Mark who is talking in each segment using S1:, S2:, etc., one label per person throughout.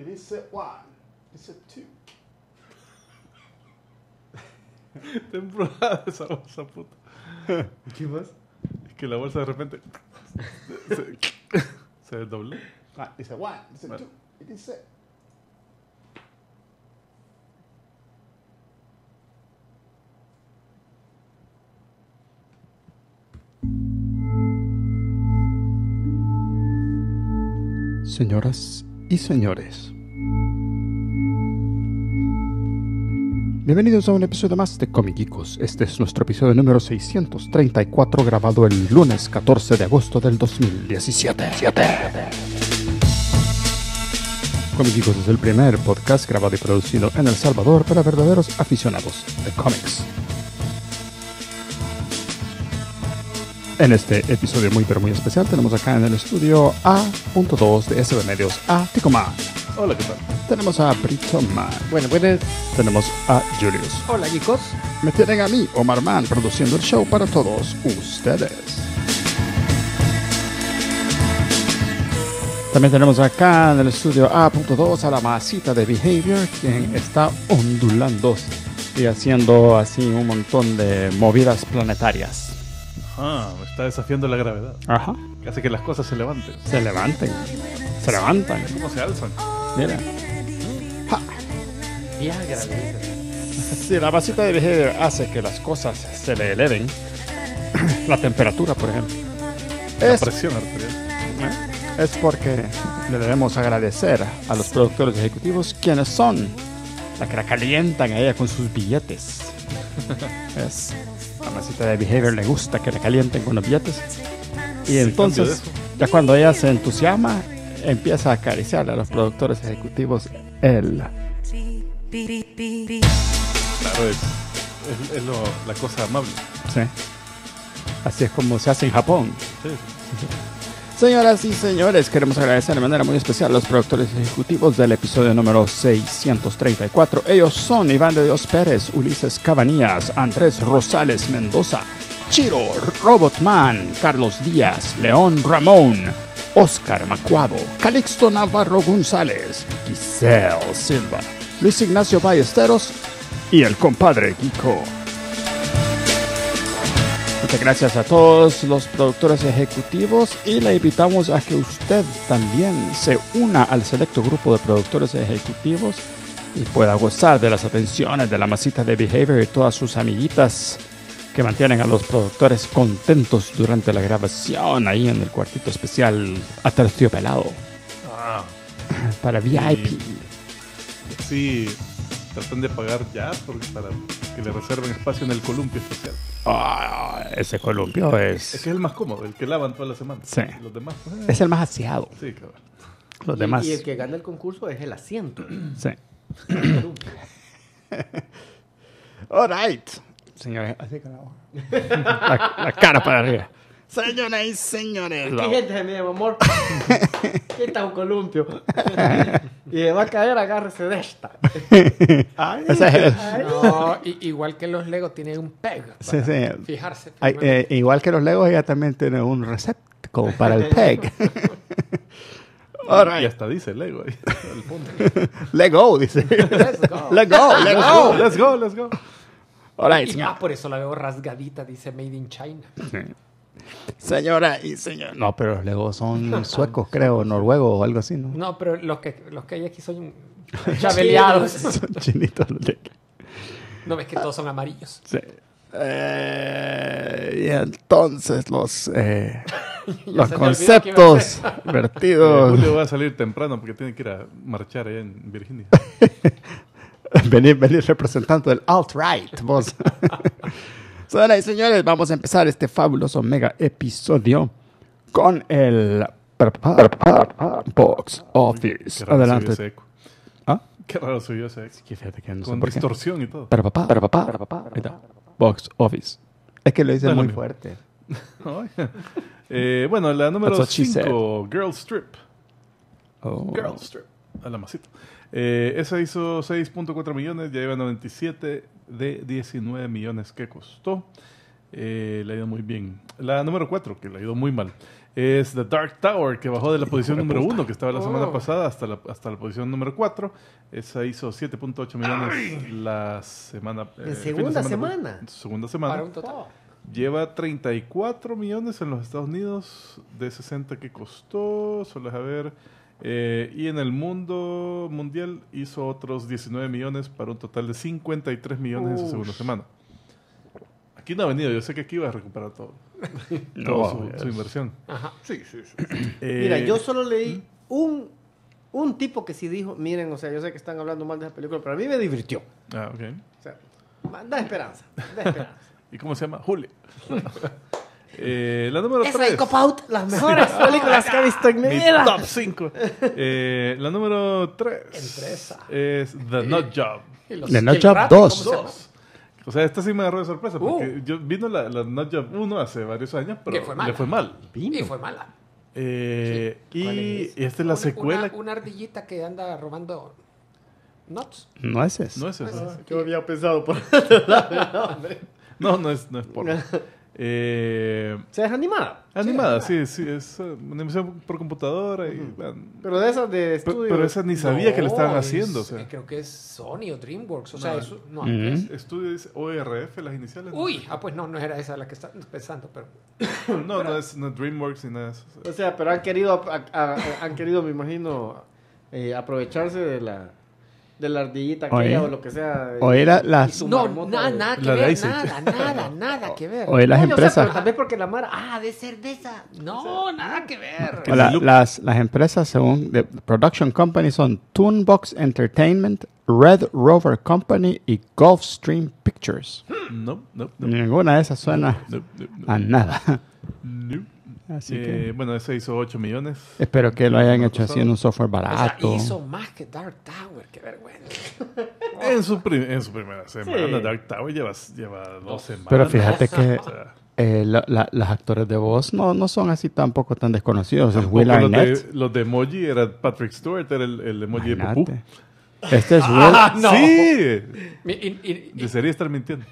S1: y dice one, dice two.
S2: Temporada esa bolsa, puta.
S3: ¿Qué más?
S2: Es que la bolsa de repente se, se desdobló.
S1: Ah, dice one, dice
S2: Vale.
S1: two, y dice
S3: Señoras y señores. Bienvenidos a un episodio más de Comicicos. Este es nuestro episodio número 634 grabado el lunes 14 de agosto del 2017. Comicicos es el primer podcast grabado y producido en El Salvador para verdaderos aficionados de cómics. En este episodio muy pero muy especial tenemos acá en el estudio A.2 de SB Medios a Ticoma.
S2: Hola, ¿qué tal?
S3: Tenemos a Brito Man.
S4: Bueno, buenas.
S3: Tenemos a Julius.
S4: Hola, chicos.
S3: Me tienen a mí, Omar Man, produciendo el show para todos ustedes. También tenemos acá en el estudio A.2 a la masita de Behavior, quien está ondulando y haciendo así un montón de movidas planetarias.
S2: Ah, me está desafiando la gravedad.
S3: Ajá.
S2: Que hace que las cosas se levanten.
S3: Se levanten. Se levantan.
S2: ¿Cómo se alzan?
S3: Mira.
S4: Viagra,
S3: Si la masita de Behavior hace que las cosas se le eleven, la temperatura, por ejemplo,
S2: La
S3: es
S2: presión arterial.
S3: es porque le debemos agradecer a los productores ejecutivos quienes son la que la calientan a ella con sus billetes. es, la masita de Behavior le gusta que la calienten con los billetes. Y entonces, ya cuando ella se entusiasma, empieza a acariciarle a los productores ejecutivos el...
S2: Claro, es, es, es lo- la cosa amable.
S3: Sí. Así es como se hace en Japón.
S2: Sí.
S3: Señoras y señores, queremos agradecer de manera muy especial a los productores ejecutivos del episodio número 634. Ellos son Iván de Dios Pérez, Ulises Cabanillas, Andrés Rosales Mendoza, Chiro Robotman, Carlos Díaz, León Ramón, Oscar Macuado, Calixto Navarro González, Giselle Silva, Luis Ignacio Ballesteros y el compadre Kiko. Muchas gracias a todos los productores ejecutivos y le invitamos a que usted también se una al selecto grupo de productores ejecutivos y pueda gozar de las atenciones de la masita de Behavior y todas sus amiguitas que mantienen a los productores contentos durante la grabación ahí en el cuartito especial aterciopelado
S2: Ah,
S3: para VIP.
S2: sí. Tratan de pagar ya por- para que le reserven espacio en el columpio especial.
S3: Ah, ese columpio
S2: Es
S3: es,
S2: que es el más cómodo, el que lavan toda la semana.
S3: Sí.
S2: Los demás, eh,
S3: es el más aseado.
S2: Sí, claro.
S3: Los
S4: Y-
S3: demás.
S4: Y, el que gana el concurso es el asiento.
S3: Sí. All right. Señores, así con la, hoja. la, la cara para arriba. Señoras y señores.
S4: ¿Qué gente se llama, amor? Aquí está un columpio. y le va a caer, agárrese de esta.
S3: Ese es el-
S5: No, igual que los Lego tienen un peg
S3: Sí,
S5: para
S3: sí.
S5: fijarse.
S3: Ay, eh, igual que los Legos, ella también tiene un receptáculo para el peg. All
S2: Y
S3: right.
S2: hasta dice Lego fondo.
S3: Lego, dice.
S5: Let's go.
S3: Let go, let go.
S2: Let's go, let's go.
S3: All right.
S5: Y ya por eso la veo rasgadita, dice Made in China.
S3: Señora y señor. No, pero los Legos son suecos, creo, noruegos o algo así, ¿no?
S5: No, pero los que, los que hay aquí son chabeleados.
S3: Son chinitos los Legos.
S5: no ves que todos son amarillos.
S3: Sí. Eh, y entonces los, eh, los conceptos
S2: Eh,
S3: vertidos.
S2: Julio va a salir temprano porque tiene que ir a marchar allá en Virginia.
S3: venir, venir representante del alt-right, vos. Señoras y señores, vamos a empezar este fabuloso mega episodio con el Box Office.
S2: Qué raro
S3: Adelante.
S2: subió ese eco.
S3: ¿Ah?
S2: Qué raro subió ese eco.
S3: Que fíjate que no sé
S2: Con
S3: qué.
S2: distorsión y todo.
S3: Para papá, para papá, para papá. Ahí está. Box Office. Es que lo dice muy fuerte.
S2: Eh, bueno, la número
S3: That's what she
S2: 5, Girl Strip.
S3: Oh.
S2: Girl Strip. A la masita. Eh, esa hizo 6.4 millones, ya lleva 97 de 19 millones que costó. Eh, le ha ido muy bien. La número 4, que le ha ido muy mal. es The Dark Tower, que bajó de la posición número 1, que estaba la semana
S5: Oh.
S2: pasada, hasta la, hasta la posición número 4. Esa hizo 7.8 millones la semana. eh,
S4: ¿En
S2: fin de
S4: segunda semana?
S2: Su segunda semana.
S5: Para un total.
S2: Lleva 34 millones en los Estados Unidos, de 60 que costó, solo a ver. Eh, y en el mundo mundial hizo otros 19 millones para un total de 53 millones en su segunda semana. Aquí no ha venido, yo sé que aquí va a recuperar todo. Toda su, su inversión.
S5: Ajá. Sí, sí, sí.
S2: Eh,
S4: Mira, yo solo leí un, un tipo que sí dijo, miren, o sea, yo sé que están hablando mal de esa película, pero a mí me divirtió.
S2: Ah, ok.
S4: O sea, da esperanza, da esperanza.
S2: ¿Y cómo se llama? Julio. Eh, la número
S4: es
S2: 3.
S4: Psycho Out, las mejores películas que he visto en mi
S2: Mi
S4: vida.
S2: top 5. la número 3
S5: Entre esa.
S2: es The Nut Job.
S5: Y los-
S3: The
S5: y
S3: Nut Job
S5: rato,
S3: 2.
S5: ¿cómo se llama?
S2: Dos. O sea, esta sí me agarró de sorpresa porque
S5: Uh.
S2: yo vino la, la Nut Job 1 hace varios años, pero
S5: fue
S2: le fue mal.
S5: Y fue mala.
S2: Eh, y
S4: ¿Cuál es?
S2: y esta es la
S5: Una-
S2: secuela.
S5: Una, una ardillita que anda robando nuts.
S3: No es eso.
S2: No es esa.
S4: Yo había pensado por...
S2: No, no es, no es porno. Eh,
S4: O sea, es animada.
S2: animada, sí, sí, es eh, una animación por computadora. Y,
S4: Pero de esas de estudio.
S2: pero esa ni sabía que le estaban haciendo. O
S5: es-
S2: sea,
S5: eh, Creo que es Sony o DreamWorks. O sea,
S2: No,
S5: eso. No,
S3: Mm.
S5: es-
S2: estudio dice ORF, las iniciales. ¿no?
S5: Uy, ah, pues no, no era esa la que está pensando, pero.
S2: No, no es, no es DreamWorks ni nada de eso. o sea,
S4: O sea, pero han querido, a- a- a- han querido, me imagino, eh, aprovecharse de la, de la ardillita aquella o lo que sea.
S3: O era
S4: y
S3: las-
S5: No,
S4: marmota
S5: nada,
S4: de-
S5: nada que ver, nada, nada, nada que ver.
S3: O de las
S4: No,
S3: empresas.
S4: pero tal vez porque la Mara, ah, de esa.
S5: No, nada que ver.
S2: Que
S3: O la- las, las empresas según the production company son Toonbox Entertainment, Red Rover Company y Gulfstream Pictures.
S2: No, no, no.
S3: Ninguna de esas suena
S2: no, no, no.
S3: a nada.
S2: No.
S3: Así
S2: Eh,
S3: que
S2: Bueno, ese hizo 8 millones.
S3: espero que lo hayan hecho así en un software
S5: O sea,
S3: barato.
S5: hizo más que Dark Tower, qué vergüenza.
S2: En su, prim- en su primera semana,
S4: Sí.
S2: Dark Tower lleva, lleva dos semanas.
S3: Pero fíjate que
S2: O sea,
S3: eh, la- la- los actores de voz no, no son así tampoco tan desconocidos. Es Will
S2: los,
S3: Arnett.
S2: de, los de emoji era Patrick Stewart, era el, el emoji de Pupú.
S3: Este es Will.
S5: Ah, no.
S2: Sí,
S5: Mi- y- y- y-
S2: desearía estar mintiendo.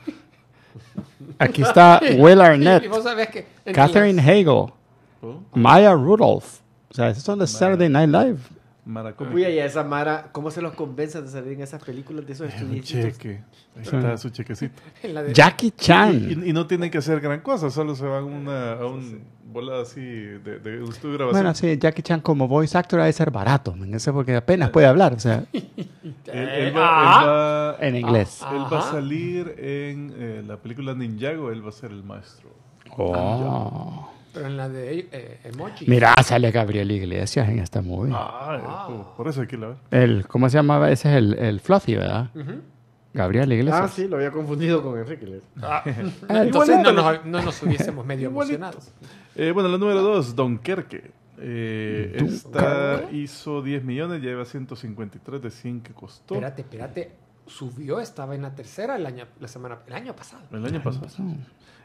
S3: Aquí está Will Arnett,
S5: y vos sabés que. en
S3: Catherine Hagel, Maya Rudolph. O sea, esos son de Saturday Night Live.
S2: Maracómico.
S4: Uy, y a esa Mara, ¿cómo se los convence de salir en esas películas de esos
S2: Es un
S4: estudios?
S2: cheque. Ahí está su chequecito.
S5: de-
S3: Jackie Chan.
S2: Y, y no tienen que hacer gran cosa, solo se van una, a un volada así de, de un estudio de grabación.
S3: Bueno, sí, Jackie Chan como voice actor ha de ser barato, man, eso porque apenas puede hablar, o sea,
S2: Él, él va, él va-
S3: en inglés.
S2: él va a salir en eh, la película Ninjago, él va a ser el maestro.
S3: Oh.
S5: Pero en la de eh, Emoji.
S3: Mira, sale Gabriel Iglesias en esta movie.
S2: Ah, por- por eso hay que ir a ver.
S3: El, ¿Cómo se llamaba? Ese es el, el Fluffy, ¿verdad?
S5: Ujú.
S3: Gabriel Iglesias.
S4: Ah, sí, lo había confundido con Enrique. Les.
S5: Ah,
S3: Ah,
S5: entonces no nos, no nos hubiésemos medio emocionados.
S2: Eh, bueno, la número 2, Dunkerque. Eh, esta hizo 10 millones, ya lleva 153 de 100 que costó
S5: Espérate, espérate. Subió, estaba en la tercera el año, la semana, el año pasado.
S2: el año pasado.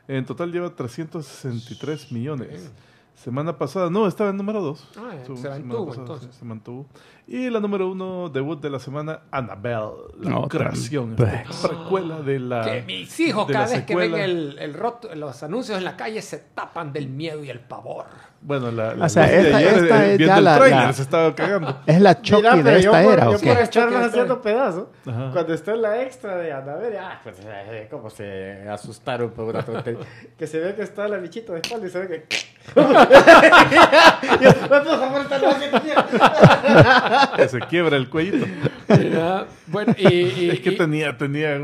S2: En total lleva 363 millones. Semana pasada, no, estaba en número 2.
S5: Ah, se mantuvo, entonces.
S2: Se mantuvo. Y la número 1, debut de la semana, Annabelle, la
S3: Otra
S2: creación, esta precuela de la...
S5: Que mis hijos,
S2: de
S5: cada vez que ven el, el roto- los anuncios en la calle, se tapan del miedo y el pavor.
S2: Bueno, la, la
S3: O sea,
S2: la de
S3: esta-
S2: ayer,
S3: esta
S2: eh,
S3: es ya
S2: el
S3: la-
S2: tráiler,
S3: la-
S2: se estaba cagando.
S3: Es la Chucky
S4: Mira,
S3: de
S4: pero yo
S3: esta
S4: por-
S3: era,
S4: yo
S3: ¿o
S4: por estarlas haciendo pedazos, cuando está en la extra de Annabelle, ah, pues eh, como se asustaron por una tontería. que se ve que está la bichita de espalda y se ve que... Yo, por favor, esta no hace mierda.
S2: Que se quiebra el cuellito.
S5: Bueno, y, y-
S2: Es que
S5: y-
S2: tenía, tenía un,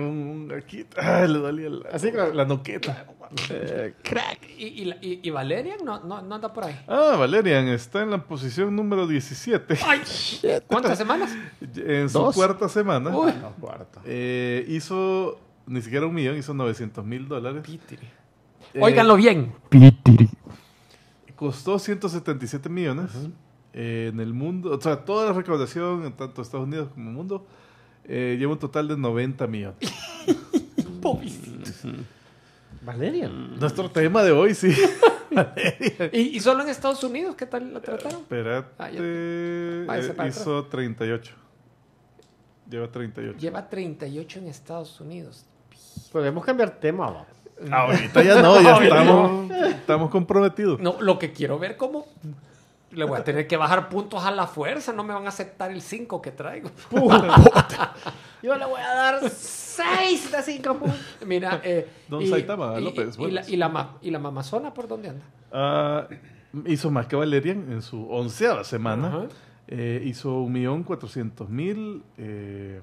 S2: un- aquí, ah, le dolía la,
S4: Así que-
S2: la noqueta.
S5: y, y, la- y- y Valerian no, no, no anda por ahí.
S2: Ah, Valerian está en la posición número 17
S5: Ay, ¿Cuántas semanas?
S2: en su
S3: Dos.
S2: cuarta semana.
S5: Uy.
S2: Eh, hizo ni siquiera un millón, hizo 900 mil dólares. Eh,
S5: Óiganlo bien.
S2: Costó 177 millones eh, en el mundo. O sea, toda la recaudación en tanto Estados Unidos como mundo eh, lleva un total de 90 millones.
S4: Valerian.
S2: Nuestro tema de hoy, sí.
S5: ¿Y, y solo en Estados Unidos qué tal la trataron?
S2: Espérate.
S5: Ah,
S2: eh,
S5: Váyase para
S2: hizo 38. Lleva 38.
S5: Lleva 38 en Estados Unidos.
S4: Podemos cambiar tema, va.
S2: Ahorita ya no, ya estamos. Estamos comprometidos.
S5: No, lo que quiero ver cómo le voy a tener que bajar puntos a la fuerza, no me van a aceptar el 5 que traigo. Yo le voy a dar 6 de 5 puntos. Mira, eh,
S2: Don Saitama López,
S5: y, la, y, la, ¿Y la mamazona por dónde anda?
S2: Ah, hizo más que Valerian en su onceava semana.
S5: Ajá.
S2: Eh, hizo 1.400.000. Eh,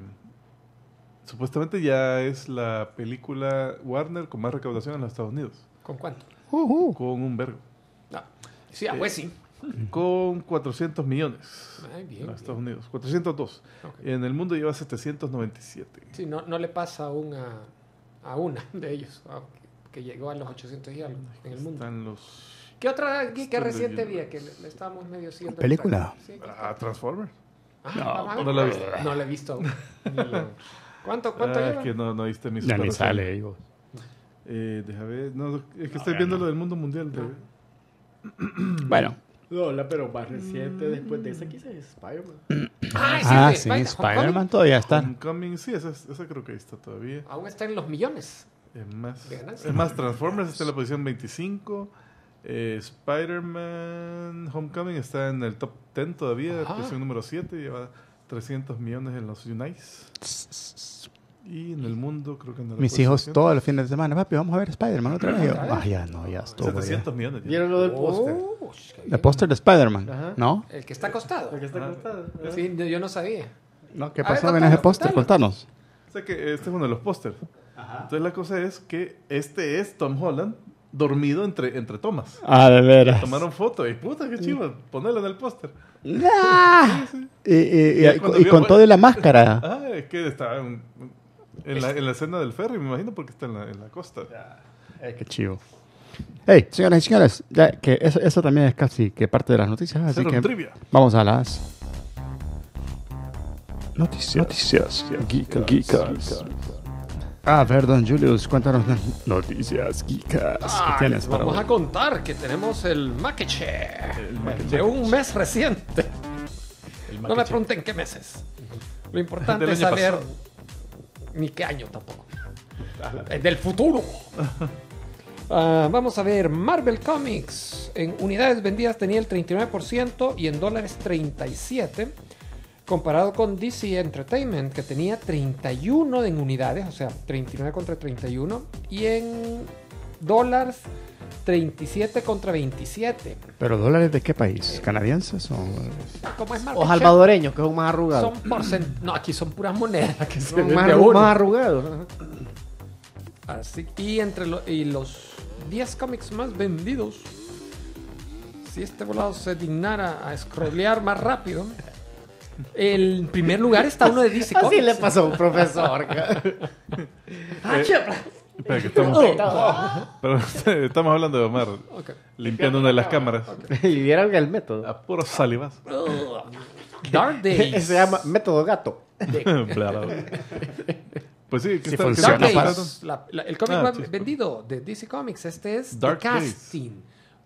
S2: supuestamente ya es la película Warner con más recaudación en los Estados Unidos.
S5: ¿Con cuánto?
S3: Uh,
S2: Con un vergo.
S5: No. Sí, ah, pues sí.
S2: Con 400 millones
S5: Ay, bien,
S2: en
S5: bien.
S2: Estados Unidos. 402.
S5: Ok.
S2: En el mundo lleva 797.
S5: Sí, no, no le pasa aún a, a una de ellos, a- que llegó a los 800 y algo en el mundo.
S2: Están los...
S5: ¿Qué otra geek
S2: Extended
S5: reciente vi? Que le, le estábamos medio siguiendo.
S3: ¿Película?
S5: Sí.
S2: Ah, Transformers.
S5: Ah,
S3: No,
S2: no la he visto.
S5: No la he visto aún. ¿Cuánto, cuánto
S2: Ah,
S5: lleva?
S2: que no, no viste mi
S3: Ya ni sale, digo.
S2: Eh, deja ver. No, es que estoy viendo
S3: no.
S2: lo del mundo mundial. de-
S3: Bueno.
S4: No, la pero más reciente después de esa quizás es Spider-Man.
S5: Ah,
S3: Ah,
S5: de
S3: sí,
S5: Spider-
S3: Spider-Man todavía está.
S2: Homecoming, sí, esa, esa creo que ahí está todavía.
S5: Aún está en los millones.
S2: Es más, es más Transformers está en la posición 25. eh, Spider-Man Homecoming está en el top 10 todavía,
S5: Ajá.
S2: posición número 7. Lleva 300 millones en los Unites. Y en el mundo creo que en
S3: Mis hijos todos los fines de semana, papi, vamos a ver Spider-Man otra vez. Y yo, ah, ya no, ya estuvo. ya.
S2: 700 millones. ya.
S4: ¿Vieron lo del póster?
S5: Oh,
S3: El póster de Spider-Man. ¿no?
S5: El que está acostado.
S4: Porque está acostado.
S5: Sí, yo yo no sabía.
S3: No, ¿qué
S5: A ver,
S3: pasó en ese póster? Contanos.
S2: O sea que este es uno de los pósters. Entonces la cosa es que este es Tom Holland dormido entre, entre tomas.
S3: Ah, de veras.
S2: Tomaron foto y puta, qué chivo, ponerlo en el póster.
S3: Ah. Y, y- y-
S2: cuando
S3: y
S2: vio-
S3: con todo y la máscara.
S2: Ah, es que estaba en, en la, en la escena del ferry, me imagino, porque está en la, en la costa.
S3: Eh, qué chivo. Hey, señoras y señores, ya que eso, eso también es casi que parte de las noticias, así
S2: Cero
S3: que
S2: trivia.
S3: vamos a las noticias. Noticias. Geekas. Geekas. A ver, don Julius, cuéntanos las noticias geekas.
S5: Ah,
S3: ¿Qué tienes
S5: les
S3: para
S5: vamos
S3: hoy?
S5: a contar que tenemos el Makeche. de un mes reciente.
S2: El
S5: No me pregunten qué meses. Lo importante es saber
S2: pasado.
S5: Ni qué año tampoco. Es del futuro. Ah, vamos a ver, Marvel Comics en unidades vendidas tenía el 39% y en dólares 37%, comparado con DC Entertainment que tenía 31 en unidades, o sea, 39 contra 31, y en dólares 37 contra 27.
S3: ¿Pero dólares de qué país? ¿Canadienses o...?
S5: ¿Cómo es market
S4: O salvadoreños, que son más arrugados.
S5: Son porcent... No, aquí son puras monedas que
S4: Son más,
S5: uno.
S4: arrugados.
S5: Así, y entre lo- y los 10 cómics más vendidos, si este volado se dignara a scrollear más rápido, el primer lugar está uno de DC
S4: Así
S5: Comics.
S4: le pasó a un profesor. Ah,
S2: Espera, que estamos, pero, estamos hablando de Omar limpiando una de las cámaras.
S4: y vieron el método.
S2: A puros salivas.
S5: Dark Days.
S4: Se llama método gato.
S2: Pues sí, que
S3: Sí
S2: está,
S3: funciona.
S5: Dark Days, la- la- el cómic
S2: Ah, sí.
S5: vendido de DC Comics. Este es
S2: Dark
S5: The
S2: Days.
S5: Casting.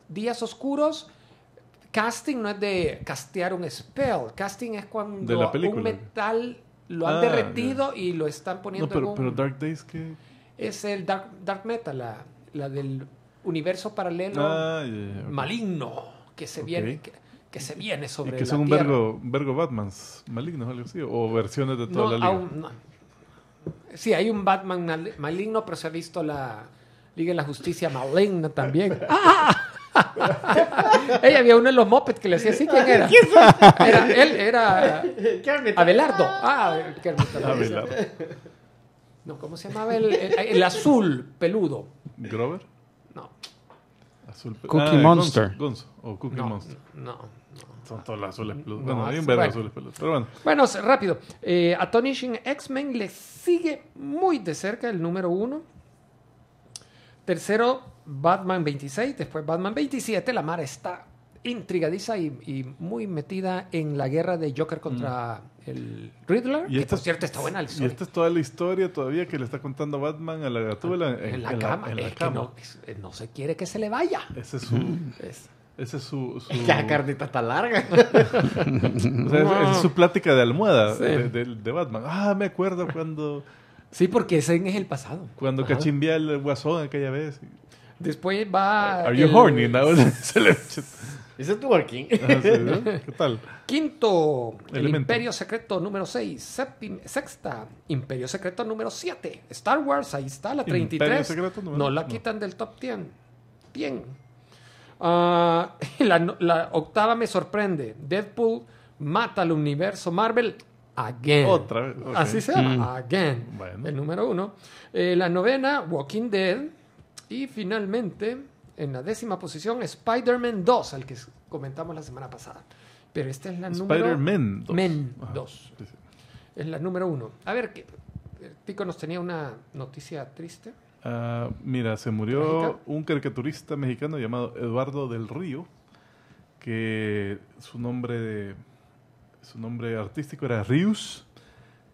S5: Días oscuros. Casting no es de castear un spell. Casting es cuando
S2: De la
S5: un metal lo han
S2: Ah,
S5: derretido y lo están poniendo
S2: No, pero,
S5: en un...
S2: pero Dark Days, ¿qué?
S5: Es el Dark, dark Metal, la, la del universo paralelo
S2: Ah, ya, ya, ok.
S5: maligno que se
S2: Ok.
S5: viene que, que se viene
S2: Y
S5: sobre
S2: que
S5: la
S2: son un
S5: Tierra.
S2: vergo, vergo Batmans malignos o algo así. O versiones de toda
S5: No,
S2: la liga.
S5: aún no. Sí, hay un Batman mal- maligno, pero se ha visto la Liga de la Justicia maligna también. ¡Ah! Ella había uno de los mopeds que le hacía así. ¿Quién era? Era él, era Abelardo. Ah.
S2: Abelardo.
S5: No, ¿cómo se llamaba el, el- el azul peludo?
S2: ¿Grover?
S5: No,
S2: Azul. pe-
S3: Cookie
S2: Ah,
S3: Monster.
S2: Gonzo, Gonzo, O Cookie
S5: no,
S2: Monster.
S5: no.
S2: Son todos los azules peludos.
S5: No,
S2: bueno, hay un
S5: es-
S2: verbo de
S5: bueno.
S2: azules peludos. Pero bueno.
S5: Bueno, rápido. Eh, Astonishing X-Men le sigue muy de cerca el número uno. Tercero, Batman 26. Después Batman 27. La Mara está intrigadiza y, y muy metida en la guerra de Joker contra el Riddler.
S2: Y
S5: que
S2: esta
S5: por cierto está buena
S2: Y esta es toda la historia todavía que le está contando Batman a la gatúbela en,
S5: en la cama.
S2: en la
S5: es que
S2: cama.
S5: no, es- eh, no se quiere que se le vaya.
S2: Ese es su.
S5: Es-
S2: Ese es su. su
S4: La carnita está larga.
S2: o sea, es- su plática de almohada
S5: Sí.
S2: de, de- de Batman. Ah, me acuerdo cuando,
S5: sí, porque ese es el pasado.
S2: cuando
S5: Ajá.
S2: el guasón aquella vez.
S5: Después va.
S2: Are you
S5: el
S2: horny now? Se le-
S4: Ese es working.
S2: Ah, sí, ¿no? ¿Qué tal?
S5: Quinto, el. Imperio Secreto número 6. Sexta, Imperio Secreto número 7. Star Wars, ahí está, la 33.
S2: Imperio Secreto número-
S5: no la
S2: no.
S5: quitan del top 10. Bien. Ah, la, octava me sorprende. Deadpool mata al universo Marvel again.
S2: Otra vez.
S5: Así se llama, again.
S2: Bueno.
S5: El número uno. Eh, la novena, Walking Dead. Y finalmente, en la décima posición, Spider-Man 2, al que comentamos la semana pasada. Pero esta es la número...
S2: Spider-Man 2.
S5: Men
S2: Ajá.
S5: 2.
S2: Sí, sí.
S5: Es la número uno. A ver, ¿qué? eh, nos tenía una noticia triste.
S2: Ah, mira, se murió
S5: ¿Trágica?
S2: un caricaturista mexicano llamado Eduardo del Río, que su nombre su nombre artístico era Rius.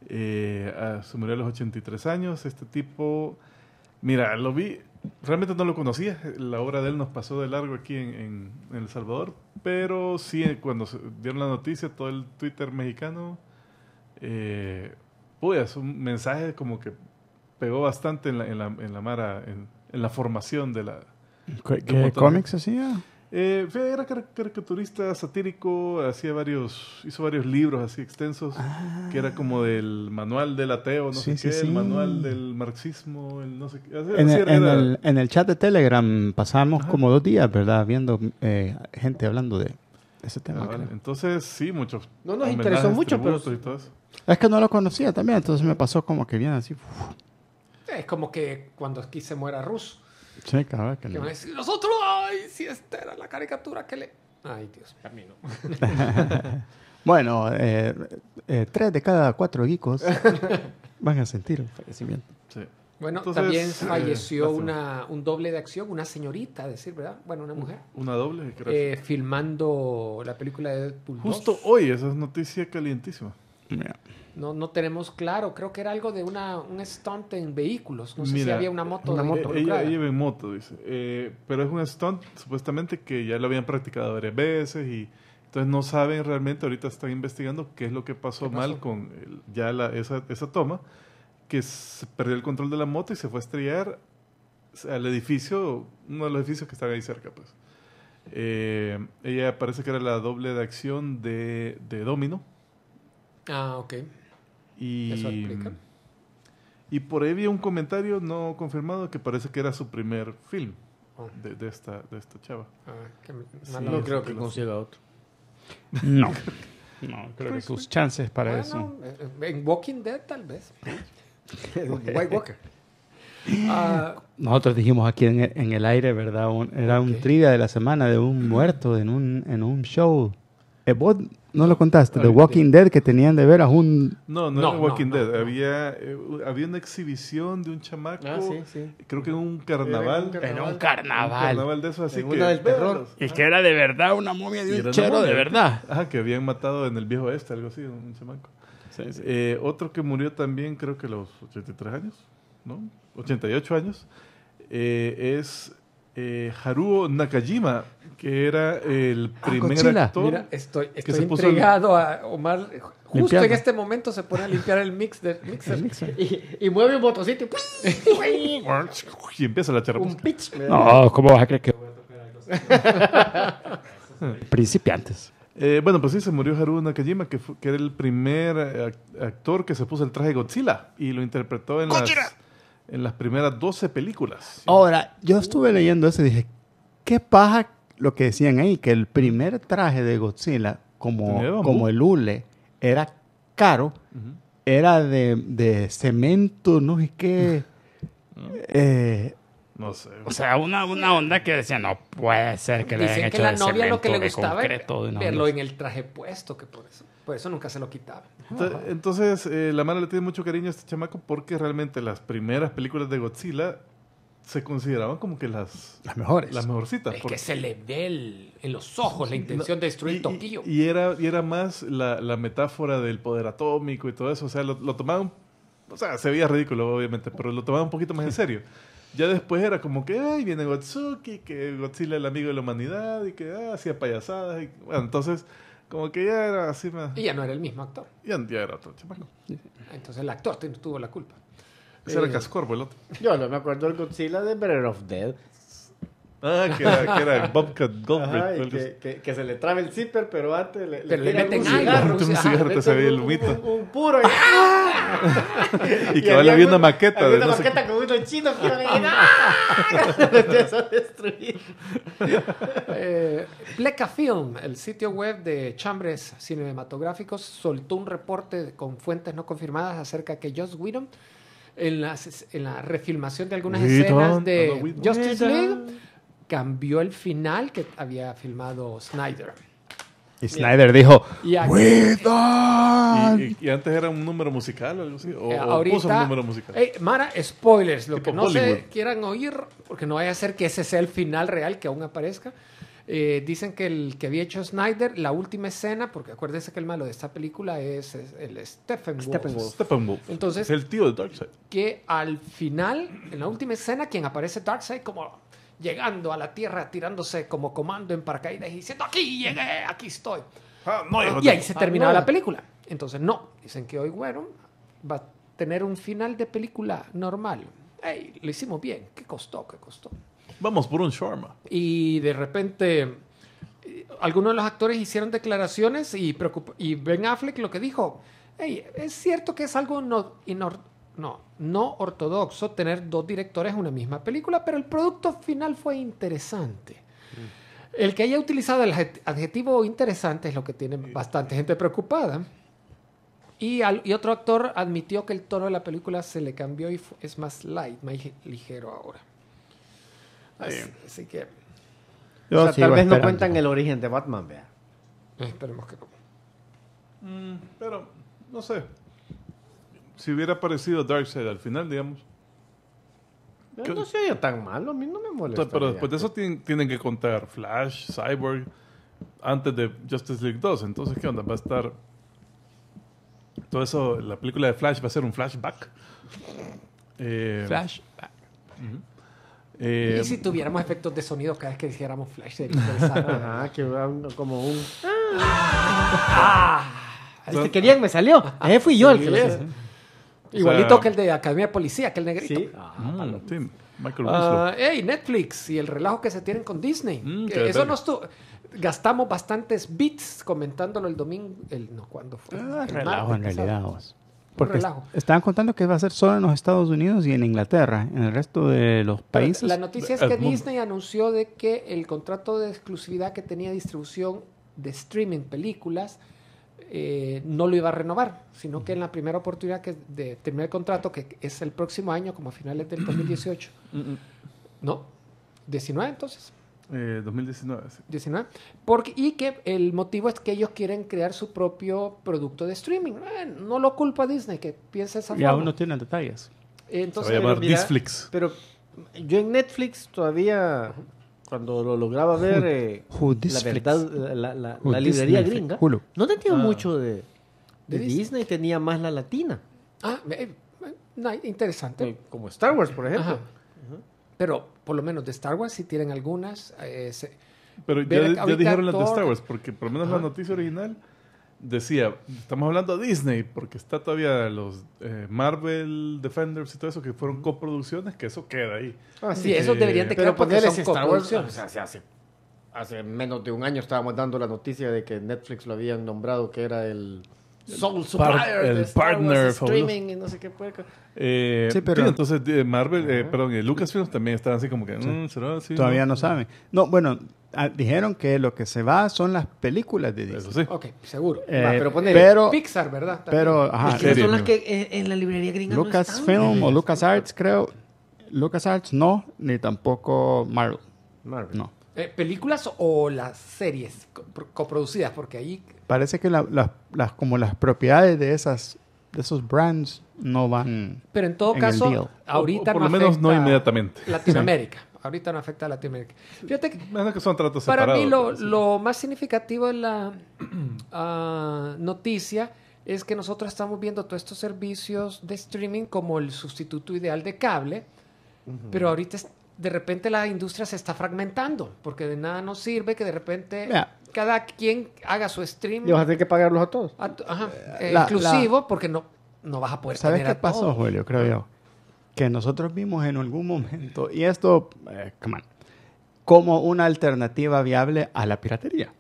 S2: Eh, ah, se murió a los 83 años. Este tipo, mira, lo vi, realmente no lo conocía. La obra de él nos pasó de largo aquí en, en- en El Salvador, pero sí, eh, cuando se dieron la noticia, todo el Twitter mexicano, eh, pues un mensaje como que pegó bastante en la, en la, en la mara, en, en la formación de la...
S3: ¿Qué, cómics hacía?
S2: Eh, era car- caricaturista satírico, hacía varios, hizo varios libros así extensos, que era como del manual del ateo, no
S3: Sí,
S2: sé
S3: sí,
S2: qué,
S3: sí.
S2: el manual del marxismo, el no sé qué. así-
S3: En
S2: así
S3: el,
S2: era-
S3: en el- en el chat de Telegram pasamos
S2: Ajá.
S3: como dos días, ¿verdad? Viendo eh, gente hablando de ese
S2: Ah,
S3: tema.
S2: vale.
S3: creo.
S2: Entonces, sí, muchos.
S4: No nos interesó mucho, pero-.
S3: Es que no lo conocía también, entonces me pasó como que bien así. uf.
S5: Es como que cuando aquí se muera Rus,
S3: Sí, cabrón, que
S5: que
S3: no.
S5: van a decir, nosotros, ay, si esta era la caricatura que le... Ay, Dios.
S4: A mí no.
S3: Bueno, eh, eh, tres de cada cuatro geekos van a sentir el fallecimiento.
S2: Sí.
S5: Bueno,
S2: Entonces,
S5: también
S2: eh,
S5: falleció
S2: lástima.
S5: una, un doble de acción, una señorita, decir, ¿verdad? Bueno, una mujer.
S2: Una doble, creo.
S5: eh, filmando la película de Deadpool 2.
S2: Justo hoy, esa es noticia calientísima.
S3: Mira.
S5: No, no tenemos claro, creo que era algo de una, un stunt en vehículos. No sé si había una moto.
S4: una moto.
S2: Eh, Ella, ella iba en moto, dice. Eh, pero es un stunt, supuestamente, que ya lo habían practicado varias veces y entonces no saben realmente, ahorita están investigando qué es lo que pasó, mal con el- ya la, esa, esa toma, que se perdió el control de la moto y se fue a estrellar al edificio, uno de los edificios que están ahí cerca, pues. Eh, ella parece que era la doble de acción de, de Domino.
S5: Ah, ok.
S2: Y,
S5: Eso explica.
S2: y por ahí vi un comentario no confirmado que parece que era su primer film
S5: Oh.
S2: de, de esta, de esta chava.
S5: Ah, qué
S2: Sí,
S4: No creo que consiga otro.
S3: No. No, creo que sus chances para
S5: Bueno,
S3: eso.
S5: eh, en Walking Dead tal vez.
S4: White Walker.
S5: Ah,
S3: Nosotros dijimos aquí en el, en el aire, ¿verdad? Un- era un
S5: Ok.
S3: trivia de la semana de un muerto en un, en un show. Eh, vos no lo contaste, The. Walking Dead, que tenían de ver a un...
S2: No, no,
S5: No,
S2: era Walking
S5: no,
S2: Dead.
S5: no.
S2: Había, eh, había una exhibición de un chamaco,
S4: Ah, sí, sí.
S2: creo que en un carnaval.
S4: Era un
S3: En un
S2: Un
S3: carnaval.
S2: carnaval de eso, así
S4: En
S2: que.
S4: del terror.
S3: Y que era de verdad una momia de un chero de verdad.
S2: Ajá, que habían matado en el viejo este, algo así, un chamaco. Eh, otro que murió también, creo que a los 83 años, ¿no? 88 años, eh, es eh, Haruo Nakajima, que era el primer
S3: Godzilla.
S2: actor.
S5: mira, estoy,
S2: que
S5: estoy
S2: se puso
S5: intrigado a Omar. Justo
S3: Limpiando.
S5: en este momento se pone a limpiar el mix de mixer.
S4: Y, y mueve un botoncito y
S2: y empieza la
S5: un
S2: charrusca.
S5: pitch.
S3: No, ¿cómo vas a creer que voy a tocar algo? Principiantes.
S2: Eh, bueno, pues sí, se murió Haruo Nakajima, que, fue- que era el primer eh, ac- actor que se puso el traje de Godzilla y lo interpretó en, las, en las primeras 12 películas.
S3: Ahora, yo estuve leyendo eso y dije, ¿qué paja lo que decían ahí? Que el primer traje de Godzilla, como, como el hule, era caro, era de, de cemento, no sé qué. Eh,
S2: No sé.
S3: o sea, una, una onda que decía, no puede ser que le hayan
S5: Dicen
S3: hecho
S5: que la
S3: de
S5: novia lo que le
S3: cemento, de
S5: gustaba era
S3: concreto,
S5: verlo en el traje puesto, que por eso, por eso nunca se lo quitaba.
S2: Ento- Entonces, eh, la mano le tiene mucho cariño a este chamaco porque realmente las primeras películas de Godzilla se consideraban como que las,
S3: Las mejores.
S2: las mejorcitas.
S5: Es
S2: porque-
S5: que se le ve el- en los ojos la intención de destruir
S2: y,
S5: Tokio.
S2: y- y era, y era más la, la metáfora del poder atómico y todo eso. O sea, lo, lo tomaban. O sea, se veía ridículo, obviamente, pero lo tomaban un poquito más en serio. Ya después era como que, ay, viene Gotsuki, que Godzilla es el amigo de la humanidad y que ah, hacía payasadas. Y, bueno, entonces, como que ya era así más.
S5: Y ya no era el mismo actor.
S2: Ya, ya era otro chamaco.
S5: Entonces el actor tuvo la culpa.
S2: Ese era
S5: Eh,
S2: Cascorbo, el otro.
S4: Yo no me acuerdo del Godzilla de Better of Dead.
S2: Ah, que era, que era Bobcat
S4: y
S2: así.
S4: que, que, que se le trabe el zipper, pero antes le,
S5: Pero le
S4: pegan
S5: meten
S4: un
S5: algo,
S4: cigarro.
S2: un
S4: Ajá,
S2: cigarro,
S4: le
S2: te sabía
S4: meten
S2: el
S4: un-
S2: humito.
S4: Un, un puro. y-
S2: Y que
S4: y
S2: vale
S4: había
S2: bien una
S4: un-
S2: maqueta
S4: había
S2: de
S4: una
S2: no sé
S4: maqueta con unos chinos que iban a destruir.
S5: Eh, Pleca Film, el sitio web de chambres cinematográficos, soltó un reporte con fuentes no confirmadas acerca que Joss Whedon, en, las- en la refilmación de algunas
S2: Whedon,
S5: escenas de
S2: Whedon.
S5: Justice. League, cambió el final que había filmado Snyder.
S3: Y Snyder dijo,
S5: Y aquí-
S3: ¡Whedon!
S2: Y, y- y antes era un número musical o algo así. O,
S5: Eh,
S2: o
S5: ahorita,
S2: puso un número musical.
S5: Ey, Mara, spoilers, lo
S2: Tipo
S5: que no se quieran oír, porque no vaya a ser que ese sea el final real que aún aparezca. Eh, dicen que el que había hecho Snyder, la última escena, porque acuérdense que el malo de esta película es, es el Stephen
S4: Steppenwolf.
S2: Steppenwolf.
S5: Entonces-
S2: Es el tío de Darkseid.
S5: que al final, en la última escena, quien aparece Darkseid como llegando a la Tierra, tirándose como comando en paracaídas y diciendo, aquí llegué, aquí estoy.
S2: Ah, no,
S5: Y ahí se terminaba
S4: no.
S5: la película. Entonces, no. Dicen que hoy, bueno, va a tener un final de película normal. Ey, lo hicimos bien. ¿Qué costó? ¿Qué costó?
S2: Vamos por un shawarma.
S5: Y de repente, eh, algunos de los actores hicieron declaraciones y, Ben Affleck lo que dijo, "Ey, es cierto que es algo no, no, no ortodoxo tener dos directores en una misma película, pero el producto final fue interesante. El que haya utilizado el adjet- adjetivo interesante es lo que tiene bastante gente preocupada. Y, al- y otro actor admitió que el tono de la película se le cambió y es más light, más lige- ligero ahora. Así, así que
S3: Yo
S4: o sea,
S3: sigo
S4: tal vez no cuentan el origen de Batman, vea.
S5: esperemos que no.
S2: Mm, pero, no sé. Si hubiera aparecido Darkseid al final, digamos.
S4: No se oye tan malo, a mí no me molesta.
S2: pero después de eso tienen, tienen que contar Flash, Cyborg, antes de Justice League 2. Entonces, ¿qué onda? Va a estar... Todo eso, la película de Flash va a ser un flashback. Eh,
S3: Flash.
S2: eh,
S5: y si tuviéramos efectos de sonido cada vez que dijéramos flash, sería.
S4: Ajá, que va un- como un...
S5: Ah,
S4: El que querían me salió. Ese fui yo el que lo hice.
S5: Igualito
S2: sea-
S5: que el de Academia de Policía, que el negrito.
S4: Sí.
S2: mm, sí, Michael Winslow.
S5: Ah, hey, Netflix y el relajo que se tienen con Disney.
S2: Mm,
S5: Que eso
S2: detalle.
S5: no estuvo. Gastamos bastantes bits comentándolo el domingo. El, no, ¿cuándo fue?
S3: Ah,
S5: El
S3: relajo en realidad. vos. Porque
S5: relajo.
S3: estaban contando que va a ser solo en los Estados Unidos y en Inglaterra. En el resto de los
S5: Pero
S3: países.
S5: La noticia es que. Disney anunció de que el contrato de exclusividad que tenía distribución de streaming películas eh, no lo iba a renovar, sino que en la primera oportunidad que de terminar el contrato, que es el próximo año, como a finales del 2018,
S2: Mm, mm.
S5: ¿no? 19 entonces.
S2: Eh, 2019. sí.
S5: 19. Porque, y que el motivo es que ellos quieren crear su propio producto de streaming. Eh, no lo culpa a Disney que piensa esa
S3: y
S5: forma.
S3: aún no tienen detalles.
S2: Se
S5: Entonces,
S2: va a llamar
S4: pero mira-
S2: Disflix.
S4: Pero yo en Netflix todavía, cuando lo lograba ver, eh,
S3: Who
S4: la verdad, la, la- librería
S3: Disney?
S4: gringa,
S3: Hulu.
S4: no tenía
S2: Ah.
S4: mucho de, de
S5: Disney.
S4: Disney, tenía más la latina.
S5: ah, eh, eh, interesante.
S4: Eh, Como Star Wars, por ejemplo.
S5: Ajá. Pero por lo menos de Star Wars sí tienen algunas. eh, se-
S2: Pero ya, ya dijeron las de Star Wars, porque por lo menos la noticia original decía, estamos hablando de Disney, porque está todavía los eh, Marvel Defenders y todo eso, que fueron coproducciones, que eso queda ahí.
S4: Ah,
S5: sí,
S2: Eh,
S5: deberían de
S4: Pero
S5: quedar porque
S4: ponerle
S5: son
S4: Star Wars, o sea, se hace, hace menos de un año estábamos dando la noticia de que Netflix lo habían nombrado que era el Soul Supplier
S2: el
S4: de Star
S2: partner
S4: Wars
S2: fabuloso.
S4: streaming y no sé qué puerca.
S2: Eh,
S3: Sí, pero-
S2: entonces eh, Marvel, eh, perdón, eh, Lucasfilms también estaban así como que, mm, ¿será así?
S3: Todavía no saben. No, bueno, ah, dijeron que lo que se va son las películas de Disney.
S2: Eso sí.
S5: Ok, seguro.
S3: Eh,
S4: Va, pero ponele.
S3: pero,
S5: Pixar, ¿verdad? También.
S3: pero, ajá,
S4: Es que son las que eh, en la librería gringa no.
S3: Lucasfilm o LucasArts, creo. LucasArts no, ni tampoco Marvel.
S4: Marvel.
S3: No.
S5: Eh, ¿Películas o las series co- coproducidas? Porque ahí
S3: Parece que la- la- las como las propiedades de esas de esos brands no van.
S5: Pero en todo
S3: En el
S5: caso,
S3: deal.
S5: ahorita
S2: O- o por
S5: no
S2: lo menos no
S5: afecta
S2: inmediatamente.
S5: Latinoamérica. Ahorita no afecta a Latinoamérica. Fíjate que
S2: Menos que son tratos
S5: para
S2: separados.
S5: mí lo, lo más significativo de la ah, noticia es que nosotros estamos viendo todos estos servicios de streaming como el sustituto ideal de cable, pero ahorita es- de repente la industria se está fragmentando, porque de nada nos sirve que de repente. Cada quien haga su stream
S4: Y vas a tener que pagarlos a todos.
S5: a- ajá, eh,
S3: la-
S5: exclusivo, porque no, no vas a poder
S3: ¿Sabes
S5: tener
S3: qué
S5: a
S3: pasó,
S5: todos.
S3: Julio? Creo yo. Que nosotros vimos en algún momento, y esto, eh, come on, como una alternativa viable a la piratería.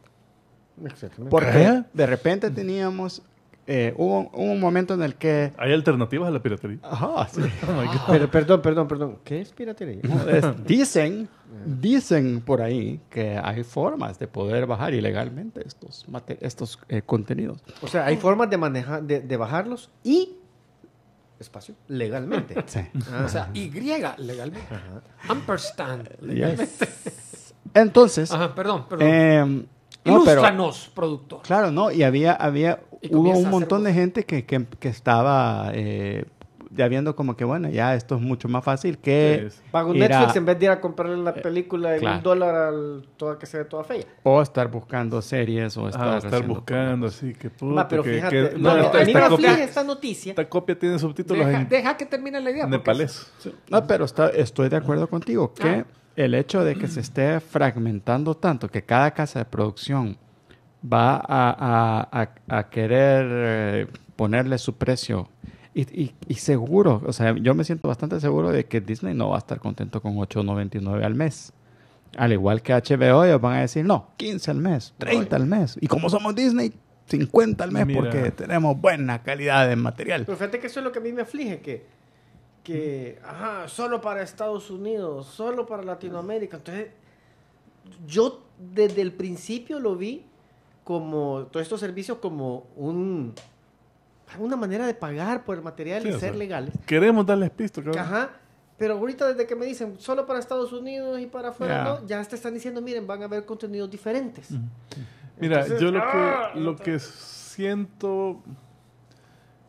S4: Exactamente.
S3: Porque
S2: ¿Qué?
S3: de repente teníamos, eh, hubo, hubo un momento en el que...
S2: ¿Hay alternativas a la piratería?
S3: Ajá, sí.
S4: Pero, perdón, perdón, perdón. ¿Qué es piratería?
S3: Es- dicen, dicen por ahí que hay formas de poder bajar ilegalmente estos, estos eh, contenidos.
S4: O sea, hay formas de manejar, de, de bajarlos y espacio legalmente.
S3: Sí.
S4: Ah.
S5: O sea, Y legalmente. Ampersand.
S3: Yes. Entonces,
S5: Ajá, perdón, perdón.
S3: eh, no, pero,
S5: productor.
S3: claro, no, y había, había, hubo un montón
S5: hacer
S3: de gente que, que, que estaba eh, ya viendo como que, bueno, ya esto es mucho más fácil que
S2: Sí.
S4: Pago
S3: ir a-
S4: Netflix en vez de ir a comprarle la película en
S3: claro.
S4: un dólar al toda que sea toda fea.
S3: o estar buscando series o estar,
S2: Ah, estar buscando así, que puta,
S4: Va, pero
S2: que-
S4: fíjate,
S2: que-
S4: no,
S2: no,
S4: a
S2: esta,
S4: mí me
S2: esta
S4: aflige
S2: copia,
S4: esta noticia.
S2: esta copia tiene subtítulos
S5: Deja,
S2: en
S5: deja que termine la idea. porque
S2: nepalés.
S3: No, pero está- estoy de acuerdo contigo que
S5: Ah.
S3: el hecho de que se esté fragmentando tanto, que cada casa de producción va a, a- a- a querer eh, ponerle su precio. Y, y- y seguro, o sea, yo me siento bastante seguro de que Disney no va a estar contento con 8.99 al mes. Al igual que HBO, ellos van a decir, no, 15 al mes, 30 al mes. Y como somos Disney, 50 al mes
S2: Mira.
S3: porque tenemos buena calidad de material.
S4: Pero fíjate que eso es lo que a mí me aflige, que, que ajá, solo para Estados Unidos, solo para Latinoamérica. Entonces, yo desde el principio lo vi como todos estos servicios como un una manera de pagar por el material
S2: Sí,
S4: y
S2: o
S4: ser
S2: sea,
S4: legales.
S2: Queremos darles pisto, cabrón.
S4: Ajá. Pero ahorita desde que me dicen solo para Estados Unidos y para afuera,
S3: Ya.
S4: no, ya te están diciendo, miren, van a haber contenidos diferentes.
S2: Mira,
S4: Entonces,
S2: yo lo
S4: ¡ah!
S2: que, lo que siento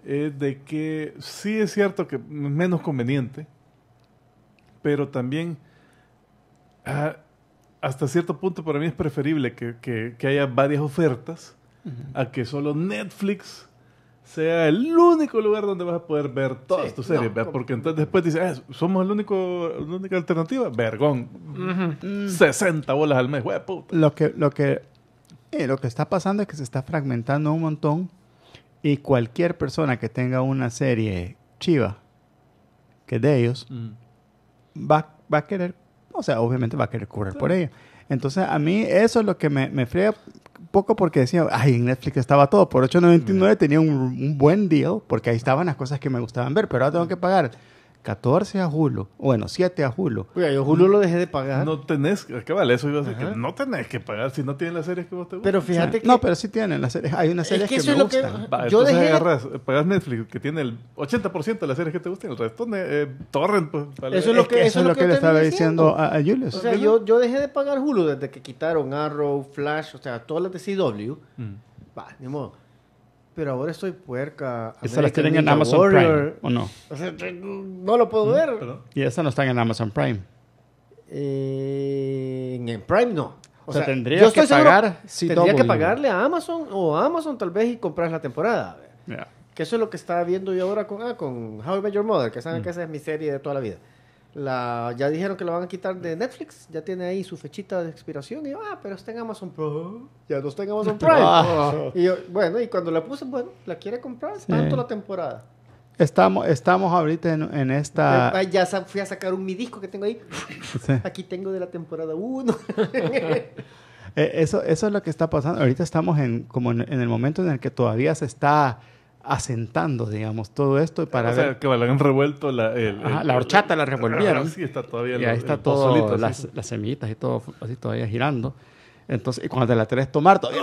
S2: es de que sí es cierto que es menos conveniente, pero también ah, hasta cierto punto para mí es preferible que, que- que haya varias ofertas a que solo Netflix sea el único lugar donde vas a poder ver todas
S4: Sí,
S2: tus series, porque entonces después dices, "Ah, somos el único, la única alternativa, vergón,
S3: Mm.
S2: 60 bolas al mes, puta.
S3: Lo que, lo que, eh, lo que está pasando es que se está fragmentando un montón y cualquier persona que tenga una serie chiva que es de ellos va, va a querer, o sea, obviamente va a querer cobrar por ella. Entonces, a mí eso es lo que me, me frega poco porque decía, ay, en Netflix estaba todo. Por 8.99 tenía un, un buen deal porque ahí estaban las cosas que me gustaban ver, pero ahora tengo que pagar 14 a Hulu, bueno, 7 a Hulu.
S4: Oiga, yo Hulu lo dejé de pagar.
S2: No tenés, ¿qué vale? Eso iba a decir que no tenés que pagar si no tienen las series que vos te gustan.
S4: pero
S3: O sea,
S4: fíjate que...
S3: No, pero sí tienen las series. Hay unas
S4: Es
S3: series
S4: que
S3: que,
S4: eso
S3: me
S4: es lo que-
S3: gustan.
S2: Va,
S4: yo
S2: entonces
S4: dejé-
S2: agarras, pagas Netflix que tiene el 80% de las series que te gustan, el resto eh, torrent. Pues, vale.
S4: Eso es lo que-
S3: eso es lo que, le estaba diciendo. a, a Julius.
S4: O sea, yo, yo dejé de pagar Hulu desde que quitaron Arrow, Flash, o sea, todas las de CW.
S2: Mm.
S4: Va, ni modo. Pero ahora estoy puerca.
S3: Esas las tienen en Amazon
S4: Warrior.
S3: Prime, ¿o no?
S4: O sea, no lo puedo ver.
S2: Perdón.
S3: Y esas no están en Amazon Prime.
S4: Eh, en Prime no.
S3: O sea, tendría
S4: yo estoy
S3: que
S4: seguro-
S3: pagar
S4: Tendría que pagarle a Amazon o a Amazon tal vez y comprar la temporada. Que eso es lo que estaba viendo yo ahora con, ah, con How I Met Your Mother, que saben que esa es mi serie de toda la vida. La, ya dijeron que la van a quitar de Netflix, ya tiene ahí su fechita de expiración. Y yo, ah, pero está en Amazon Prime. Ya no está en Amazon Prime.
S3: Ah.
S4: y yo, bueno, y cuando la puse, bueno, la quiere comprar, tanto la temporada.
S3: Estamos, estamos ahorita en, en esta...
S4: Ya fui a sacar un mi disco que tengo ahí.
S3: Sí.
S4: Aquí tengo de la temporada 1.
S3: Eh, Eso, eso es lo que está pasando. Ahorita estamos en, como en, en el momento en el que todavía se está asentando, digamos, todo esto para
S2: o sea,
S3: ver...
S2: que le han revuelto la... el-
S3: Ajá,
S2: el-
S3: la horchata la
S2: Ajá,
S3: revolvieron.
S2: sí, está todavía
S3: Y
S2: el-
S3: ahí está
S2: el
S3: todo,
S2: pozolito, así.
S3: las, las semillitas y todo así todavía girando. Entonces, y cuando te la querés tomar todavía...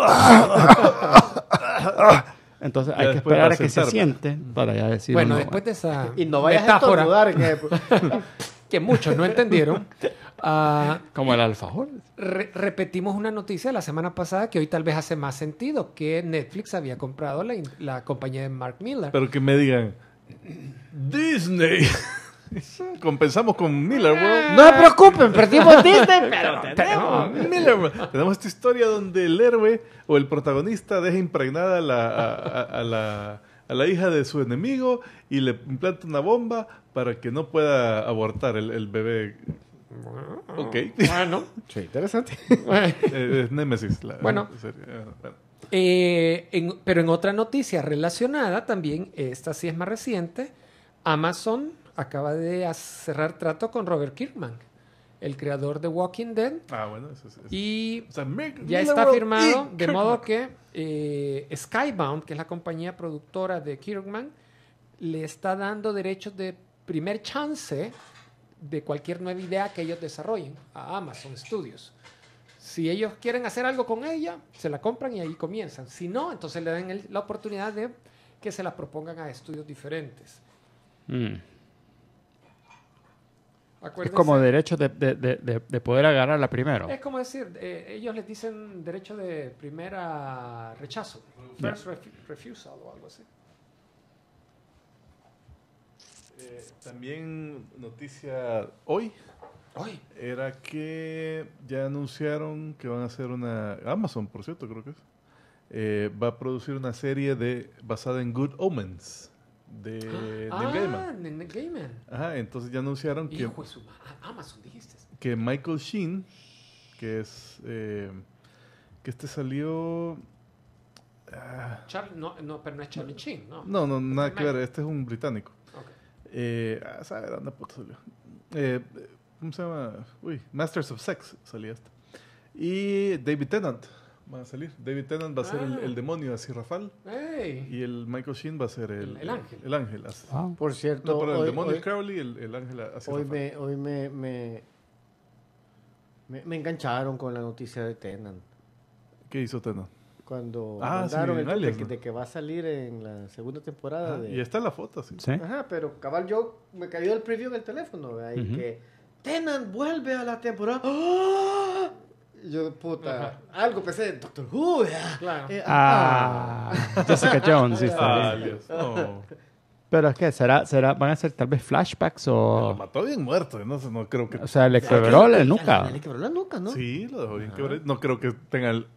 S3: Entonces
S2: Ya
S3: hay que esperar a que se
S2: sentar.
S3: siente para ya decir...
S5: Bueno,
S3: no,
S5: después de esa
S4: y no vayas
S5: metáfora
S4: a estornudar. que-
S5: que muchos no entendieron, ah,
S3: Como el alfajor.
S5: re- repetimos una noticia la semana pasada que hoy tal vez hace más sentido, que Netflix había comprado la, la compañía de Mark Miller.
S2: Pero que me digan, Disney, compensamos con Miller World.
S4: no se preocupen, perdimos Disney, pero tenemos.
S2: Miller World. Tenemos esta historia donde el héroe o el protagonista deja impregnada a la, a, a- a la, a la hija de su enemigo y le implanta una bomba para que no pueda abortar el, el bebé. Ok.
S5: Bueno,
S4: Sí, interesante.
S2: Eh, es Nemesis. La,
S5: Bueno.
S2: Ah, bueno.
S5: Eh, en- pero en otra noticia relacionada, también, esta sí es más reciente, Amazon acaba de cerrar trato con Robert Kirkman, el creador de Walking Dead.
S2: Ah, bueno, eso es. eso.
S5: Y
S2: O sea, Meg-
S5: ya está firmado, de modo que eh, Skybound, que es la compañía productora de Kirkman, le está dando derechos de primer chance de cualquier nueva idea que ellos desarrollen a Amazon Studios. Si ellos quieren hacer algo con ella, se la compran y ahí comienzan. Si no, entonces le dan el- la oportunidad de que se la propongan a estudios diferentes.
S3: Mm. Es como derecho de, de- de- de- de poder agarrarla primero.
S5: Es como decir, eh, ellos les dicen derecho de primera rechazo, first refu- refusal o algo así.
S2: Eh, también noticia hoy
S5: Ay,
S2: era que ya anunciaron que van a hacer una Amazon, por cierto, creo que es. eh, va a producir una serie de basada en Good Omens de
S5: ah,
S2: Gaiman.
S5: Neil Gaiman.
S2: Ajá, entonces ya anunciaron que,
S5: Hijo de su ah, Amazon dijiste.
S2: que Michael Sheen, que es eh, que este salió ah,
S5: no, no, pero no es Charlie Chin, ¿no?
S2: no, no, nada que ver, este es un británico.
S5: Ok.
S2: Eh, ah, ¿sabe dónde puto salió? Eh, ¿Cómo se llama? Uy, Masters of Sex salía este. Y David Tennant va a salir. David Tennant va a ser el,
S5: Ah.
S2: el demonio así Rafal.
S5: Ey,
S2: Y el Michael Sheen va a ser el,
S5: El- el ángel.
S2: El ángel. así.
S3: Ah.
S4: Por
S2: No,
S4: cierto,
S2: pero el
S4: hoy,
S2: demonio
S4: hoy-
S2: es Crowley, el, el ángel así
S4: hoy
S2: Rafal.
S4: me, hoy me, me, me, me engancharon con la noticia de Tenan.
S2: ¿Qué hizo Tennant?
S4: Cuando
S2: Ah,
S4: mandaron
S2: sí,
S4: el
S2: en Alias,
S4: de, que,
S2: ¿no?
S4: de que va a salir en la segunda temporada
S2: Ah,
S4: de...
S2: y está la foto, sí.
S3: ¿Sí?
S4: Ajá, pero cabal yo me cayó el preview en el teléfono, ¿verdad? y que Tenan vuelve a la temporada. ¡Ah! Yo, puta, algo pensé en Doctor Who.
S5: Claro.
S4: Eh,
S3: Ah, Jessica Jones, sí, está
S2: Ah,
S3: bien.
S2: Dios. No.
S3: Pero es que será, será, van a ser tal vez flashbacks
S2: Lo
S3: o,
S2: mató bien muerto. No, sé, no creo que.
S3: o sea, le quebró la nuca.
S4: Le quebró la nuca, ¿no?
S2: Sí, lo dejó bien quebrado. No creo que tenga el,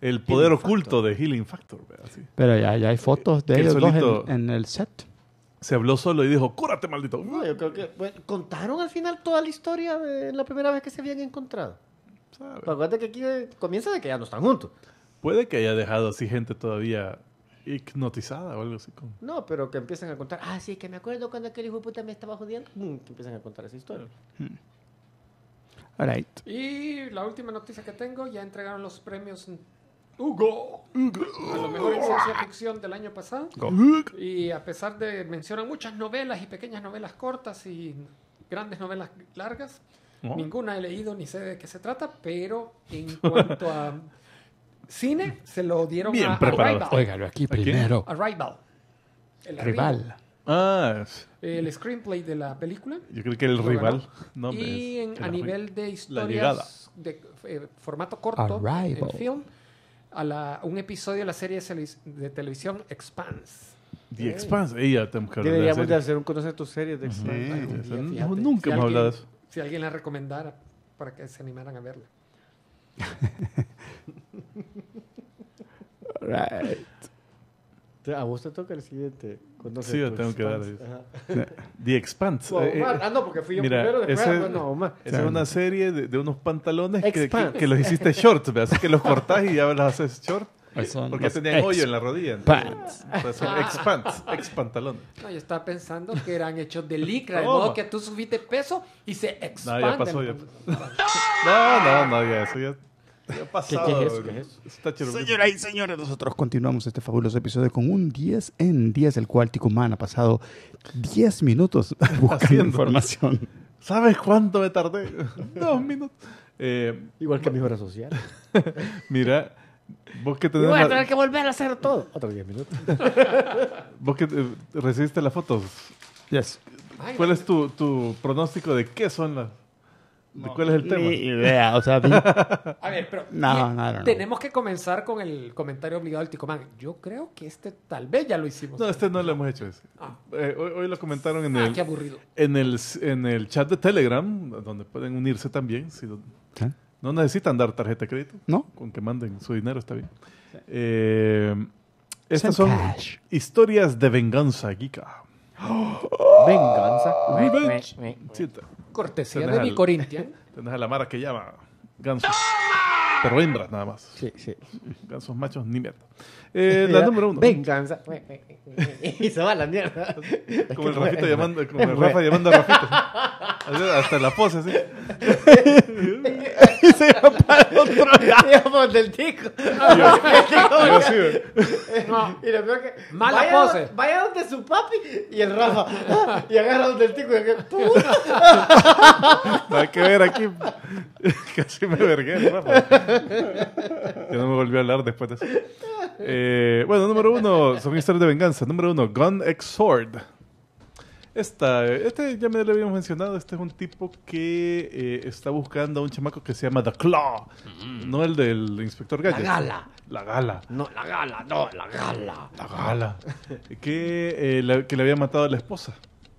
S2: el poder oculto de Healing Factor. ¿verdad? Sí.
S3: Pero ya, ya hay fotos de ellos dos en, en el set.
S2: Se habló solo y dijo: ¡Cúrate, maldito!
S4: No, yo creo que bueno, contaron al final toda la historia de la primera vez que se habían encontrado.
S2: ¿Sabe?
S4: Acuérdate que aquí eh, comienza de que ya no están juntos.
S2: Puede que haya dejado así gente todavía hipnotizada o algo así. Como...
S4: No, pero que empiezan a contar, ah, sí, que me acuerdo cuando aquel hijo de puta me estaba jodiendo. Mm, que empiezan a contar esa historia.
S3: All right.
S5: Y la última noticia que tengo, ya entregaron los premios Hugo a lo mejor en ciencia ficción del año pasado. Y a pesar de mencionan muchas novelas y pequeñas novelas cortas y grandes novelas largas, Ninguna he leído ni sé de qué se trata, pero en cuanto a cine, se lo dieron
S2: Bien
S5: a
S2: preparado.
S5: Arrival.
S3: Óigalo aquí primero.
S5: Arrival. El arribo.
S3: Rival.
S2: Ah, es-
S5: El screenplay de la película.
S2: yo creo que el rival. No,
S5: y en- a nivel de historias de eh, formato corto,
S3: Arrival.
S5: el film, a la, un episodio de la serie de televisión Expanse.
S2: The Expanse. Ella tenemos que hablar de la
S4: Deberíamos de
S2: serie.
S4: hacer un conocer tus series de Expanse.
S5: día,
S2: no- nunca
S5: Si
S2: hemos hablado de eso.
S5: Si alguien la recomendara para que se animaran a verla.
S3: Right.
S4: A vos te toca el siguiente. Conocer
S2: Sí, yo tengo que dar. The Expanse. Eh, eh,
S4: Omar. ah, no, porque fui yo
S2: mira,
S4: primero. Después,
S2: ese-
S4: bueno, Omar.
S2: Esa es una serie de, de unos pantalones que, que, que los hiciste shorts, ¿ve? así que los cortás y ya los haces short.
S3: Son
S2: Porque tenían hoyo en la rodilla.
S3: Pants.
S2: Entonces, son expants, ex pantalones.
S5: No, yo estaba pensando que eran hechos de licra, de modo que tú subiste peso y se expanden.
S2: pasó, ya No, no, no, ya, eso ya, ya pasado.
S4: qué es eso? ¿Qué es eso?
S2: Está chido.
S3: Señoras y señores, nosotros continuamos este fabuloso episodio con un 10 en 10, el cual Ticumán ha pasado 10 minutos buscando
S2: Haciendo.
S3: información.
S2: ¿Sabes cuánto me tardé? Dos minutos. Eh,
S4: Igual que mi hora social.
S2: mira, vos que
S4: Y
S2: tenés
S4: voy a
S2: la-
S4: tener que volver a hacer todo. Otros 10 minutos.
S2: vos que eh, recibiste las fotos,
S3: Yes.
S2: ¿cuál es tu, tu pronóstico de qué son las... de cuál es el tema?
S3: Ni idea, o sea, vi-
S5: A ver, pero
S3: No, no, no, no.
S5: tenemos que comenzar con el comentario obligado del Ticomán. Yo creo que este tal vez ya lo hicimos.
S2: No, este no lo hemos hecho.
S5: Ah.
S2: Eh, hoy, hoy lo comentaron en
S5: Ah,
S2: el,
S5: qué aburrido.
S2: en, el, en el chat de Telegram, donde pueden unirse también. Si no,
S3: ¿Sí?
S2: No necesitan dar tarjeta de crédito.
S3: ¿No?
S2: Con que manden su dinero está bien. Eh, estas
S3: Send
S2: son
S3: cash.
S2: historias de venganza, Geeka.
S4: Venganza.
S2: Revenge. Sí, te-
S5: Cortesía de mi Corinthian.
S2: tenés a la Mara que llama Ganso. pero hembras nada más.
S3: Sí, sí.
S2: Gansos machos, ni mierda. Eh, la número uno.
S4: Venganza. Y se va a la mierda.
S2: Como el Rafita llamando, como el Rafa llamando a Rafita. Hasta la pose, así.
S3: Y se va para otro lado.
S4: Íbamos del tico.
S2: Y yo-
S4: lo peor que.
S5: Mala
S4: vaya,
S5: pose.
S4: Vaya donde su papi y el Rafa. Y agarra donde el tico y aquel, puta.
S2: Nada que ver aquí. Casi me vergué, el Rafa. Que no me volvió a hablar después de eso. Eh, bueno, número uno, son historias de venganza. Número uno, Gun X Sword. Esta, este ya me lo habíamos mencionado. Este es un tipo que eh, está buscando a un chamaco que se llama The Claw. No el del inspector
S5: La
S2: Gadget.
S5: gala.
S2: La gala.
S5: No, la gala, no, la gala.
S2: La gala. que, eh, la- que le había matado a la esposa.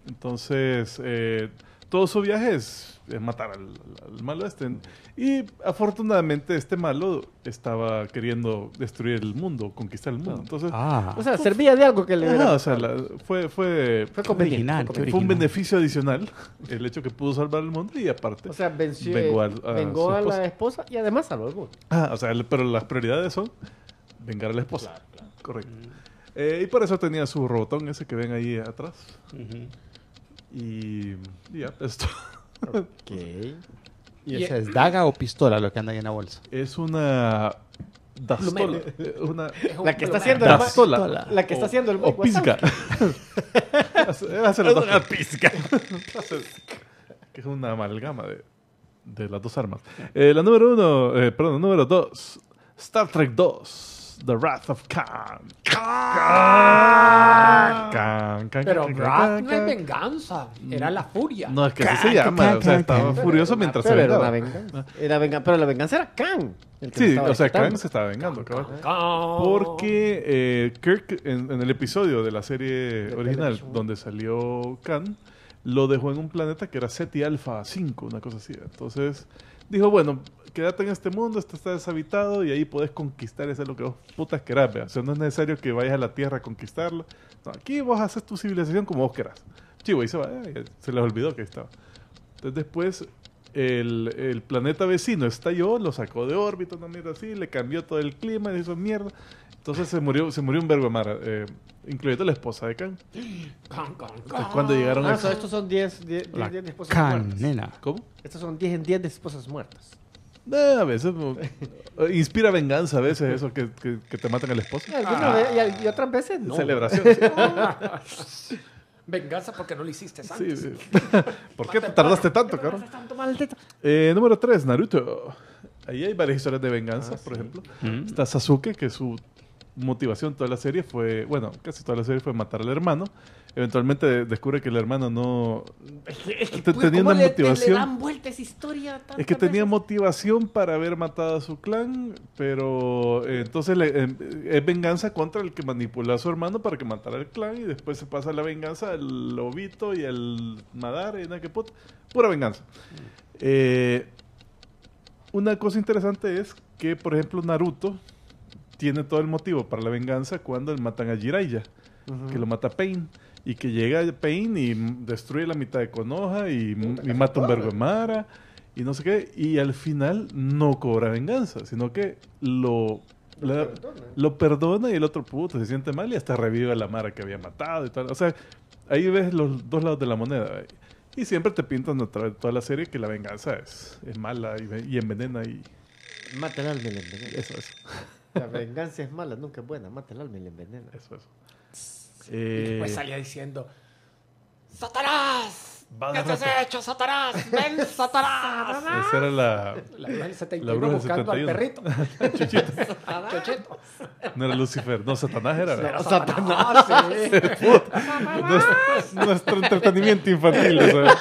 S2: Entonces, eh, todo su viaje es, es matar al, al malo este. Y afortunadamente este malo estaba queriendo destruir el mundo, conquistar el mundo. Entonces,
S3: Ah,
S4: O sea, servía de algo que le
S2: ajá, o sea, la- fue, fue,
S4: Fue
S3: original,
S4: fue
S3: qué
S2: fue un
S3: original.
S2: beneficio adicional el hecho que pudo salvar el mundo y aparte...
S4: O sea, venció,
S2: Vengó al- a
S4: vengó a, la esposa y además salvó al mundo.
S2: Ah, o sea, el- pero las prioridades son vengar a la esposa. Correcto. Eh, y por eso tenía su robotón ese que ven ahí atrás. Y, y ya, esto
S3: ¿Y esa es daga o pistola lo que anda ahí en la bolsa?
S2: es una dastola. Una
S4: La que está haciendo el
S2: dastola.
S4: La que está haciendo el
S2: O pizca. Dos cosas. Hace- que es una amalgama de, de las dos armas. Eh, la número uno, eh, perdón, número dos. Star Trek 2. The Wrath of Khan. Khan. Khan, Khan,
S5: Pero Wrath no es venganza, era la furia.
S2: No, es que así se llama. O sea, estaba furioso mientras se
S4: Pero era venganza. Era venga- Pero la venganza era Khan.
S2: Sí, o sea. Khan se estaba vengando.
S5: Khan.
S2: Porque eh, Kirk, en, en el episodio de la serie original donde salió Khan, lo dejó en un planeta que era SETI Alpha 5, una cosa así. Entonces dijo, bueno, quédate en este mundo, este está deshabitado y ahí podés conquistar, eso es lo que vos putas querás. vea. O sea, no es necesario que vayas a la Tierra a conquistarla. No, aquí vos haces tu civilización como vos querás. Chivo, y se va, eh, se les olvidó que ahí estaba. Entonces después el, el planeta vecino estalló, lo sacó de órbita, una mierda así, le cambió todo el clima y hizo mierda. Entonces se murió, se murió un verbo de Mara, eh, incluyendo la esposa de Khan.
S5: Khan, Khan,
S2: cuando llegaron
S4: Ah,
S2: a...
S4: estos son 10 10
S3: La
S4: 10 esposas muertas.
S2: ¿Cómo?
S4: Estos son 10 en 10 de esposas muertas.
S2: Eh, a veces no, inspira venganza a veces eso que, que- que te matan a la esposa.
S4: Y, algunas ve- y al- y otras veces no.
S2: Celebración. sí.
S5: Venganza porque no lo hiciste
S2: Sí,
S5: antes.
S2: sí. ¿Por qué te tardaste tanto, cabrón? Eh, número 3, Naruto. Ahí hay varias historias de venganza, por ejemplo. Está Sasuke, que su motivación toda la serie fue, bueno, casi toda la serie fue matar al hermano. Eventualmente de- descubre que el hermano no... Te-
S4: Pues,
S2: tenía
S4: ¿cómo
S2: una
S4: le-
S2: motivación.
S4: Le dan vuelta esa historia
S2: Es que tenía motivación para haber matado a su clan, pero eh, entonces le- eh, es venganza contra el que manipuló a su hermano para que matara al clan y después se pasa la venganza al lobito y al Madara y nada que puta. Pura venganza. Eh, una cosa interesante es que, por ejemplo, Naruto tiene todo el motivo para la venganza cuando le matan a Jiraiya, que lo mata Pain. Y que llega Pain y destruye la mitad de Konoha y, y mata un vergo de Mara y no sé qué. Y al final no cobra venganza, sino que lo, la- lo perdona y el otro puto se siente mal y hasta revive a la Mara que había matado y tal. O sea, ahí ves los dos lados de la moneda. Y siempre te pintan a través de toda la serie que la venganza es, es mala y, ve- y envenena y
S4: Mata el alma y le envenena.
S2: eso, eso.
S4: La venganza es mala, nunca es buena. Mata el alma y le envenena.
S2: Eso, eso.
S5: Y
S2: Eh,
S5: después salía diciendo: ¡Satanás! ¿Qué te has hecho, Satanás? ¡Ven, Satanás!
S2: esa era la...
S5: La bruja del
S2: La
S5: 71
S2: bruja del
S5: buscando al
S2: 71.
S5: perrito. Chochito.
S2: No era Lucifer, no, Satanás era.
S5: Era Satanás, sí.
S2: Nuestro, nuestro entretenimiento infantil. ¿sabes?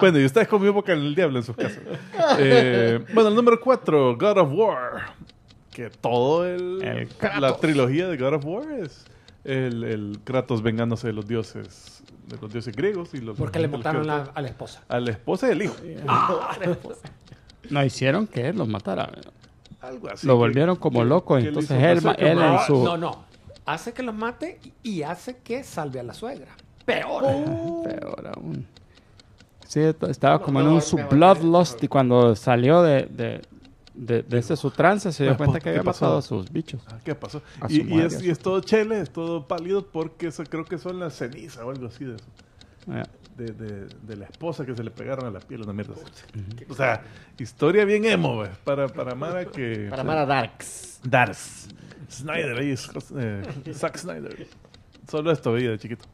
S2: bueno, y ustedes conmigo boca el diablo en sus casas. Eh, bueno, el número 4, God of War. Que todo el,
S3: El
S2: la trilogía de God of War es el, el Kratos vengándose de los dioses de los dioses griegos y los
S5: Porque le mataron a la esposa.
S2: a la esposa y al hijo.
S3: No hicieron que él los matara.
S2: Algo así.
S3: Lo
S2: que-
S3: volvieron como
S2: que-
S3: loco, entonces él, él en su...
S5: No, no. Hace que los mate y hace que salve a la suegra. Peor.
S3: Peor aún. Sí, estaba como en
S4: no,
S3: un
S4: mejor
S3: su
S4: que eso,
S3: bloodlust y cuando salió de, de, de, desde su trance se dio
S2: Ah,
S3: cuenta
S2: ¿qué
S3: que había
S2: pasó?
S3: matado a sus bichos.
S2: Ah, ¿Qué pasó? Y, y es, y todo chele, es todo pálido porque eso creo que son las cenizas o algo así de eso.
S3: Eh,
S2: De, de- de la esposa que se le pegaron a la piel, una mierda. O sea, historia bien emo, güey, para, para Mara que...
S4: Para Mara Darks.
S2: Dars. Snyder ahí, es- eh, Zack Snyder. Solo esto veía de chiquito.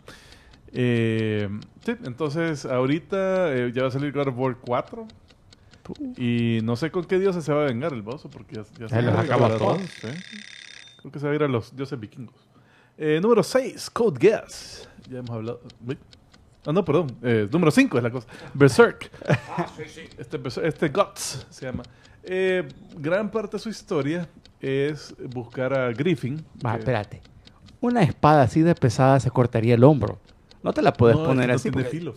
S2: Eh, sí, entonces ahorita eh, ya va a salir God of War 4. Y no sé con qué dioses se va a vengar el bozo, porque ya, ya
S3: Ya los
S2: va a
S3: acaba
S2: acabar
S3: todos.
S2: ¿sí? Creo que se va a ir a los dioses vikingos. Eh, número 6, Code Geass. Ya hemos hablado. Ah, no, perdón. Eh, número 5 es la cosa. Berserk. Este, Berser- este Guts se llama. Eh, gran parte de su historia es buscar a Griffin.
S3: Va,
S2: que-
S3: espérate. Una espada así de pesada se cortaría el hombro. No te la puedes
S2: No, es
S3: poner
S2: que no
S3: así.
S2: tiene
S3: porque-
S2: filo.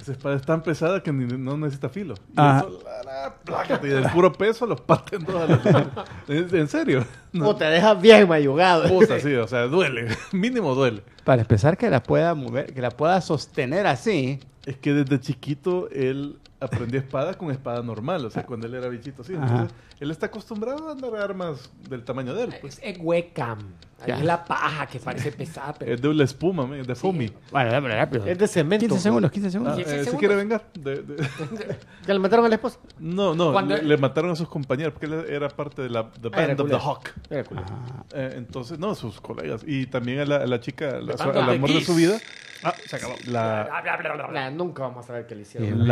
S2: Esa espada es tan pesada que ni- no necesita filo. Y
S3: Ajá.
S2: eso, la, la, y del puro peso los parten todas las ¿En, en serio? No.
S4: O te deja bien mayugado.
S2: Puta, sí, o sea, duele. Mínimo duele.
S3: Para empezar, que la pueda mover, que la pueda sostener así.
S2: Es que desde chiquito él aprendió espada con espada normal, o sea, cuando él era bichito así. Entonces, él está acostumbrado a andar a armas del tamaño de él. Pues.
S5: Es, es
S3: Ya.
S5: es la paja que parece pesada, pero...
S2: Es de una espuma, man, de foamy.
S3: Bueno, dame rápido.
S4: Es de cemento.
S3: 15 segundos, 15
S2: Ah,
S3: segundos.
S5: Quince
S2: eh, ¿Se quiere vengar? De- de-
S4: ¿Que le mataron a la esposa?
S2: No, no,
S5: Cuando-
S2: le, le mataron a sus compañeros porque él era parte de la the
S4: Ah, era
S2: Band of the. Hawk.
S3: Ah,
S2: Eh, entonces, no, sus colegas. Y también a la, a la chica, la- al amor de su vida. Ah, se acabó. La.
S5: Bla, bla, bla, bla, bla.
S4: Nah, nunca vamos a saber qué le hicieron.
S3: Bien.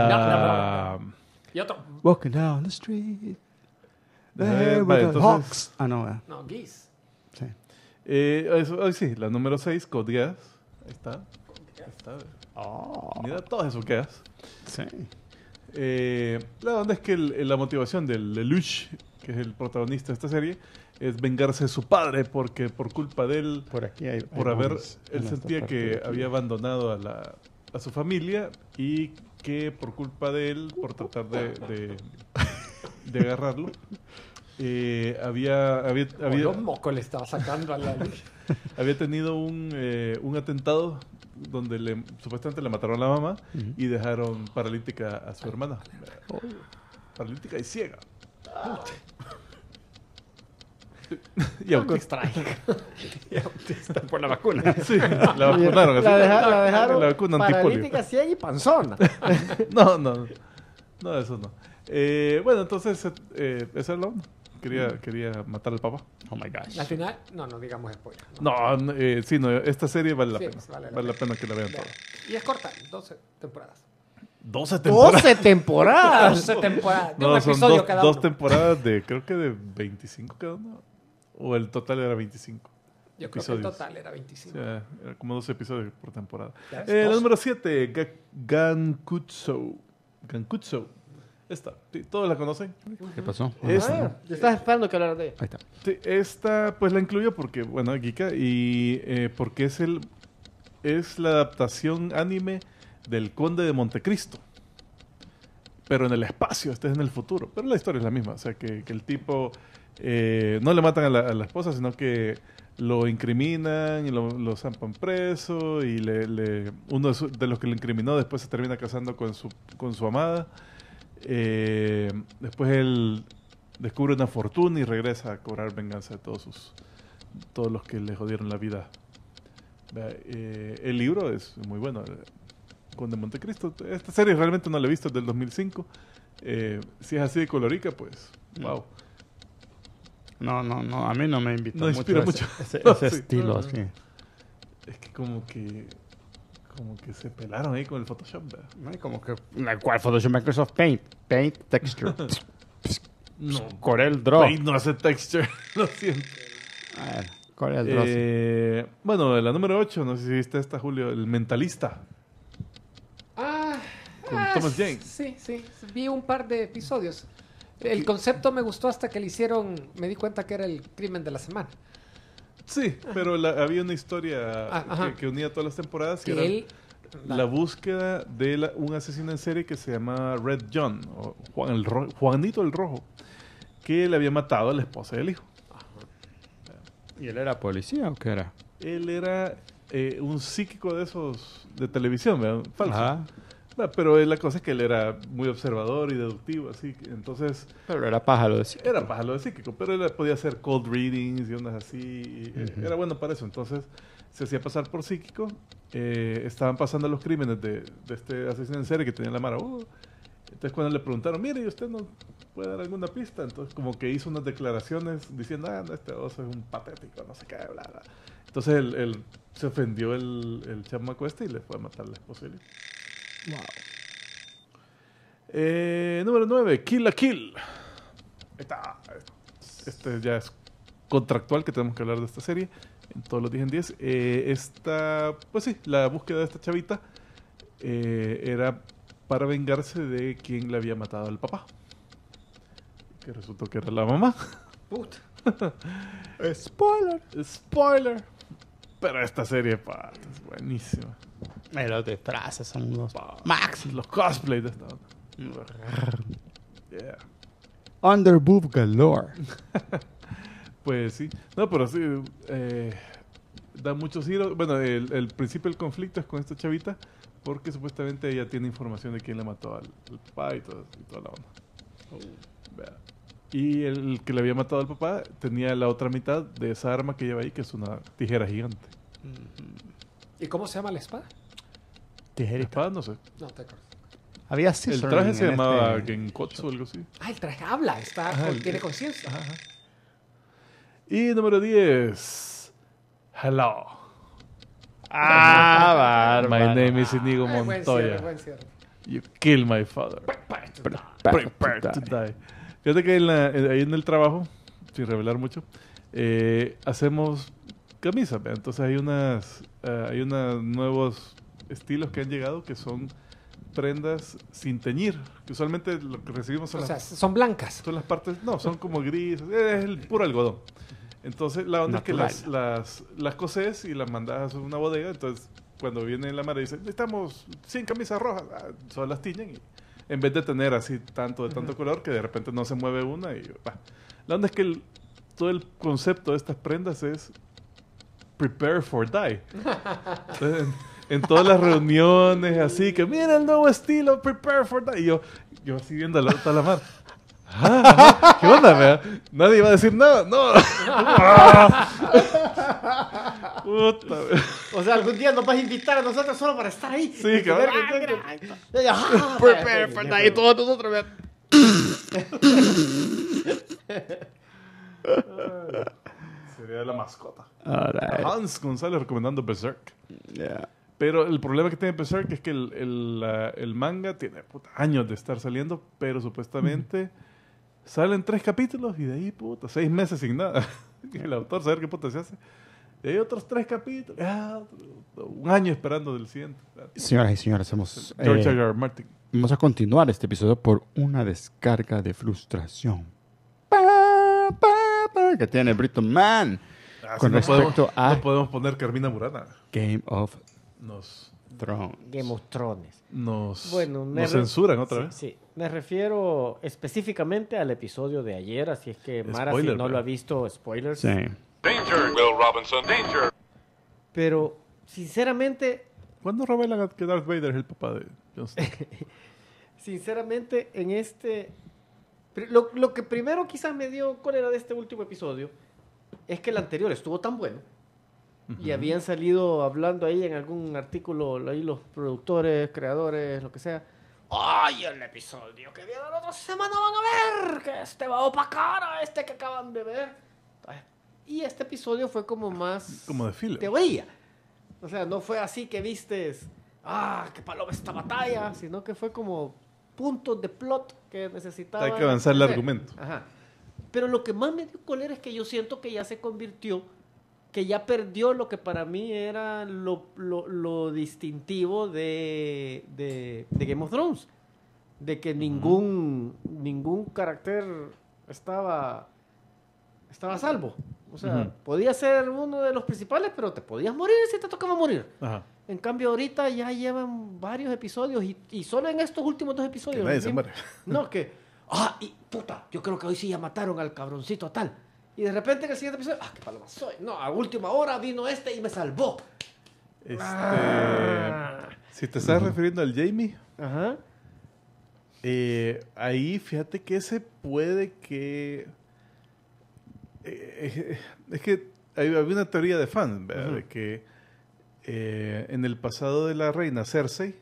S2: La
S5: Y otro...
S3: Walking down the street. There
S2: Eh,
S3: were
S2: vale,
S3: the
S2: entonces-
S3: hawks. Ah, no, eh,
S5: No, Geese.
S3: sí.
S2: eh, eso, sí, la número 6, Code Geass. Ahí está. Ahí está.
S3: Oh,
S2: Mira todas esos Geass.
S3: sí.
S2: Eh, la onda es que el- la motivación del Lelouch, que es el protagonista de esta serie, es vengarse de su padre porque por culpa de él
S3: Por aquí hay.
S2: por
S3: hay
S2: haber, él sentía que había abandonado a, la, a su familia y que por culpa de él, por tratar de, de, de agarrarlo, eh, había, había, había,
S5: Los mocos le estaba sacando a la
S2: había tenido un, eh, un atentado donde le, supuestamente le mataron a la mamá
S3: Ujú.
S2: y dejaron paralítica a su hermana. Paralítica y ciega. y autista.
S3: Por la vacuna.
S2: Sí, la vacunaron. así.
S4: La, deja- la dejaron
S2: La vacuna antipolio.
S4: paralítica, ciega y panzona.
S2: No, no. No, eso no. Eh, bueno, entonces, eh, esa es la onda. Quería, quería matar al papá.
S3: Oh my gosh.
S5: Al final, no, no digamos spoiler.
S2: No, no, eh, sí, no, esta serie vale la
S5: Sí,
S2: pena.
S5: vale
S2: Vale
S5: la
S2: pena que la vean
S5: Vean.
S2: toda.
S5: Y es corta, 12 temporadas.
S2: 12 temporadas.
S4: 12 temporadas.
S5: 12 temporadas. De
S2: No,
S5: un
S2: son
S5: episodio
S2: dos,
S5: cada
S2: dos
S5: uno.
S2: temporadas de, creo que de 25 cada uno. O el total era 25.
S5: Yo creo que el
S2: episodios.
S5: total era
S2: O
S5: 25.
S2: sea, era como 12 episodios por temporada. Eh, la
S5: dos.
S2: número 7, Gankutsu. Gankutsu. Esta, sí, todos la conocen.
S3: ¿Qué pasó?
S2: Es-
S4: Ah, yo estaba esperando que hablara de ella.
S3: Ahí está.
S2: Sí, esta pues la incluyo porque, bueno, Giga, y eh, porque es el es la adaptación anime del Conde de Montecristo. Pero en el espacio, este es en el futuro. Pero la historia es la misma. O sea, que, el tipo eh, no le matan a la, a la esposa, sino que lo incriminan y lo, lo zampan preso. Y le, uno de, los que lo incriminó después se termina casando con su, con su amada. Eh, después él descubre una fortuna y regresa a cobrar venganza de todos sus todos los que le jodieron la vida. Eh, el libro es muy bueno, eh, Conde Montecristo. Esta serie realmente no la he visto, es del 2005. Eh, si es así de colorica, pues, wow.
S3: No, no, no. A mí no me invita
S2: No
S3: mucho.
S2: inspira
S3: ese-
S2: mucho.
S3: Ese,
S2: No,
S3: ese
S2: sí.
S3: estilo
S5: No,
S3: así.
S2: Es que como que como que se pelaron ahí con el Photoshop. vea.
S3: No hay como que. Cual Photoshop Microsoft Paint. Paint texture.
S2: No,
S3: Corel Draw.
S2: Paint no hace texture, lo siento.
S3: A ver, Corel Draw. sí.
S2: Eh, bueno, la número 8, no sé si viste esta, Julio, El Mentalista.
S5: Ah,
S2: Con
S5: ah,
S2: Thomas Jane.
S5: Sí, sí. Vi un par de episodios. El concepto me gustó hasta que le hicieron. Me di cuenta que era el crimen de la semana.
S2: Sí, pero la- había una historia
S5: Ah,
S2: que, que unía todas las temporadas. Que
S5: Que
S2: era
S5: él.
S2: la búsqueda de la- un asesino en serie que se llama Red John, o Juan el Ro- Juanito el Rojo, que le había matado a la esposa y al hijo.
S3: ¿Y él era policía o qué era?
S2: Él era eh, un psíquico de esos de televisión, ¿verdad? Falso.
S3: Ajá.
S2: Pero la cosa es que él era muy observador y deductivo, así que entonces
S3: Pero era pájaro de psíquico.
S2: era pájaro de psíquico, pero él podía hacer cold readings y ondas así, y, eh, era bueno para eso, entonces se hacía pasar por psíquico, eh, estaban pasando los crímenes de, de este asesino en serie que tenía la mara, "Oh". entonces cuando le preguntaron, mire, ¿y usted no puede dar alguna pista? Entonces como que hizo unas declaraciones diciendo, ah, no, este oso es un patético, no sé qué, bla, bla. Entonces él, él- se ofendió el, el chamaco este y le fue a matar a la esposa. Le- Eh, número 9, Kill la Kill. Está. Este ya es contractual que tenemos que hablar de esta serie. En todos los 10 en 10. Eh, esta, pues sí, la búsqueda de esta chavita eh, era para vengarse de quien le había matado al papá. Que resultó que era la mamá.
S4: Puta.
S3: Spoiler.
S2: Spoiler. Pero esta serie, pa, es buenísima.
S3: Los disfraces son unos
S2: Pa,
S3: Max.
S2: Los cosplays de esta onda. Yeah.
S3: Underboob galore.
S2: Pues sí. No, pero sí. eh, da muchos giros. Bueno, el, el principio del conflicto es con esta chavita. Porque supuestamente ella tiene información de quién le mató al, al papá y, todo, y toda la onda. Vea. Y el que le había matado al papá tenía la otra mitad de esa arma que lleva ahí, que es una tijera gigante.
S5: ¿Y cómo se llama la espada?
S2: ¿La
S3: Tijerita.
S2: espada? No sé.
S5: No te acuerdo.
S3: Había
S2: El
S3: scissoring
S2: traje se
S3: en
S2: llamaba
S3: este-
S2: Genkotsu o algo así.
S5: Ah, el traje habla, está,
S2: Ajá, el-
S5: tiene conciencia.
S2: Y número 10. Hello.
S3: Ah,
S2: My
S3: bárbaro.
S2: name is Inigo
S5: Ay, buen cierre,
S2: Montoya.
S5: buen cierre.
S2: You kill my father. Prepare to die. Fíjate que en la- en- ahí en el trabajo, sin revelar mucho, eh, hacemos camisas. Entonces hay unas, eh, hay unos nuevos estilos que han llegado que son prendas sin teñir. Que usualmente lo que recibimos son
S5: O sea,
S2: las
S5: son blancas.
S2: son las partes, no, son como grises, es el puro algodón. Entonces, la onda es que las, las coses y las mandas a una bodega. Entonces, cuando viene la madre y dice, necesitamos 100 camisas rojas, ah, solo las tiñen. Y en vez de tener así tanto de tanto color, que de repente no se mueve una. y va. La onda es que el- todo el concepto de estas prendas es prepare for die. Entonces, en, en todas las reuniones, así que mira el nuevo estilo, prepare for die. Y yo, yo así viendo la, la mar. Ah, ¿Qué onda, vea? Nadie iba a decir nada, no. Puta.
S4: O sea, algún día nos vas a invitar a nosotros solo para estar ahí.
S2: Sí, que
S4: Ver
S2: va.
S4: que- que- Ah,
S3: Prepare for die. Todos nosotros. vean.
S2: Sería la mascota.
S3: Alright.
S2: Hans González recomendando Berserk.
S3: Yeah.
S2: Pero el problema que tiene Berserk es que el, el, la- el manga tiene puta, años de estar saliendo, pero supuestamente salen tres capítulos y de ahí, puta, seis meses sin nada. El autor, saber qué puta se hace. Y hay otros tres capítulos. ah, un año esperando del siguiente.
S3: Señoras y señores, hemos,
S2: George
S3: eh,
S2: R. Martin.
S3: vamos a continuar este episodio por una descarga de frustración. Que tiene Britton Man
S2: Ah,
S3: con
S2: no
S3: respecto
S2: podemos,
S3: a
S2: no podemos poner Carmina Burana.
S3: Game of
S2: Nos,
S3: Thrones.
S4: Game of Thrones.
S2: nos,
S4: Bueno, me
S2: nos
S4: re-
S2: censuran otra
S4: sí,
S2: vez.
S4: Sí, me refiero específicamente al episodio de ayer, así es que Mara,
S2: Spoiler,
S4: si no lo ha visto, spoilers.
S3: Sí.
S6: Danger, Will Robinson. Danger.
S4: Pero, sinceramente,
S2: ¿Cuándo revelan que Darth Vader es el papá de Jon Snow?
S4: sinceramente, en este... Lo, lo que primero quizás me dio cólera de este último episodio es que el anterior estuvo tan bueno y habían salido hablando ahí en algún artículo, ahí los productores, creadores, lo que sea. ¡Ay, el episodio que viene la otra semana van a ver! Que este va a opacar a este que acaban de ver. Y este episodio fue como más
S2: Como de filler.
S4: teoría. O sea, no fue así que vistes, ah, qué paloma esta batalla, sino que fue como puntos de plot que necesitaba.
S2: Hay que avanzar el argumento.
S4: Ajá. Pero lo que más me dio cólera es que yo siento que ya se convirtió, que ya perdió lo que para mí era lo, lo- lo distintivo de, de- de Game of Thrones. De que ningún, ningún carácter estaba, estaba a salvo. O sea, podía ser uno de los principales, pero te podías morir si te tocaba morir.
S2: Ajá.
S4: En cambio, ahorita ya llevan varios episodios y, y solo en estos últimos dos
S2: Que
S4: episodios.
S2: nadie se
S4: ¿sí?
S2: muere.
S4: No, que. Ah, y puta, yo creo que hoy sí ya mataron al cabroncito tal. Y de repente en el siguiente episodio, ah, qué paloma soy. No, a última hora vino este y me salvó.
S2: Este,
S4: Ah.
S2: Si te estás refiriendo al Jamie,
S4: Ajá.
S2: eh, ahí fíjate que ese puede que... eh, es que hay- había una teoría de fan, ¿verdad? de que eh, en el pasado de la reina Cersei,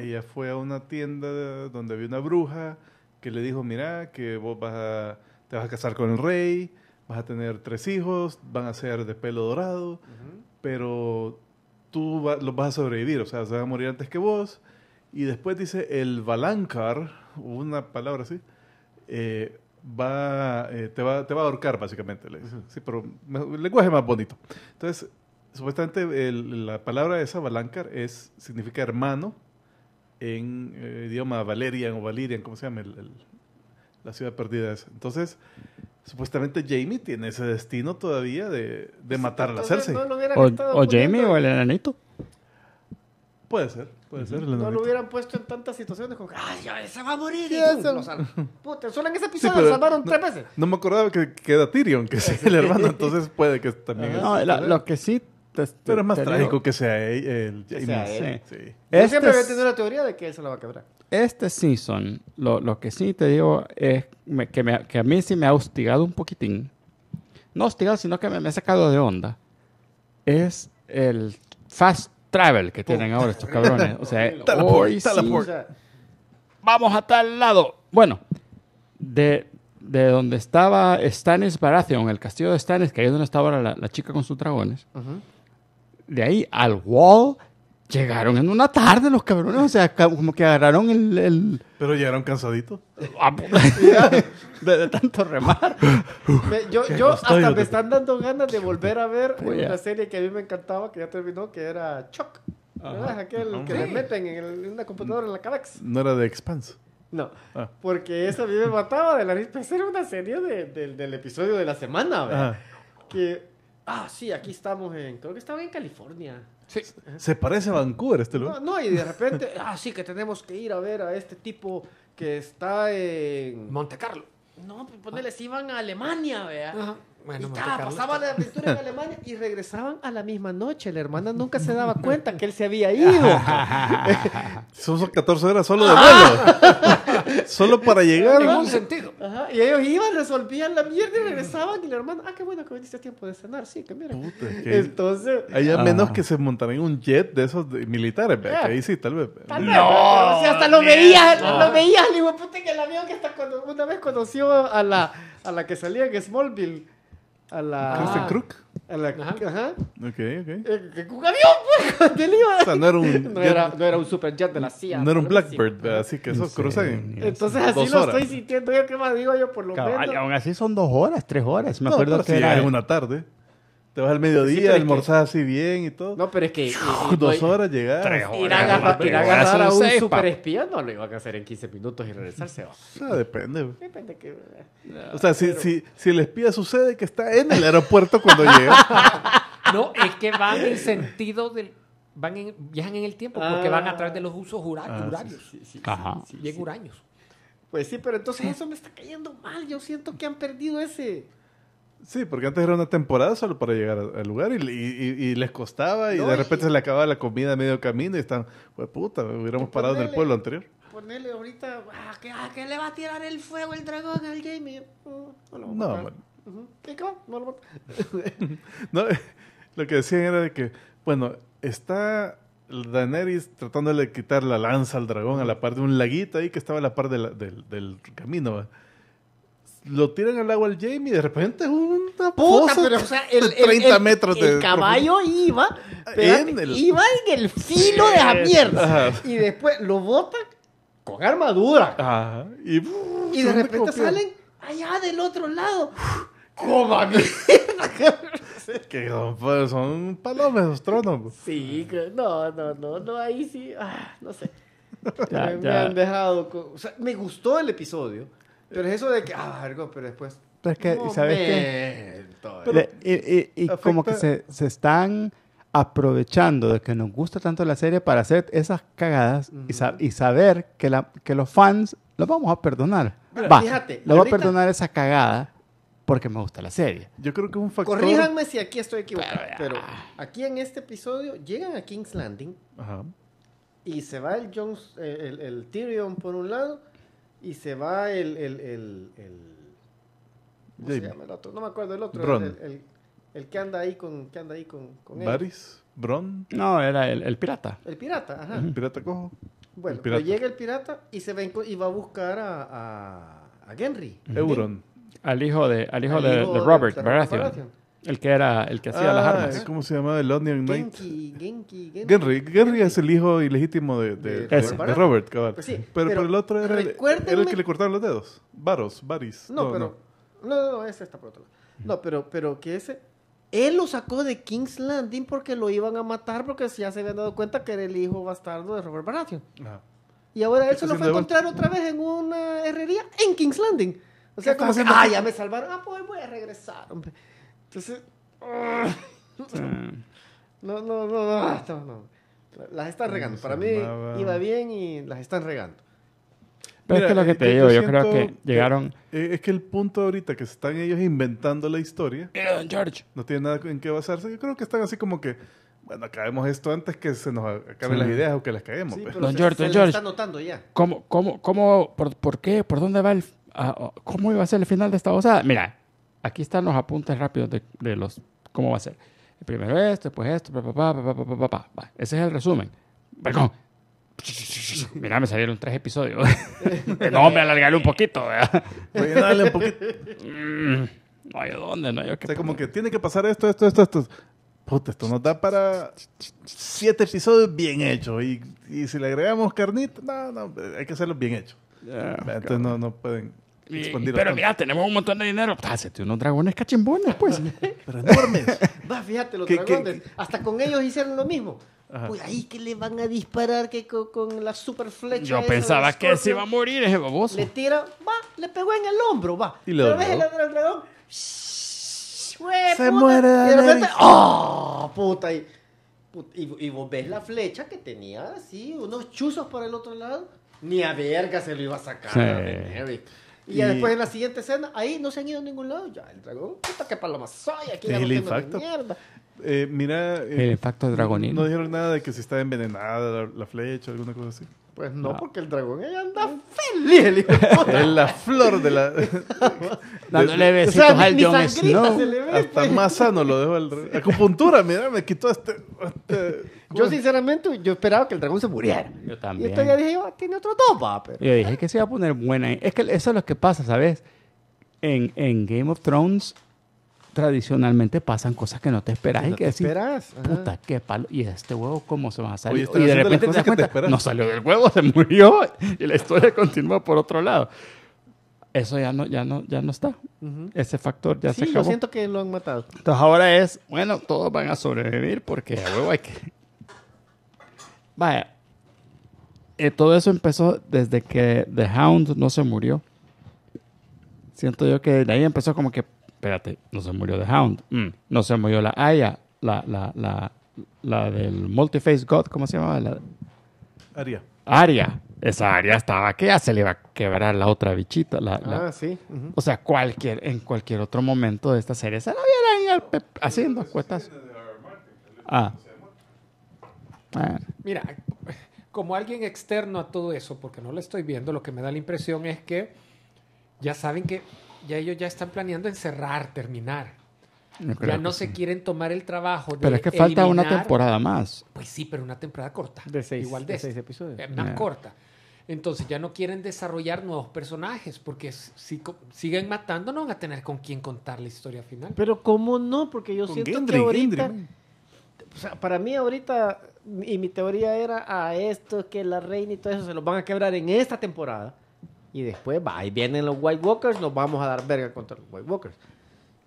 S2: ella fue a una tienda donde había una bruja que le dijo, mira, que vos vas a, te vas a casar con el rey, vas a tener tres hijos, van a ser de pelo dorado, pero tú va- los vas a sobrevivir, o sea, se van a morir antes que vos. Y después dice, el Valankar, una palabra así, eh, va, eh, te, va, te va a ahorcar, básicamente. le dice. Sí, pero el lenguaje más bonito. Entonces, supuestamente el- la palabra esa, Valankar, es, significa hermano en eh, idioma Valerian o Valirian, ¿cómo se llama? El- el- la ciudad perdida esa. Entonces, supuestamente Jamie tiene ese destino todavía de, de matar a la Cersei.
S4: No lo hubieran
S3: O, Jamie o el enanito.
S2: Puede ser, puede ser. el
S4: No lo hubieran puesto en tantas situaciones como, ¡ay, ya, se va a morir! Y lo. Puta, solo en ese episodio lo salvaron
S2: no-
S4: tres veces.
S2: No me acordaba que queda Tyrion, que es el hermano, entonces puede que también es.
S3: No, la- lo que sí.
S2: Pero es más trágico que sea él, el Jamie.
S4: él.
S2: Sí.
S4: Yo
S3: Este,
S4: siempre había
S3: es-
S4: tenido la teoría de que él se la va a quebrar.
S3: este season, lo, lo que sí te digo es me- que, me- que a mí sí me ha hostigado un poquitín. No hostigado, sino que me, me ha sacado de onda. Es el fast travel que tienen ahora estos cabrones. O sea,
S2: Teleport,
S3: hoy sí, vamos a tal lado. Bueno, de, de donde estaba Stannis Baratheon, el castillo de Stannis, que ahí es donde está ahora la, la chica con sus dragones,
S4: ujú.
S3: De ahí al wall, llegaron en una tarde los cabrones. O sea, como que agarraron el... el-
S2: Pero llegaron cansaditos.
S3: de, de tanto remar.
S4: Me- yo yo hasta me
S2: de-
S4: están dando ganas de volver a ver
S3: a-
S4: una serie que a mí me encantaba, que ya terminó, que era Chuck. ¿Verdad? Aquel que
S5: Sí.
S4: le meten en, el- en una computadora en la cabeza.
S2: No era de Expanse.
S4: No,
S2: Ah.
S4: porque esa a mí me mataba de la risa. Esa era una serie de- del- del episodio de la semana, ¿verdad?
S2: Ajá.
S4: Que, ah, sí, aquí estamos en, creo que estaba en California.
S5: Sí.
S2: Se parece a Vancouver este
S4: No,
S2: lugar.
S4: no, y de repente, ah, sí, que tenemos que ir a ver a este tipo que está en...
S5: Monte Carlo.
S4: No, pues ponele, si iban a Alemania, vea.
S5: Ajá. Bueno,
S4: y ta,
S5: está-
S4: la aventura en Alemania y regresaban a la misma noche. La hermana nunca se daba cuenta que él se había ido.
S2: Son son 14 horas solo de vuelo. solo para
S5: En
S2: llegar.
S5: ningún sentido.
S4: Ajá, y ellos iban, resolvían la mierda y regresaban. Y la hermana, ah, qué bueno que viniste a tiempo de cenar. Sí, que mira.
S2: Puta, que-
S4: Entonces,
S2: Ahí a
S3: Ah.
S2: menos que se montaran en un jet de esos de- militares.
S4: Ya.
S2: que ahí sí, tal vez.
S4: Tal vez, pero si hasta lo veías, lo veías, hijo de puta en el avión que hasta cuando una vez conoció a la, a la que salía en Smallville. A la.
S2: Kristen
S5: Ah.
S2: Crook.
S4: A la,
S5: Ajá.
S4: ajá.
S2: Ok, ok.
S4: Eh, un avión, pues, iba.
S2: O sea, no era un,
S4: No era, no era un superjet de la CIA.
S2: no era un. Blackbird, ¿verdad? así que esos
S3: Sí.
S2: cruzan. en-
S4: Entonces así
S2: Dos
S4: lo
S2: horas.
S4: estoy sintiendo yo, ¿qué más digo yo? Por lo
S3: Cabal,
S4: menos.
S3: aún así son dos horas, tres horas. Me
S2: No,
S3: acuerdo que
S2: si
S3: era...
S2: una tarde. Te vas al
S4: Sí,
S2: mediodía,
S4: que-
S2: almorzás así bien y todo.
S4: No, pero es que... y- y-
S2: Dos horas llegar.
S3: Tres
S4: Ir a agarrar, ir a agarrar a un
S3: seis,
S4: super espía no lo iban a hacer en 15 minutos y regresarse. va.
S2: O sea, depende.
S4: Depende que...
S2: O sea, si, si, si el espía sucede que está en el aeropuerto cuando llega.
S5: No, es que van en sentido del. Van en, viajan en el tiempo porque
S4: Ah.
S5: van a través de los usos
S2: Ah, sí,
S5: horarios.
S4: Sí, sí,
S3: Ajá.
S4: sí, sí,
S5: bien
S4: sí.
S5: huraños.
S4: Pues sí, pero entonces eso me está cayendo mal. Yo siento que han perdido ese...
S2: Sí, porque antes era una temporada solo para llegar al lugar y, y- y- y les costaba y
S4: No,
S2: de
S4: y-
S2: repente se le acababa la comida a medio camino y están, pues puta, hubiéramos parado en el
S4: ponele-
S2: pueblo anterior.
S4: Ponerle ahorita... Ah, que, ah, que le va a tirar el fuego el dragón al Jamie. No, no
S2: man.
S4: Ujú. ¿Y qué va? No lo.
S2: No, lo que decían era de que, bueno, está Daenerys tratando de quitar la lanza al dragón a la par de un laguito ahí que estaba a la par de la- del, del camino. ¿va? Lo tiran al agua al Jamie y de repente una
S4: Puta,
S2: fosa
S4: pero o sea, el,
S2: de 30
S4: el- el-
S2: metros de
S4: el caballo iba,
S2: En el-
S4: iba en el filo de la mierda.
S2: Ajá.
S4: Y después lo botan con armadura.
S2: Ajá. Y,
S4: y de repente salen allá del otro lado. ¡Coma
S2: Que son, pues, son esos tronos. pues.
S4: Sí, no, no, no, no, ahí sí, ah, no sé.
S3: Ya,
S4: me, me
S3: ya.
S4: han dejado, con- o sea, me gustó el episodio, pero es eso de que, ah, algo, pero después.
S3: Pero es que, ¿y ¿sabes qué?
S4: Momento,
S3: Le- y y- y
S2: afecta-
S3: como que se, se están aprovechando de que nos gusta tanto la serie para hacer esas cagadas y, sa- y saber que, la, que los fans los vamos a perdonar.
S4: Pero
S3: Va,
S4: fíjate,
S3: voy
S4: ahorita-
S3: a perdonar esa cagada porque me gusta la serie.
S2: Yo creo que es un factor.
S4: Corríjanme si aquí estoy equivocado, pero aquí en este episodio llegan a King's Landing
S2: Ajá.
S4: y se va el Jones, eh, el, el Tyrion por un lado, y se va el, el, el, el- ¿cómo se llama el otro? No me acuerdo el otro,
S2: Bron.
S4: el, el- el que anda ahí con, que anda ahí con, con él.
S2: Varys, Bron,
S3: No, era el, el pirata.
S4: El pirata, ajá.
S2: Pirata Cojo.
S4: Bueno,
S2: El pirata.
S4: pero llega el pirata y se va, y va a buscar a, a, a Henry.
S2: Euron.
S3: Al hijo de, al hijo
S4: Al
S3: de,
S4: hijo
S3: de
S4: de-
S3: Robert
S4: de
S3: Baratheon.
S4: Baratheon.
S3: El que era, el que hacía las
S2: Ah,
S3: armas.
S2: ¿Cómo se llama? El Onion Knight.
S4: Genki, Genki, Genki.
S2: Henry. Henry es el hijo ilegítimo de, de,
S4: De-
S2: de- Robert, cabal.
S4: Pues sí,
S2: pero,
S4: pero
S2: pero el otro era el,
S4: recuérdenme-
S2: era el que le cortaron los dedos. Varos, Varys.
S4: No, pero. No, no, no, ese está por otro lado. No, pero, pero que ese. Él lo sacó de King's Landing porque lo iban a matar porque ya se habían dado cuenta que era el hijo bastardo de Robert Baratheon.
S2: Ajá.
S4: Y ahora
S2: ¿Qué
S4: él se lo fue a
S2: haciendo de
S4: encontrar otra vez en una herrería en King's Landing. O sea,
S2: ¿Qué
S4: como que, ah, ya me salvaron. Ah, pues voy a regresar, hombre. Entonces, no, no, no, no, no, no. Las están regando. Para mí iba bien y las están regando.
S3: Pero
S2: Mira,
S3: es que lo que te digo, yo creo que llegaron.
S2: eh, es que el punto ahorita que están ellos inventando la historia
S3: Mira, don George.
S2: no tiene nada en qué basarse. Yo creo que están así como que, bueno, acabemos esto antes que se nos acaben
S3: Sí.
S2: las ideas o que las caguemos.
S4: Sí,
S2: pues.
S4: pero
S3: Don
S4: se,
S3: George,
S4: se
S3: don George.
S4: está notando ya.
S3: ¿Cómo, cómo, cómo, por, por qué, por dónde va el, ah, cómo iba a ser el final de esta osada? Mira, aquí están los apuntes rápidos de, de los cómo va a ser. El primero esto, después esto, pa, pa, pa, pa Ese es el resumen. Perdón. Mira, me salieron tres episodios. no, me alargaré un poquito.
S2: Rellenarle un poquito.
S3: Mm, no hay dónde, no hay
S2: O sea, como que tiene que pasar esto, esto, esto, esto. Puta, esto nos da para siete episodios bien hechos. Y, y si le agregamos carnita, no, no, hay que hacerlo bien hecho.
S3: Yeah,
S2: Entonces no, no pueden.
S3: Y- pero mira, tenemos un montón de dinero. Hacete unos dragones cachimbones, pues.
S2: Pero enormes.
S4: Va, fíjate, los
S2: ¿Qué- qué-
S4: dragones. Hasta con ellos hicieron lo mismo. Uy, ahí que le van a disparar que con, con la super flecha.
S3: Yo
S4: esa
S3: pensaba que se iba a morir ese baboso.
S4: Le tira, va, le pegó en el hombro, va.
S2: Y
S4: Pero ves el otro dragón. Fue,
S2: Se
S4: puta,
S2: muere
S4: Y de repente, ¡oh! Puta, y, y, y vos ves la flecha que tenía así, unos chuzos por el otro lado. Ni a verga se lo iba a sacar
S3: Sí.
S4: a Y, ya después en la siguiente escena, ahí no se han ido a ningún lado. Ya, el dragón, puta, que paloma soy, aquí ya no tengo mierda.
S2: Eh, mira, eh,
S3: El impacto dragonino.
S2: no dijeron nada de que si está envenenada la, la flecha o alguna cosa así.
S4: Pues no,
S3: No.
S4: porque el dragón ella anda feliz.
S2: Es la flor de la...
S3: Dándole
S4: O
S3: besitos
S4: sea, ni-
S3: al Jon Snow.
S4: se le ve,
S2: Hasta
S4: pues.
S2: más sano lo dejó el... Acupuntura, mira, me quitó este... este-
S4: Yo sinceramente, yo esperaba que el dragón se muriera.
S3: Yo
S4: Y
S3: también.
S4: esto ya dije, yo, tiene otro pero...
S3: Yo dije que se iba a poner buena. Es que eso es lo que pasa, ¿sabes? En, en Game of Thrones, tradicionalmente pasan cosas que no te esperas y
S4: no
S3: que
S4: te
S3: decís,
S4: esperas. ajá.
S3: puta, qué palo. ¿Y este huevo cómo se va a salir? y de repente te das
S2: te
S3: cuenta,
S2: esperas.
S3: no salió del huevo, se murió y la historia continúa por otro lado. Eso ya no, ya no, ya no está.
S4: Ujú.
S3: Ese factor ya
S4: Sí,
S3: se
S4: yo
S3: acabó.
S4: siento que lo han matado.
S3: Entonces ahora es, bueno, todos van a sobrevivir porque a huevo hay que... Vaya, eh, todo eso empezó desde que The Hound no se murió. Siento yo que de ahí empezó como que, espérate, no se murió The Hound, mm, no se murió la Aya, la, la, la, la del Multiface God, ¿cómo se llamaba? La
S2: Aria.
S3: Aria. Esa Aria estaba que ya se le iba a quebrar la otra bichita. La, la-
S4: Ah, sí.
S3: o sea, cualquier, en cualquier otro momento de esta serie se la vieran haciendo cuetas. Ah. Bueno,
S5: Mira, como alguien externo a todo eso, porque no lo estoy viendo, lo que me da la impresión es que ya saben que ya ellos ya están planeando encerrar, terminar. Ya no
S3: sí.
S5: se quieren tomar el trabajo de
S3: Pero es que falta una temporada más.
S5: Pues sí, pero una temporada corta.
S4: De seis,
S5: Igual de,
S4: seis episodios.
S5: Eh, más corta. Entonces ya no quieren desarrollar nuevos personajes porque si siguen matando no van a tener con quién contar la historia final.
S4: Pero ¿cómo no? Porque yo siento
S2: Gendry,
S4: que ahorita...
S2: Gendry.
S4: O sea, para mí ahorita, y mi teoría era a esto, que la reina y todo eso se los van a quebrar en esta temporada. Y después, va, ahí vienen los White Walkers, nos vamos a dar verga contra los White Walkers.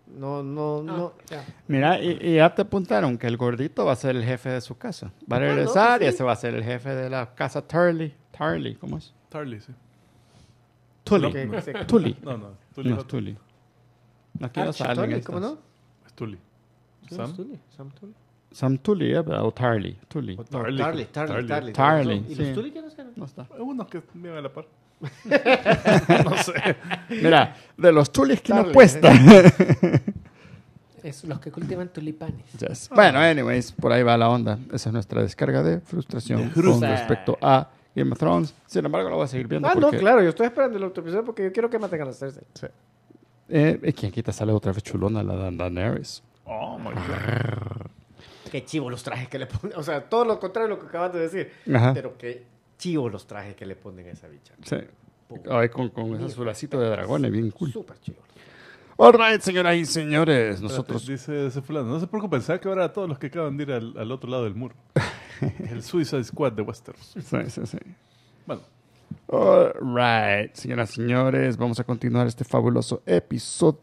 S4: No, no,
S5: Ah,
S4: no.
S5: ya.
S3: Mira, y, y ya te apuntaron que el gordito va a ser el jefe de su casa. Va a
S4: no,
S3: regresar
S4: pues
S3: y
S4: sí.
S3: ese va a ser el jefe de la casa Turley. Turley, ¿cómo es?
S2: Tarly, sí.
S3: Tully.
S4: Se-
S3: Tully.
S2: No, no. Tully
S3: No,
S2: es.
S3: Tully. Aquí no
S4: Ah,
S3: salen
S4: Tully,
S3: estas.
S4: ¿Cómo no?
S2: Es Tully. Sam.
S4: Sam Tully.
S3: Sam Tully, ¿eh? o Tarly. Tully.
S2: O
S4: No,
S2: Tarly.
S4: Tarly, Tarly, Tarly.
S3: Tarly,
S4: ¿Y
S3: sí.
S4: los Tully quiénes eran?
S3: No está.
S2: Unos que viven a la par.
S3: Mira, de los Tullys que no cuesta.
S5: Es los que cultivan tulipanes.
S3: Yes. Bueno, anyways, por ahí va la onda. Esa es nuestra descarga de frustración
S2: De
S3: con respecto a Game of Thrones. Sin embargo, lo voy a seguir viendo
S4: Ah, no, claro, yo estoy esperando el otro episodio porque yo quiero que maten a las Cersei.
S3: Eh, eh, ¿Quién quita sale otra vez chulona la Dan- Daenerys?
S2: Oh my god.
S4: Qué chivo los trajes que le ponen. O sea, todo lo contrario de lo que acabas de decir.
S3: Ajá.
S4: Pero qué chivo los trajes que le ponen a esa bicha.
S3: Sí. Ay, con, con ese azulacito de dragones, bien cool.
S4: Súper chivo.
S3: All right, señoras y señores, nosotros...
S2: Dice ese fulano, no se preocupen, pensaba que ahora a todos los que acaban de ir al, al otro lado del muro. El Suicide Squad de Westeros.
S3: Sí, sí, sí.
S2: Bueno,
S3: All right, señoras y señores, vamos a continuar este fabuloso episodio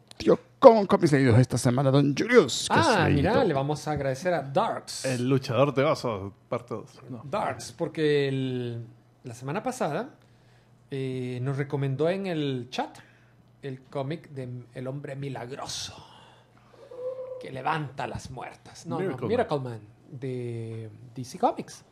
S3: con copies leídos esta semana, Don Julius. ¿qué has
S5: Ah, mira, le vamos a agradecer a Darks.
S2: el luchador de osos, parte 2. No.
S5: Darks, porque el- la semana pasada eh, nos recomendó en el chat el cómic de El hombre milagroso que levanta las muertas. No,
S2: Miracle
S5: no, Miracle Man de DC Comics.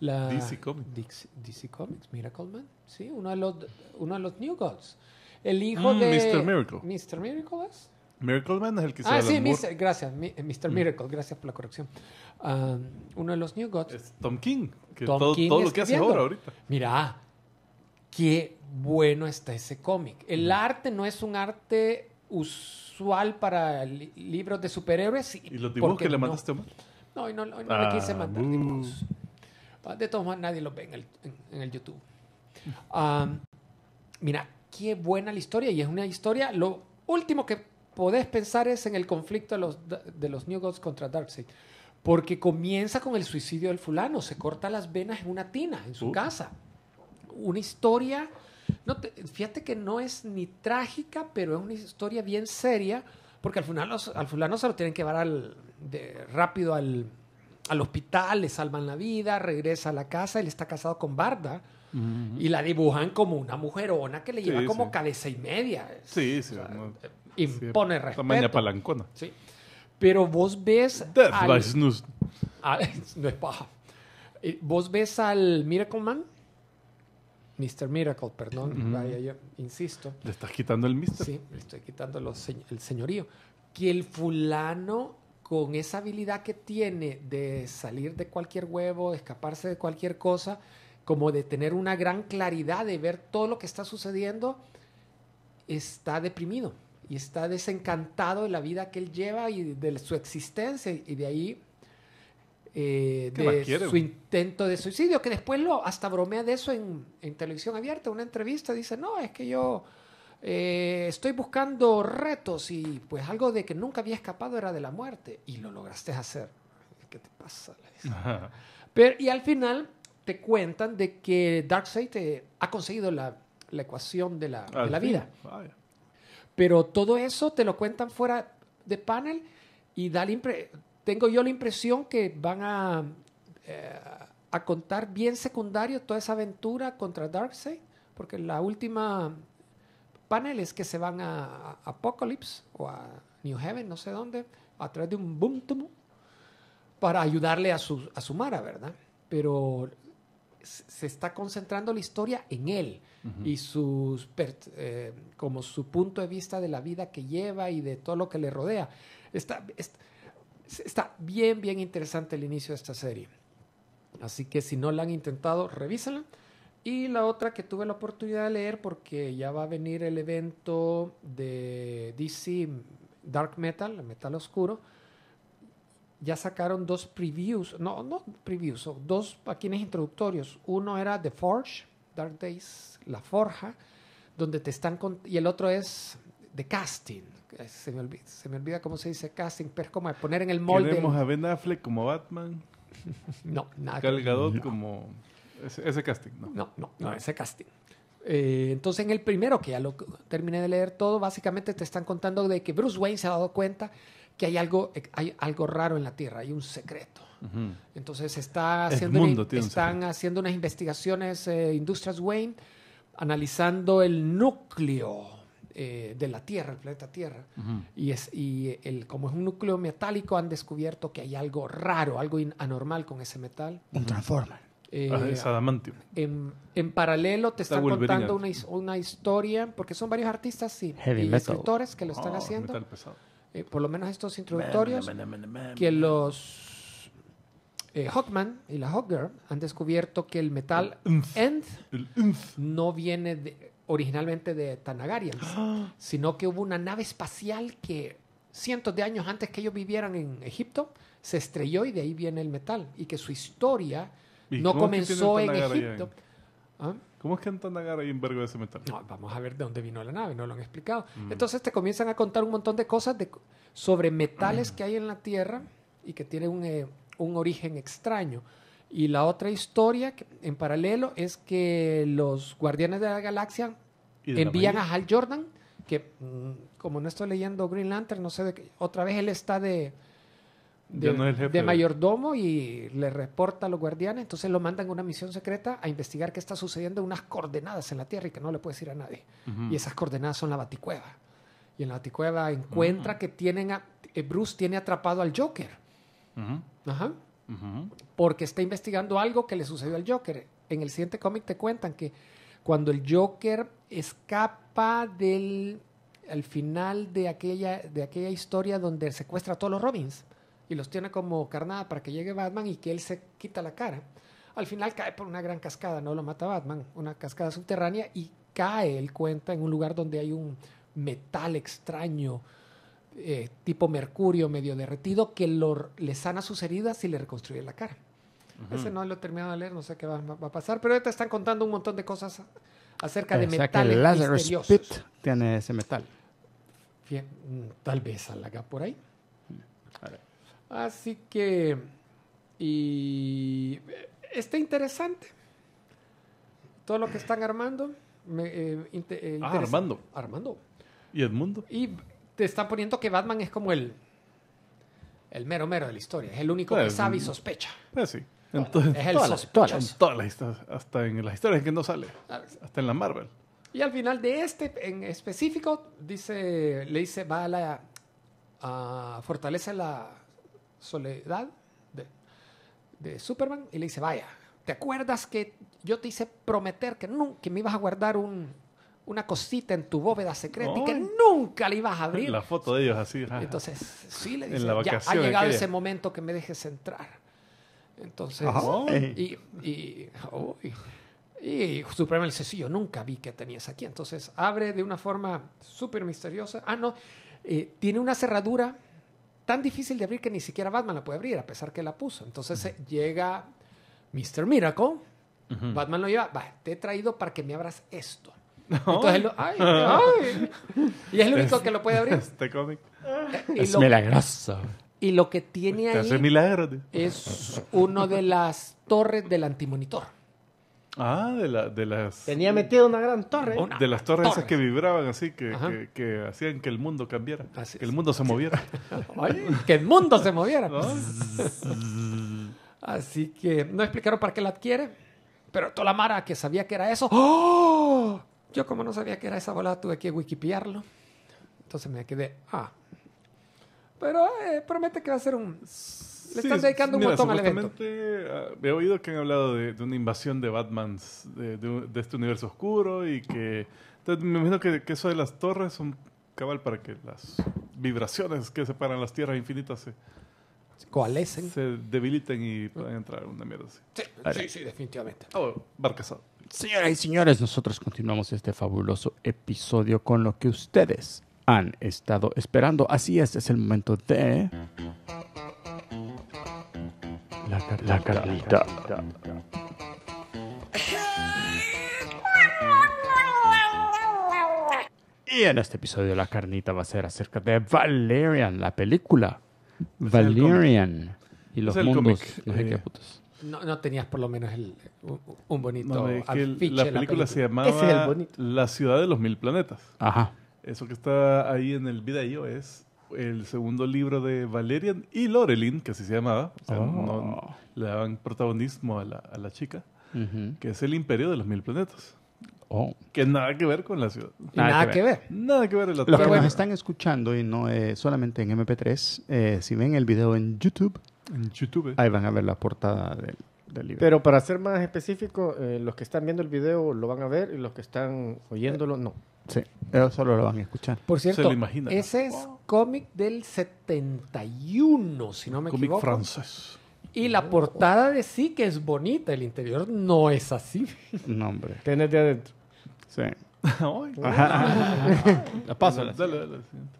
S5: La-
S2: DC Comics.
S5: DC, DC Comics, Miracle Man, sí, uno de los, uno de los New Gods. El hijo
S2: Mm,
S5: de...
S2: Mr. Miracle.
S5: Mr. Miracle es.
S2: Miracle Man es el que se
S5: Ah, sí. Mr. gracias, mi- eh, Mr. Miracle, gracias por la corrección. Ah, uno de los New Gods.
S2: Es Tom King, que
S5: Tom
S2: todo,
S5: King
S2: todo lo que hace ahora ahorita.
S5: Mira, qué bueno está ese cómic. El arte no es un arte usual para li- libros de superhéroes.
S2: Y los dibujos que le mandaste.
S5: No, y no, no- no
S2: Ah,
S5: le quise mandar
S2: bu.
S5: dibujos. Ah, De todos modos, nadie los ve en el, en- en el YouTube. Ah, mira, qué buena la historia. Y es una historia. Lo último que podés pensar es en el conflicto de los, de los New Gods contra Darkseid. Porque comienza con el suicidio del fulano. Se corta las venas en una tina, en su
S2: Uh.
S5: casa. Una historia. No te- fíjate que no es ni trágica, pero es una historia bien seria. Porque al fulano, al fulano se lo tienen que llevar al, de- rápido al, al hospital, le salvan la vida, regresa a la casa, él está casado con Barda. Y la dibujan como una mujerona que le
S2: Sí,
S5: lleva como
S2: sí.
S5: cabeza y media.
S2: Sí, sí. no-
S5: impone
S2: sí,
S5: respeto.
S2: Tamaña palancona.
S5: Sí. Pero vos ves.
S2: Death
S5: al-
S2: by Snooze.
S5: al- no es paja. Eh, Vos ves al Miracle Man. Mr. Miracle, perdón. Vaya, yo insisto.
S2: Le estás quitando el mister.
S5: Sí, le estoy quitando los el señorío. Que el fulano, con esa habilidad que tiene de salir de cualquier huevo, de escaparse de cualquier cosa, como de tener una gran claridad de ver todo lo que está sucediendo, está deprimido y está desencantado de la vida que él lleva y de su existencia. Y de ahí eh,
S2: ¿Qué más
S5: de su intento de suicidio, que después lo hasta bromea de eso en, en televisión abierta, una entrevista, dice, no, es que yo eh, estoy buscando retos y pues algo de que nunca había escapado era de la muerte y lo lograste hacer. ¿Qué te pasa? Pero, y al final te cuentan de que Darkseid eh, ha conseguido la, la ecuación de la, de
S2: Al
S5: la vida.
S2: Vaya.
S5: Pero todo eso te lo cuentan fuera de panel y da la tengo yo la impresión que van a, eh, a contar bien secundario toda esa aventura contra Darkseid, porque la última panel es que se van a, a Apocalypse o a New Heaven, no sé dónde, a través de un boom para ayudarle a su, a su Mara, ¿verdad? Pero se está concentrando la historia en él y sus eh, como su punto de vista de la vida que lleva y de todo lo que le rodea. Está, es- está bien, bien interesante el inicio de esta serie. Así que si no la han intentado, revísenla. Y la otra que tuve la oportunidad de leer porque ya va a venir el evento de DC Dark Metal, metal oscuro. Ya sacaron dos previews, no, no previews, dos paquines introductorios. Uno era The Forge, Dark Days, La Forja, donde te están cont- y el otro es The Casting. Se me, olvida, se me olvida cómo se dice casting, pero es como de poner en el molde.
S2: Queremos a Ben Affleck como Batman.
S5: No, nada.
S2: Gal Gadot como... Ese, ese casting, ¿no?
S5: No, no, no, ese casting. Eh, entonces, en el primero, que ya lo terminé de leer todo, básicamente te están contando de que Bruce Wayne se ha dado cuenta que hay algo, hay algo raro en la Tierra, hay un secreto. Entonces está haciendo una-
S2: Edmundo tiene un
S5: están haciendo unas investigaciones eh, Industrias Wayne analizando el núcleo eh, de la Tierra, el planeta Tierra. Y, es, y el, como es un núcleo metálico, han descubierto que hay algo raro, algo in- anormal con ese metal.
S3: Un Transformer.
S5: Eh,
S2: Ah, es adamantium.
S5: en, en paralelo te
S2: Está
S5: están contando una, una historia, porque son varios artistas sí,
S3: Heavy
S5: y
S3: metal.
S5: escritores que lo están
S2: Oh,
S5: haciendo.
S2: metal pesado.
S5: Eh, por lo menos estos introductorios, que los eh, Hawkman y la Hawkgirl han descubierto que el metal End
S2: El
S5: no viene de- originalmente de Tanagarians,
S2: Ah.
S5: sino que hubo una nave espacial que cientos de años antes que ellos vivieran en Egipto se estrelló y de ahí viene el metal y que su historia
S2: ¿Y
S5: no comenzó en Egipto. ¿Ah?
S2: ¿Cómo es que en Tanagara hay un vergo de ese metal?
S5: No, vamos a ver de dónde vino la nave, no lo han explicado.
S2: Mm.
S5: Entonces te comienzan a contar un montón de cosas de, sobre metales que hay en la Tierra y que tienen un, eh, un origen extraño. Y la otra historia que- en paralelo es que los Guardianes de la Galaxia
S2: ¿Y de la
S5: envían a? Hal Jordan, que mm, como no estoy leyendo Green Lantern, no sé de qué, otra vez él está de, de,
S2: no jefe
S5: de mayordomo y le reporta a los guardianes, entonces lo mandan a una misión secreta a investigar qué está sucediendo en unas coordenadas en la Tierra y que no le puede decir a nadie.
S2: Ujú.
S5: Y esas coordenadas son la baticueva. Y en la baticueva encuentra que tienen a- eh, Bruce tiene atrapado al Joker.
S2: Ujú,
S5: Ajá
S2: ujú.
S5: porque está investigando algo que le sucedió al Joker. En el siguiente cómic te cuentan que cuando el Joker escapa del al final de aquella de aquella historia donde secuestra a todos los Robins y los tiene como carnada para que llegue Batman y que él se quita la cara. Al final cae por una gran cascada, no lo mata Batman, una cascada subterránea y cae, él cuenta, en un lugar donde hay un metal extraño, eh, tipo mercurio medio derretido, que lo, le sana sus heridas y le reconstruye la cara. Ese no lo he terminado de leer, no sé qué va, va a pasar, pero ahorita están contando un montón de cosas acerca de
S3: que
S5: metales
S3: el Lazarus
S5: misteriosos.
S3: Pit tiene ese metal.
S5: Fie- mm, Tal vez salga por ahí. Así que. Y. Está interesante. Todo lo que están armando. me, eh, eh,
S2: Ah, Armando.
S5: Armando.
S2: ¿Y Edmundo?
S5: Y te están poniendo que Batman es como el. El mero mero de la historia. Es el único que
S2: Pues,
S5: sabe y
S2: mm.
S5: sospecha.
S2: Pues sí. Entonces,
S5: Es el
S3: todas las-
S5: sospechoso.
S2: en todas las historias, hasta en las historias que no sale, hasta en la Marvel.
S5: Y al final de este en específico, dice, le dice, va a la a fortalece la soledad de, de Superman y le dice, vaya, ¿te acuerdas que yo te hice prometer que, nun- que me ibas a guardar un, una cosita en tu bóveda secreta y que nunca la ibas a abrir?
S2: La foto de ellos así.
S5: Entonces, sí, le dice, ya ha llegado ese momento que me dejes entrar. Entonces, y, y, uy. y Superman dice, sí, yo nunca vi que tenías aquí. Entonces, abre de una forma súper misteriosa. Ah, no, eh, tiene una cerradura tan difícil de abrir que ni siquiera Batman la puede abrir, a pesar que la puso. Entonces, eh, llega Mr. Miracle. Batman lo lleva, va, te he traído para que me abras esto. Entonces, él lo- ay, ay. Y es el único que lo puede abrir.
S2: Este cómic
S5: Y
S3: Es
S5: lo,
S3: milagroso.
S5: y lo que tiene
S2: te hace
S5: ahí
S2: milagros. tío.
S5: es uno de las torres del antimonitor.
S2: Ah, de, la, de las...
S4: Tenía metido una gran torre.
S5: Una
S2: De las torres esas que vibraban así, que, que, que hacían que el mundo cambiara,
S5: Así
S2: que el mundo se moviera.
S5: Ay, que el mundo se moviera.
S2: ¿no?
S5: Así que no explicaron para qué la adquiere, pero toda la mara que sabía que era eso. ¡Oh! Yo como no sabía que era esa bola, tuve que wikipearlo. Entonces me quedé, ah. Pero eh, promete que va a ser un... Le están
S2: Sí,
S5: dedicando un
S2: mira,
S5: montón al evento.
S2: ah, he oído que han hablado de, de una invasión de Batmans de, de de este universo oscuro y que... entonces, me imagino que, que eso de las torres son cabal para que las vibraciones que separan las tierras infinitas se,
S5: Coalescen.
S2: se debiliten y puedan entrar en una mierda así.
S5: Sí, sí, sí, definitivamente.
S2: Oh, Barcasado.
S3: Señoras y señores, nosotros continuamos este fabuloso episodio con lo que ustedes han estado esperando. Así es, es el momento de... La, la carnita. Y en este episodio la carnita va a ser acerca de Valerian, la película.
S2: Es
S3: Valerian. Y los
S2: es
S3: mundos. No sé
S2: eh,
S3: qué.
S5: No, no tenías por lo menos el, un, bonito
S2: No, es que el-
S5: afiche
S2: la película se
S4: Ese es
S2: llamaba
S4: el bonito.
S2: La ciudad de los mil planetas.
S3: Ajá.
S2: Eso que está ahí en el video es el segundo libro de Valerian y Lorelin, que así se llamaba. O sea,
S3: Oh.
S2: no- le daban protagonismo a la, a la chica,
S3: Ujú.
S2: que es el imperio de los mil planetas.
S3: Oh.
S2: Que nada que ver con la ciudad.
S5: Y nada, que ver.
S2: Nada que ver en la
S3: Los que nos están escuchando y no eh, solamente en MP3, eh, si ven el video en YouTube,
S2: En YouTube.
S3: ahí van a ver la portada del, del libro.
S4: Pero para ser más específico, eh, los que están viendo el video lo van a ver y los que están oyéndolo no.
S3: Sí, ellos solo lo van a escuchar.
S5: Por
S2: Se
S5: cierto,
S2: lo imagina.
S5: ese es cómic del 71, si no me
S2: Cómic
S5: equivoco.
S2: francés.
S5: Y la portada de sí que es bonita, el interior no es así.
S3: No, hombre.
S4: Tenés de adentro.
S3: Sí.
S2: Ay,
S3: La paso.
S2: Dale, dale, siguiente.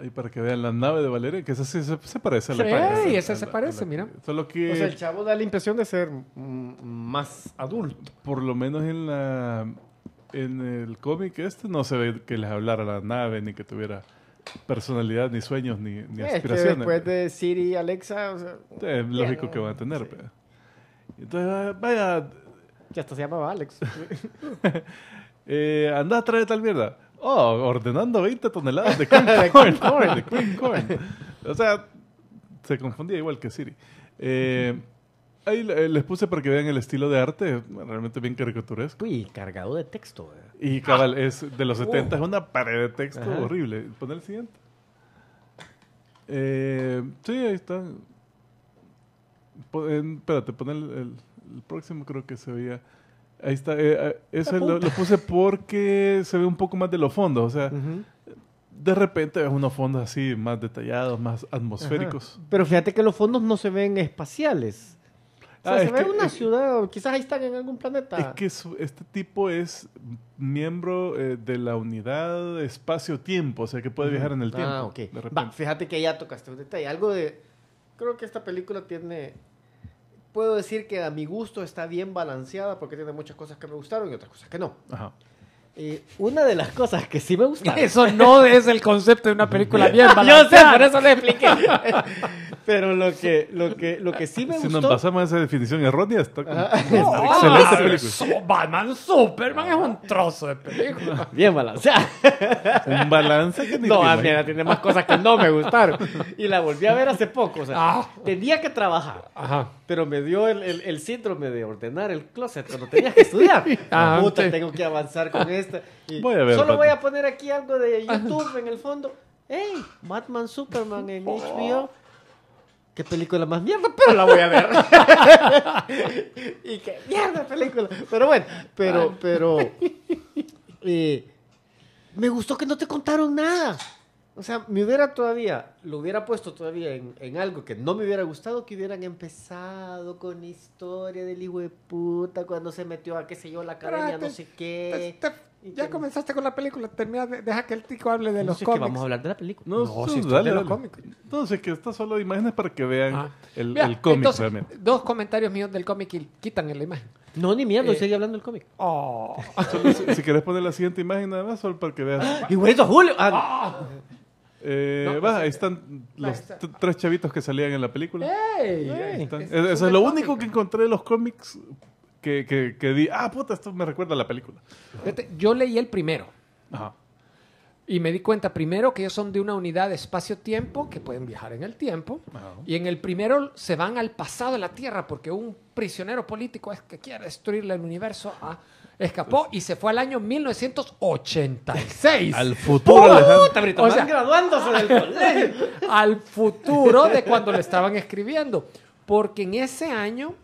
S2: Ahí para que vean la nave de Valeria, que esa sí se, se parece a la
S5: Sí, esa
S2: a
S5: se parece,
S2: a la-
S5: mira.
S2: Solo que
S4: O sea, el chavo da la impresión de ser mm, más adulto.
S2: por lo menos en la en el cómic este no se ve que les hablara la nave ni que tuviera personalidad ni sueños ni, ni
S4: Es que
S2: aspiraciones.
S4: después de Siri y Alexa, o sea,
S2: Es lógico que van a tener. pe. Entonces, ah, vaya,
S4: ya hasta se llamaba Alex.
S2: eh, anda a traer tal mierda. Oh, ordenando 20 toneladas de corn. de cream corn. O sea, se confundía igual que Siri. Eh, ahí le- les puse para que vean el estilo de arte, realmente bien caricaturesco.
S4: Uy, cargado de texto. ¿verdad?
S2: Y cabal, es de los 70, es una pared de texto
S4: Ajá.
S2: horrible. Pon el siguiente. Eh, sí, ahí está. Pon- espérate, pon el, el- el próximo, creo que se veía. Ahí está. eh, eh, ese lo, lo puse porque se ve un poco más de los fondos. O sea, de repente ves unos fondos así más detallados, más atmosféricos.
S4: Pero fíjate que los fondos no se ven espaciales. O sea,
S2: Ah,
S4: se ve
S2: que-
S4: una ciudad, o quizás ahí están en algún planeta.
S2: Es que su- este tipo es miembro eh, de la unidad espacio-tiempo, o sea que puede viajar en el tiempo.
S4: Ah, ok.
S2: de repente.
S4: Va, fíjate que ya tocaste un detalle. Algo de. Creo que esta película tiene. Puedo decir que a mi gusto está bien balanceada porque tiene muchas cosas que me gustaron y otras cosas que no.
S2: Ajá.
S4: Y una de las cosas que sí me gustaron.
S5: Eso no es el concepto de una película bien
S4: Yo sé,
S5: balanceada.
S4: por eso le expliqué. Pero lo que, lo que, lo que sí me
S2: Si
S4: gustó.
S2: nos basamos en esa definición errónea, está con-
S5: Ah,
S2: excelente película.
S5: so- Batman Superman es un trozo de película.
S4: Bien balanceada.
S2: Un balance que ni
S4: No, ah, mira, tiene más cosas que no me gustaron. Y la volví a ver hace poco. O sea,
S5: Ah.
S4: tenía que trabajar.
S5: Ajá.
S4: Pero me dio el, el- el síndrome de ordenar el closet cuando tenías que estudiar.
S5: Ah,
S4: Puta,
S5: sí.
S4: tengo que avanzar con esta. Y
S2: Voy a ver,
S4: Solo voy a poner aquí algo de YouTube en el fondo. ¡Ey! Batman Superman en HBO. ¿Qué película más mierda? Pero la voy a ver. y qué mierda película. Pero bueno, pero, pero. eh, me gustó que no te contaron nada. O sea, me hubiera todavía, lo hubiera puesto todavía en, en algo que no me hubiera gustado, que hubieran empezado con historia del hijo de puta cuando se metió a, qué sé yo, la academia, no
S5: Espérate,
S4: sé qué.
S5: Te- te-
S4: Y
S5: ya comenzaste con la película, termina de, deja que el tico hable de
S4: No
S5: los
S4: sé, que
S5: cómics.
S4: vamos a hablar de la película.
S2: No,
S5: No,
S2: sí,
S5: si esto es
S2: dale,
S5: de los cómics.
S2: Entonces, que está solo imágenes para que vean
S5: Ah.
S2: el,
S5: Mira,
S2: el cómic
S5: entonces,
S2: realmente.
S5: Dos comentarios míos del cómic y quitan en la imagen.
S4: No, ni mierda,
S5: Eh,
S4: sigue hablando del cómic.
S5: Oh.
S2: Solo si, si quieres poner la siguiente imagen nada más, solo para que veas.
S4: Igualito Julio. Ah,
S2: Eh,
S5: No,
S2: va, ahí están los
S5: está.
S2: tres chavitos que salían en la película.
S5: ¡Ey!
S2: Ahí están.
S5: Es-
S2: Eh, Eso es lo
S5: cómic.
S2: único que encontré de los cómics que, que, que di. Ah, puta, esto me recuerda a la película.
S5: Fíjate, Yo leí el primero.
S2: Ajá.
S5: Y me di cuenta primero que ellos son de una unidad de espacio-tiempo que pueden viajar en el tiempo.
S2: Ajá.
S5: Y en el primero se van al pasado de la Tierra porque un prisionero político es que quiere destruir el universo ah, escapó y se fue al año 1986.
S2: Al futuro
S4: Brito,
S5: O sea-
S4: graduándose del colegio.
S5: al futuro de cuando le estaban escribiendo. Porque en ese año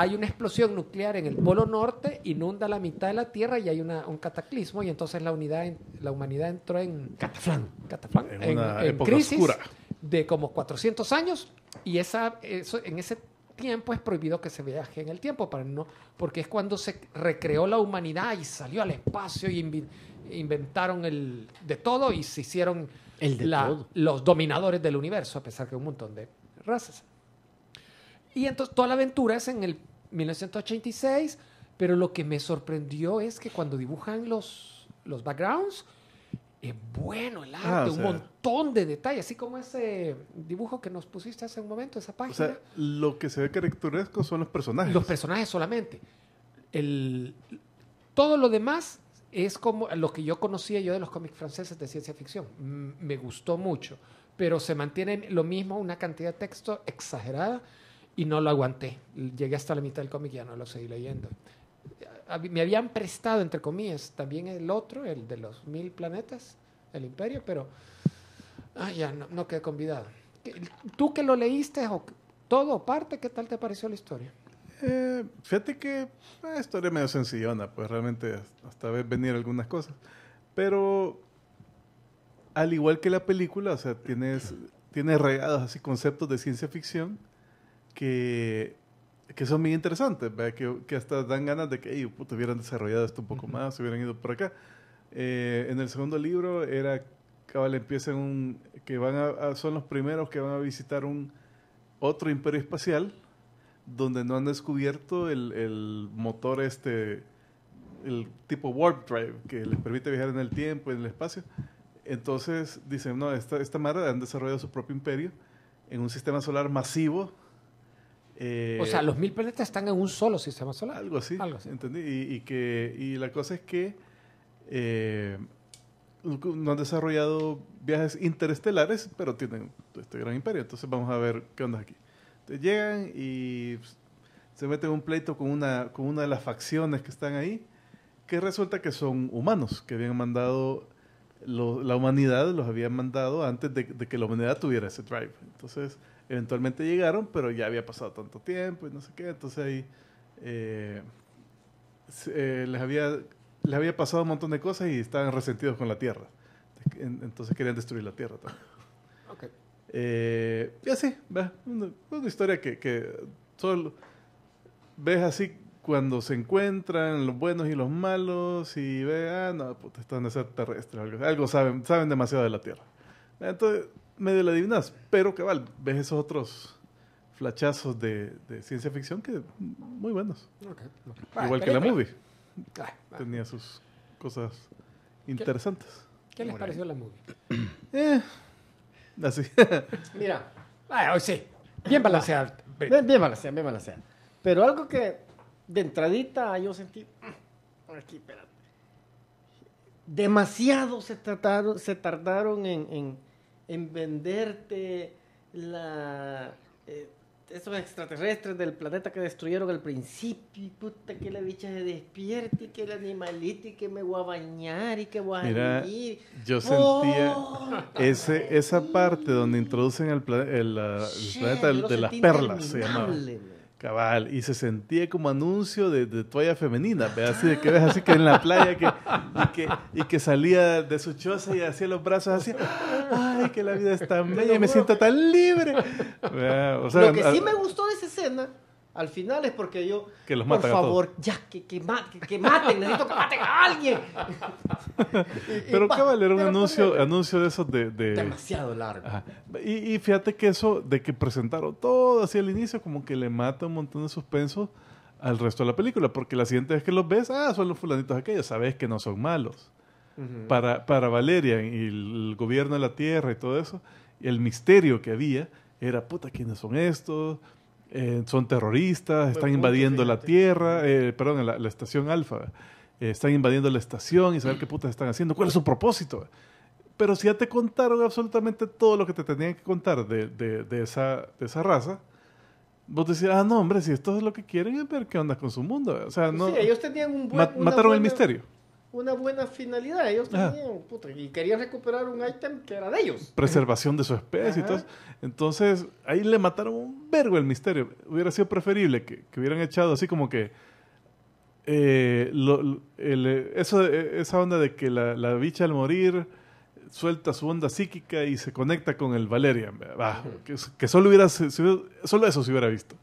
S5: hay una explosión nuclear en el polo norte, inunda la mitad de la Tierra y hay una- un cataclismo y entonces la, unidad, en- la humanidad entró en cataflán, cataflán,
S2: En una época
S5: crisis
S2: oscura.
S5: de como 400 años y esa, eso, en ese tiempo es prohibido que se viaje en el tiempo para no porque es cuando se recreó la humanidad y salió al espacio y invi- inventaron el de todo y se hicieron
S4: El de
S5: la-
S4: todo.
S5: los dominadores del universo, a pesar que un montón de razas. Y entonces toda la aventura es en el 1986, pero lo que me sorprendió es que cuando dibujan los, los backgrounds, es bueno el arte,
S2: Ah, o
S5: un
S2: sea-
S5: montón de detalles, así como ese dibujo que nos pusiste hace un momento, esa
S2: O
S5: página.
S2: sea, lo que se ve caricaturesco son los personajes.
S5: Los personajes solamente. El, todo lo demás es como lo que yo conocía yo de los cómics franceses de ciencia ficción. Mm, Me gustó mucho, pero se mantiene lo mismo, una cantidad de texto exagerada y no lo aguanté. Llegué hasta la mitad del cómic y ya no lo seguí leyendo. Me habían prestado, entre comillas, también el otro, el de los mil planetas, el imperio, pero ah, ya no, no quedé convidado. ¿Qué- ¿Tú que lo leíste o todo o parte, qué tal te pareció la historia?
S2: Eh, fíjate que la historia medio sencillona, pues realmente hasta ver venir algunas cosas. Pero al igual que la película, o sea, tienes, tiene regados así conceptos de ciencia ficción que, que son muy interesantes. Que, que hasta dan ganas de que "Ey, puta, hubieran desarrollado esto un poco más, se hubieran ido por acá. Eh, en el segundo libro era, cabal, empieza en un, que van a, a- son los primeros que van a visitar un otro imperio espacial donde no han descubierto el, el motor este, el tipo warp drive que les permite viajar en el tiempo, en el espacio. Entonces dicen, no, esta, esta madre han desarrollado su propio imperio en un sistema solar masivo. Eh,
S5: O sea, los mil planetas están en un solo sistema solar.
S2: algo así,
S5: Algo así.
S2: ¿entendí? Y, y que, y la cosa es que eh, no han desarrollado viajes interestelares, pero tienen este gran imperio. Entonces vamos a ver qué onda aquí. Entonces llegan y se meten en un pleito con una, con una de las facciones que están ahí, que resulta que son humanos, que habían mandado, lo- la humanidad los había mandado antes de, de que la humanidad tuviera ese drive. Entonces, eventualmente llegaron, pero ya había pasado tanto tiempo y no sé qué. Entonces ahí eh, eh, les, había, les había pasado un montón de cosas y estaban resentidos con la Tierra. En- Entonces querían destruir la Tierra también.
S5: Ok.
S2: Eh, y así, va, una, una historia que, que solo ves así cuando se encuentran los buenos y los malos y ve, ah, no, puta, están de ser terrestres, algo, algo saben, saben demasiado de la Tierra. Entonces, medio la adivinas, pero cabal, ves esos otros flachazos de, de ciencia ficción que muy buenos.
S5: Ok.
S2: Igual que la movie,
S5: Ah, ah.
S2: tenía sus cosas interesantes.
S5: ¿Qué les pareció la movie?
S2: Eh, así.
S4: Mira,
S5: Ah, hoy sí. Bien balanceada.
S4: bien, bien balanceada, bien balanceada. Pero algo que de entradita yo sentí. "Mm, Aquí, espérate. Demasiado se tardaron, se tardaron en, en, en venderte la, eh, esos extraterrestres del planeta que destruyeron al principio. Y puta, que la bicha se despierte y que el animalito y que me voy a bañar y que voy a
S2: Mira, yo sentía ese, esa parte donde introducen el, pla- el, planeta de, las perlas, se llamaba.
S4: man.
S2: Cabal, y se sentía como anuncio de, de toalla femenina, ¿ve? así de que ves así que en la playa que, y, que, y que salía de su choza y hacía los brazos así, ay, que la vida es tan bella y me siento tan libre. Vea, O sea,
S4: Lo que sí me gustó de esa escena, al final, es porque yo,
S2: Que los
S4: por favor, ya, que, que, ma- que- que maten, necesito que maten a alguien. Y- y
S2: Pero
S4: pa,
S2: cabal, era un anuncio, anuncio de esos de... de-
S4: Demasiado largo.
S2: Y, y fíjate que eso de que presentaron todo así al inicio, como que le mata un montón de suspenso al resto de la película, porque la siguiente vez que los ves, ah, son los fulanitos aquellos, sabes que no son malos. para, para Valeria y el gobierno de la Tierra y todo eso, y el misterio que había era, puta, ¿quiénes son estos? Eh, son terroristas, están invadiendo la. Tierra, eh, perdón, la, la estación Alfa, eh, están invadiendo la estación y saber qué putas están haciendo, cuál es su propósito. Pero si ya te contaron absolutamente todo lo que te tenían que contar de, de, de esa, de esa raza, vos decías, ah, no, hombre, si esto es lo que quieren es ver qué onda con su mundo. O sea, no,
S4: sí, ellos tenían un buen,
S2: mataron el misterio.
S4: Una buena finalidad. Ellos tenían, puta, y querían recuperar un ítem que era de ellos.
S2: preservación de su especie eso. Entonces, ahí le mataron un vergo el misterio. Hubiera sido preferible que, que hubieran echado así como que. eh, lo- el, eh, eso, de- esa onda de que la, la bicha al morir suelta su onda psíquica y se conecta con el Valerian. Va, que, que solo, hubiera- solo eso se hubiera visto.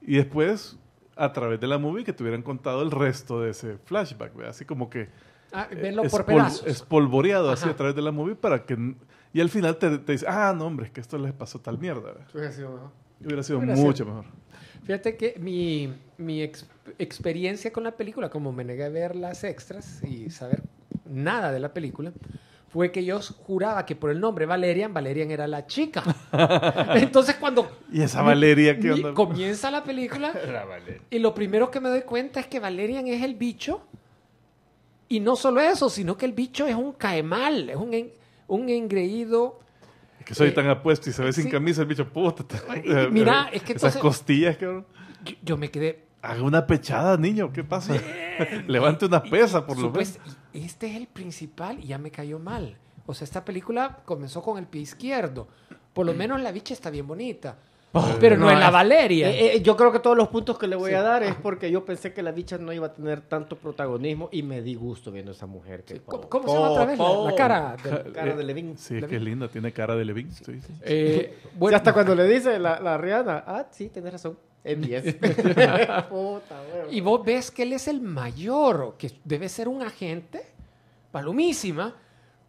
S2: Y después, a través de la movie, que te hubieran contado el resto de ese flashback. ¿verdad? Así como que
S5: Ah, verlo por
S2: espol-
S5: pedazos.
S2: espolvoreado así
S5: Ajá.
S2: a través de la movie para que... Y al final te, te dice, ah, no, hombre, es que esto les pasó tal mierda. ¿verdad?
S4: Hubiera sido mejor.
S2: Hubiera sido
S5: Hubiera
S2: mucho
S5: sido-
S2: mejor.
S5: Fíjate que mi, mi ex- experiencia con la película, como me negué a ver las extras y saber nada de la película, fue que yo juraba que por el nombre Valerian, Valerian era la chica. Entonces cuando
S2: Y esa Valeria, ¿qué onda?
S5: comienza la película y lo primero que me doy cuenta es que Valerian es el bicho y no solo eso, sino que el bicho es un caemal, es un, en- un engreído
S2: Es que soy
S5: eh,
S2: tan apuesto y se ve sin
S5: sí.
S2: camisa el bicho, puta.
S5: Y- mira, es que
S2: Esas
S5: entonces-
S2: costillas, cabrón.
S5: yo, yo me quedé
S2: Haga una pechada, niño, ¿qué pasa? Levante una pesa, por lo menos.
S5: Este es el principal y ya me cayó mal. O sea, esta película comenzó con el pie izquierdo. Por lo menos la bicha está bien bonita. pero no es la Valeria.
S4: Eh, eh, yo creo que todos los puntos que le voy a dar es porque yo pensé que la bicha no iba a tener tanto protagonismo y me di gusto viendo a esa mujer. Que,
S5: ¿Cómo, cómo se llama otra vez? La, la cara. de-
S2: Ja-
S4: cara
S2: eh,
S4: de Levin.
S2: Sí, es que es linda, tiene cara de Levin. sí, sí.
S5: eh,
S4: Sí,
S5: bueno,
S4: hasta cuando le dice la, la Rihanna, ah, sí, tenés razón, es 10. Puta, huevo.
S5: Y vos ves que él es el mayor, que debe ser un agente, palomísima,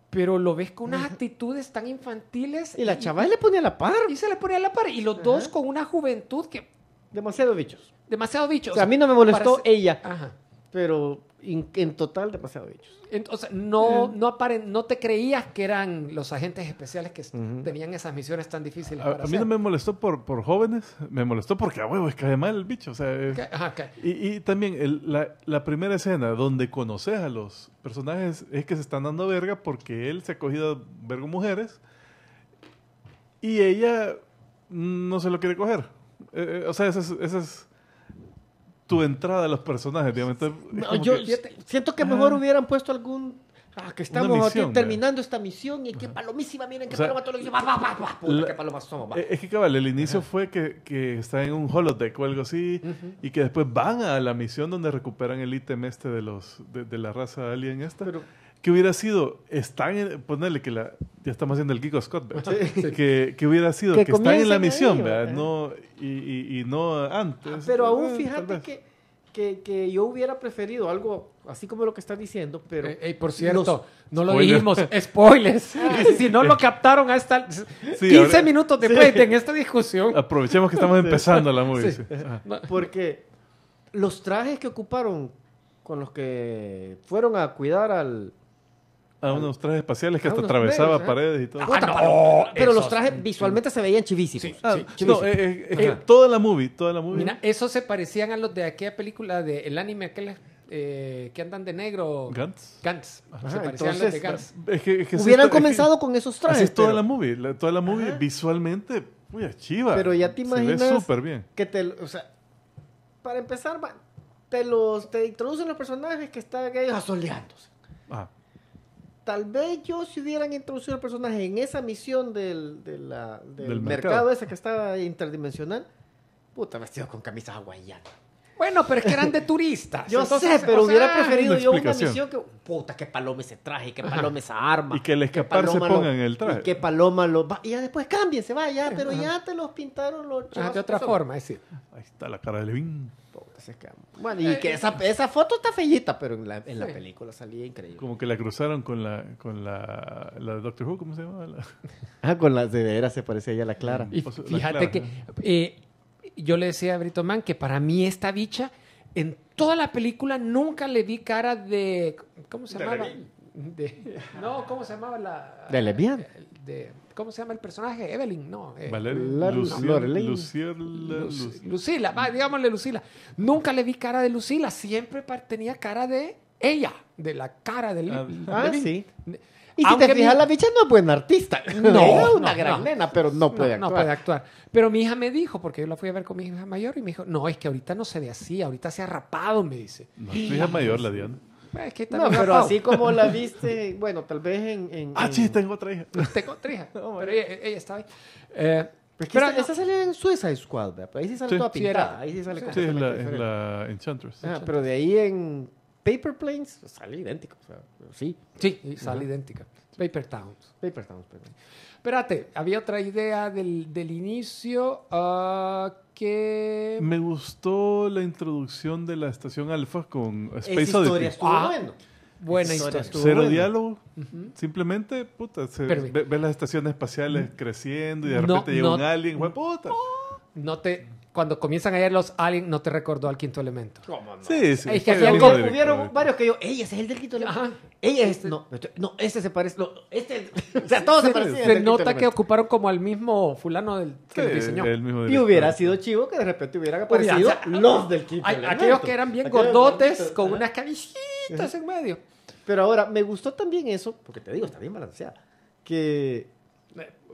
S5: pero lo ves con unas actitudes tan infantiles.
S4: Y la chaval le ponía la par.
S5: Y se le ponía a la par. Y los dos con una juventud que
S4: Demasiado bichos.
S5: demasiado bicho.
S4: O sea, a mí no me molestó
S5: parece-
S4: ella,
S5: Ajá.
S4: Pero in- en total demasiado bichos.
S5: Entonces, no, no, aparen- no te creías que eran los agentes especiales que
S4: Ujú.
S5: tenían esas misiones tan difíciles
S2: A,
S5: para
S2: a mí
S5: hacer.
S2: no me molestó por, por jóvenes, me molestó porque a huevo es cae mal el bicho. O sea, es-
S5: Que- ajá, que-
S2: y, y también el- la, la primera escena donde conoces a los personajes es que se están dando verga porque él se ha cogido vergo mujeres y ella no se lo quiere coger. Eh, eh, o sea, esa es, esa es tu entrada a los personajes, digamos. Entonces,
S4: No, yo
S2: que-
S4: siento que mejor
S2: Ah.
S4: hubieran puesto algún... Ah, que estamos aquí terminando esta misión y qué palomísima, miren qué
S2: O sea,
S4: paloma todo lo que. Va, va, va, puta,
S2: la-
S4: qué palomas somos, va.
S2: Eh, Es que cabal, el inicio fue que, que está en un holodeck o algo así y que después van a la misión donde recuperan el ítem este de los de, de la raza alien esta.
S4: Pero-
S2: que hubiera sido, están en, ponerle que la, ya estamos haciendo el Kiko Scott, ¿verdad? que, que hubiera sido
S4: Que
S2: que, están en la misión,
S4: ahí,
S2: ¿verdad? No, y, y, y no antes.
S4: Pero
S2: Eh,
S4: aún
S2: tal
S4: fíjate que, que, que yo hubiera preferido algo así como lo que estás diciendo, pero...
S5: Eh, ey, por cierto,
S4: los-
S5: no lo
S2: Spoilers.
S5: dijimos, spoilers. si no lo captaron hasta 15
S2: ahora-
S5: minutos después de en esta discusión.
S2: Aprovechemos que estamos empezando la movie.
S5: Sí.
S2: sí.
S4: Porque los trajes que ocuparon con los que fueron a cuidar al...
S2: A unos trajes espaciales que hasta atravesaba
S4: ¿eh?
S2: paredes y todo.
S5: Ah, no,
S4: pero los trajes visualmente se veían chivísimos.
S2: Ah,
S4: chivísimos.
S2: no, eh, eh, es que
S4: Ajá.
S2: toda la movie, toda la movie.
S5: Mira, esos se parecían a los de aquella película de el anime aquel eh, que andan de negro.
S2: Gantz.
S5: Gantz.
S4: Ajá,
S5: se parecían a los de
S4: entonces,
S5: Gantz.
S2: Es que, es que sí
S4: Hubieran
S2: está- es que-
S4: comenzado con esos trajes.
S2: Así es toda
S4: pero-
S2: la movie. la- toda la movie visualmente, uy, chiva.
S4: Pero ya te
S2: Se
S4: imaginas
S2: ve súper bien.
S4: que te, o sea, para empezar, te los, te introducen los personajes que están ellos asoleándose.
S2: Ah,
S4: Tal vez yo si hubieran introducido el personaje en esa misión del, de la- del,
S2: Del
S4: mercado.
S2: mercado.
S4: ese que estaba interdimensional, puta, vestido con camisas hawaianas.
S5: Bueno, pero es que eran de turistas.
S4: Yo
S5: Entonces,
S4: sé, pero
S5: o
S4: hubiera
S5: sea,
S4: preferido
S2: una
S4: yo una misión que, puta, qué paloma ese traje, qué paloma esa arma.
S2: Y que al
S4: qué
S2: escapar se
S4: paloma lo-
S2: pongan el traje.
S4: Y qué paloma lo va. Y ya después cámbiense, va, ya, pero ya te los pintaron los
S5: ah,
S4: chavos
S5: de otra
S4: que
S5: forma, es decir.
S2: ahí está la cara de Levin.
S4: Puta, se queda- Bueno, y que esa, esa foto está fellita, pero en la, en la
S5: Sí.
S4: película salía increíble.
S2: Como que la cruzaron con la, con la, la de Doctor Who, ¿cómo se llama? La-
S4: Ah, con las de veras se parecía ya la Clara.
S5: Y
S2: la
S5: fíjate
S2: clara,
S5: que eh, yo le decía a Brito Man que para mí esta bicha, en toda la película nunca le vi cara de. ¿Cómo se
S4: De
S5: llamaba? De- no, ¿cómo se llamaba la.
S4: De lesbiana.
S5: de- ¿Cómo se llama el personaje? Evelyn, no. eh,
S2: Valeria.
S5: Lucila, va, digámosle Lucila. Nunca le vi cara de Lucila, siempre tenía cara de ella, de la cara de
S2: Ah,
S4: Ah, sí. Y si
S5: Aunque
S4: te fijas,
S5: mi-
S4: la bicha no es buena artista.
S5: No,
S4: es una
S5: no,
S4: gran
S5: no.
S4: nena, pero no puede
S5: no,
S4: actuar.
S5: puede actuar. Pero mi hija me dijo, porque yo la fui a ver con mi hija mayor, y me dijo, no, es que ahorita no se ve así, ahorita se ha rapado, me dice.
S2: No, tu hija mayor, la Diana.
S5: Es que
S4: No, pero así como la viste, bueno, tal vez en... en-
S2: Ah,
S4: en-
S2: sí, tengo otra hija.
S5: Tengo otra hija, pero ella, ella estaba ahí. Eh,
S4: Es que
S5: pero
S4: esa,
S5: no,
S4: esa sale en Suicide Squad, ¿verdad? Pero ahí sí sale
S2: Sí.
S4: toda pintada. ahí sí sale
S2: Sí,
S4: completamente
S2: la,
S4: diferente.
S2: la Enchantress.
S4: Ajá, pero de ahí en Paper Planes sale idéntico. O sea, sí,
S5: sí, sale idéntica. Paper Towns.
S4: Paper Towns, perdón.
S5: Espérate, había otra idea del, del inicio ah, que...
S2: Me gustó la introducción de la estación Alpha con Space
S4: Esa historia
S2: Odyssey.
S4: estuvo
S5: Ah,
S4: bueno.
S5: Buena historia.
S4: estuvo
S2: Cero
S4: bueno.
S2: diálogo. Simplemente, puta, se, ve, ve las estaciones espaciales creciendo y de
S5: No,
S2: repente llega
S5: no.
S2: un alien, puta.
S5: No te... Cuando comienzan a ir los aliens, no te recordó al quinto elemento.
S2: Sí, sí.
S5: Es que
S2: fue
S5: había
S2: el
S5: como-
S2: mismo director,
S4: Hubieron
S2: güey.
S4: varios que yo, ella ese es el del quinto elemento.
S5: Ajá.
S4: Ella es, no, no, este se parece, no, este, o sea, todos se,
S5: Se,
S4: parecían.
S5: se nota que
S4: elemento.
S5: ocuparon como al mismo fulano del, que lo diseñó.
S2: el mismo
S4: Y hubiera sido chivo que de repente hubieran
S5: Hubiera-
S4: aparecido
S5: o sea,
S4: los del quinto
S5: Hay-
S4: elemento.
S5: aquellos que eran bien
S4: Aquellos
S5: gordotes con unas camisitas en medio.
S4: Pero ahora, me gustó también eso, porque te digo, está bien balanceada, que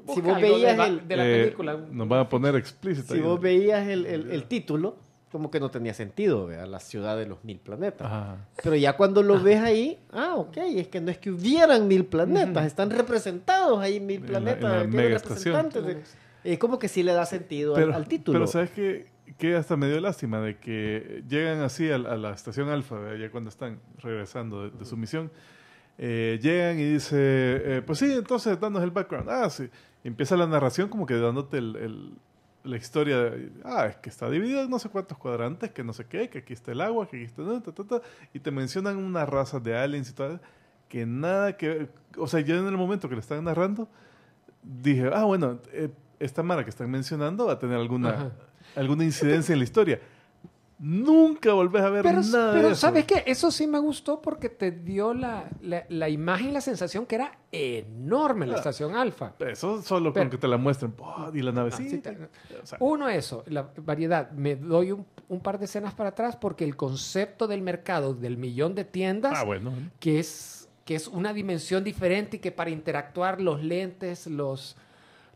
S5: Busca
S4: vos veías
S5: de,
S4: el-
S5: de la
S2: Eh,
S5: película.
S2: Nos van a poner explícito.
S4: si
S2: ahí.
S4: vos veías el, el- el título, como que no tenía sentido, ¿verdad? La ciudad de los mil planetas.
S2: Ajá.
S4: Pero ya cuando lo ves ahí, ah, ok, es que no es que hubieran mil planetas, están representados ahí mil
S2: En la-
S4: planetas,
S2: en la
S4: que eran
S2: mega estación.
S4: representantes de- Es como que sí le da sentido al-
S2: Pero,
S4: al, título.
S2: pero ¿sabes qué? Que hasta me dio lástima de que llegan así a, a la estación Alfa, ¿verdad? ya cuando están regresando de, de su misión. eh, llegan y dice, eh, pues sí, entonces danos el background. Ah, sí. Empieza la narración como que dándote el, el- la historia. de, ah, es que está dividido en no sé cuántos cuadrantes, que no sé qué, que aquí está el agua, que aquí está... ta, ta, ta, y te mencionan una raza de aliens y tal, que nada que. O sea, yo en el momento que le están narrando, dije, ah, bueno, eh, esta Mara que están mencionando va a tener alguna,
S5: Ajá.
S2: alguna incidencia en la historia. Nunca volvés a ver
S5: Pero,
S2: nada
S5: pero
S2: de eso.
S5: ¿sabes qué? Eso sí me gustó porque te dio la, la, la imagen la sensación que era enorme la estación Alfa.
S2: Eso solo
S5: Pero-
S2: con que te la muestren. y la
S5: Ah, sí,
S2: navecita.
S5: te-
S2: O sea,
S5: Uno, eso, la variedad. Me doy un, un par de escenas para atrás porque el concepto del mercado del millón de tiendas,
S2: ah, bueno.
S5: que, es, que es una dimensión diferente y que para interactuar los lentes, los,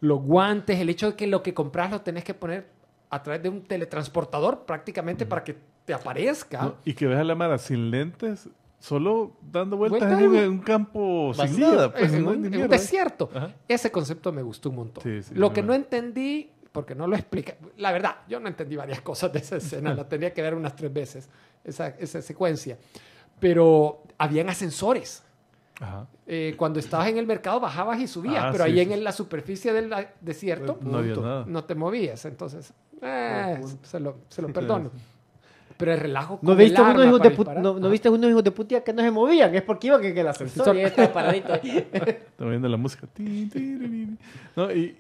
S5: los guantes, el hecho de que lo que compras lo tenés que poner a través de un teletransportador prácticamente para que te aparezca.
S2: No, y que ves a la Mara sin lentes, solo dando vueltas en un,
S5: güey.
S2: en un campo sin nada. Pues,
S5: en,
S2: no
S5: un, en un desierto.
S2: Ajá.
S5: Ese concepto me gustó un montón.
S2: Sí, sí,
S5: lo que no
S2: bueno.
S5: entendí, porque no lo explica, la verdad, yo no entendí varias cosas de esa escena, la tenía que ver unas tres veces, esa, esa secuencia. Pero habían ascensores.
S2: Ajá.
S5: Eh, cuando estabas en el mercado bajabas y subías,
S2: Ah,
S5: pero
S2: sí,
S5: ahí
S2: sí,
S5: en la superficie del desierto
S2: No había nada.
S5: no te movías. Entonces, eh, se, lo, se lo perdono. Pero el relajo
S4: ¿No viste,
S5: el
S4: unos
S5: arma
S4: hijos
S5: para
S4: de put-
S5: disparar.
S4: no, no
S5: Ajá.
S4: viste unos hijos de putia que no se movían? Es porque iban en el ascensor y estaba paradito ahí.
S2: Estaba viendo la música. No, y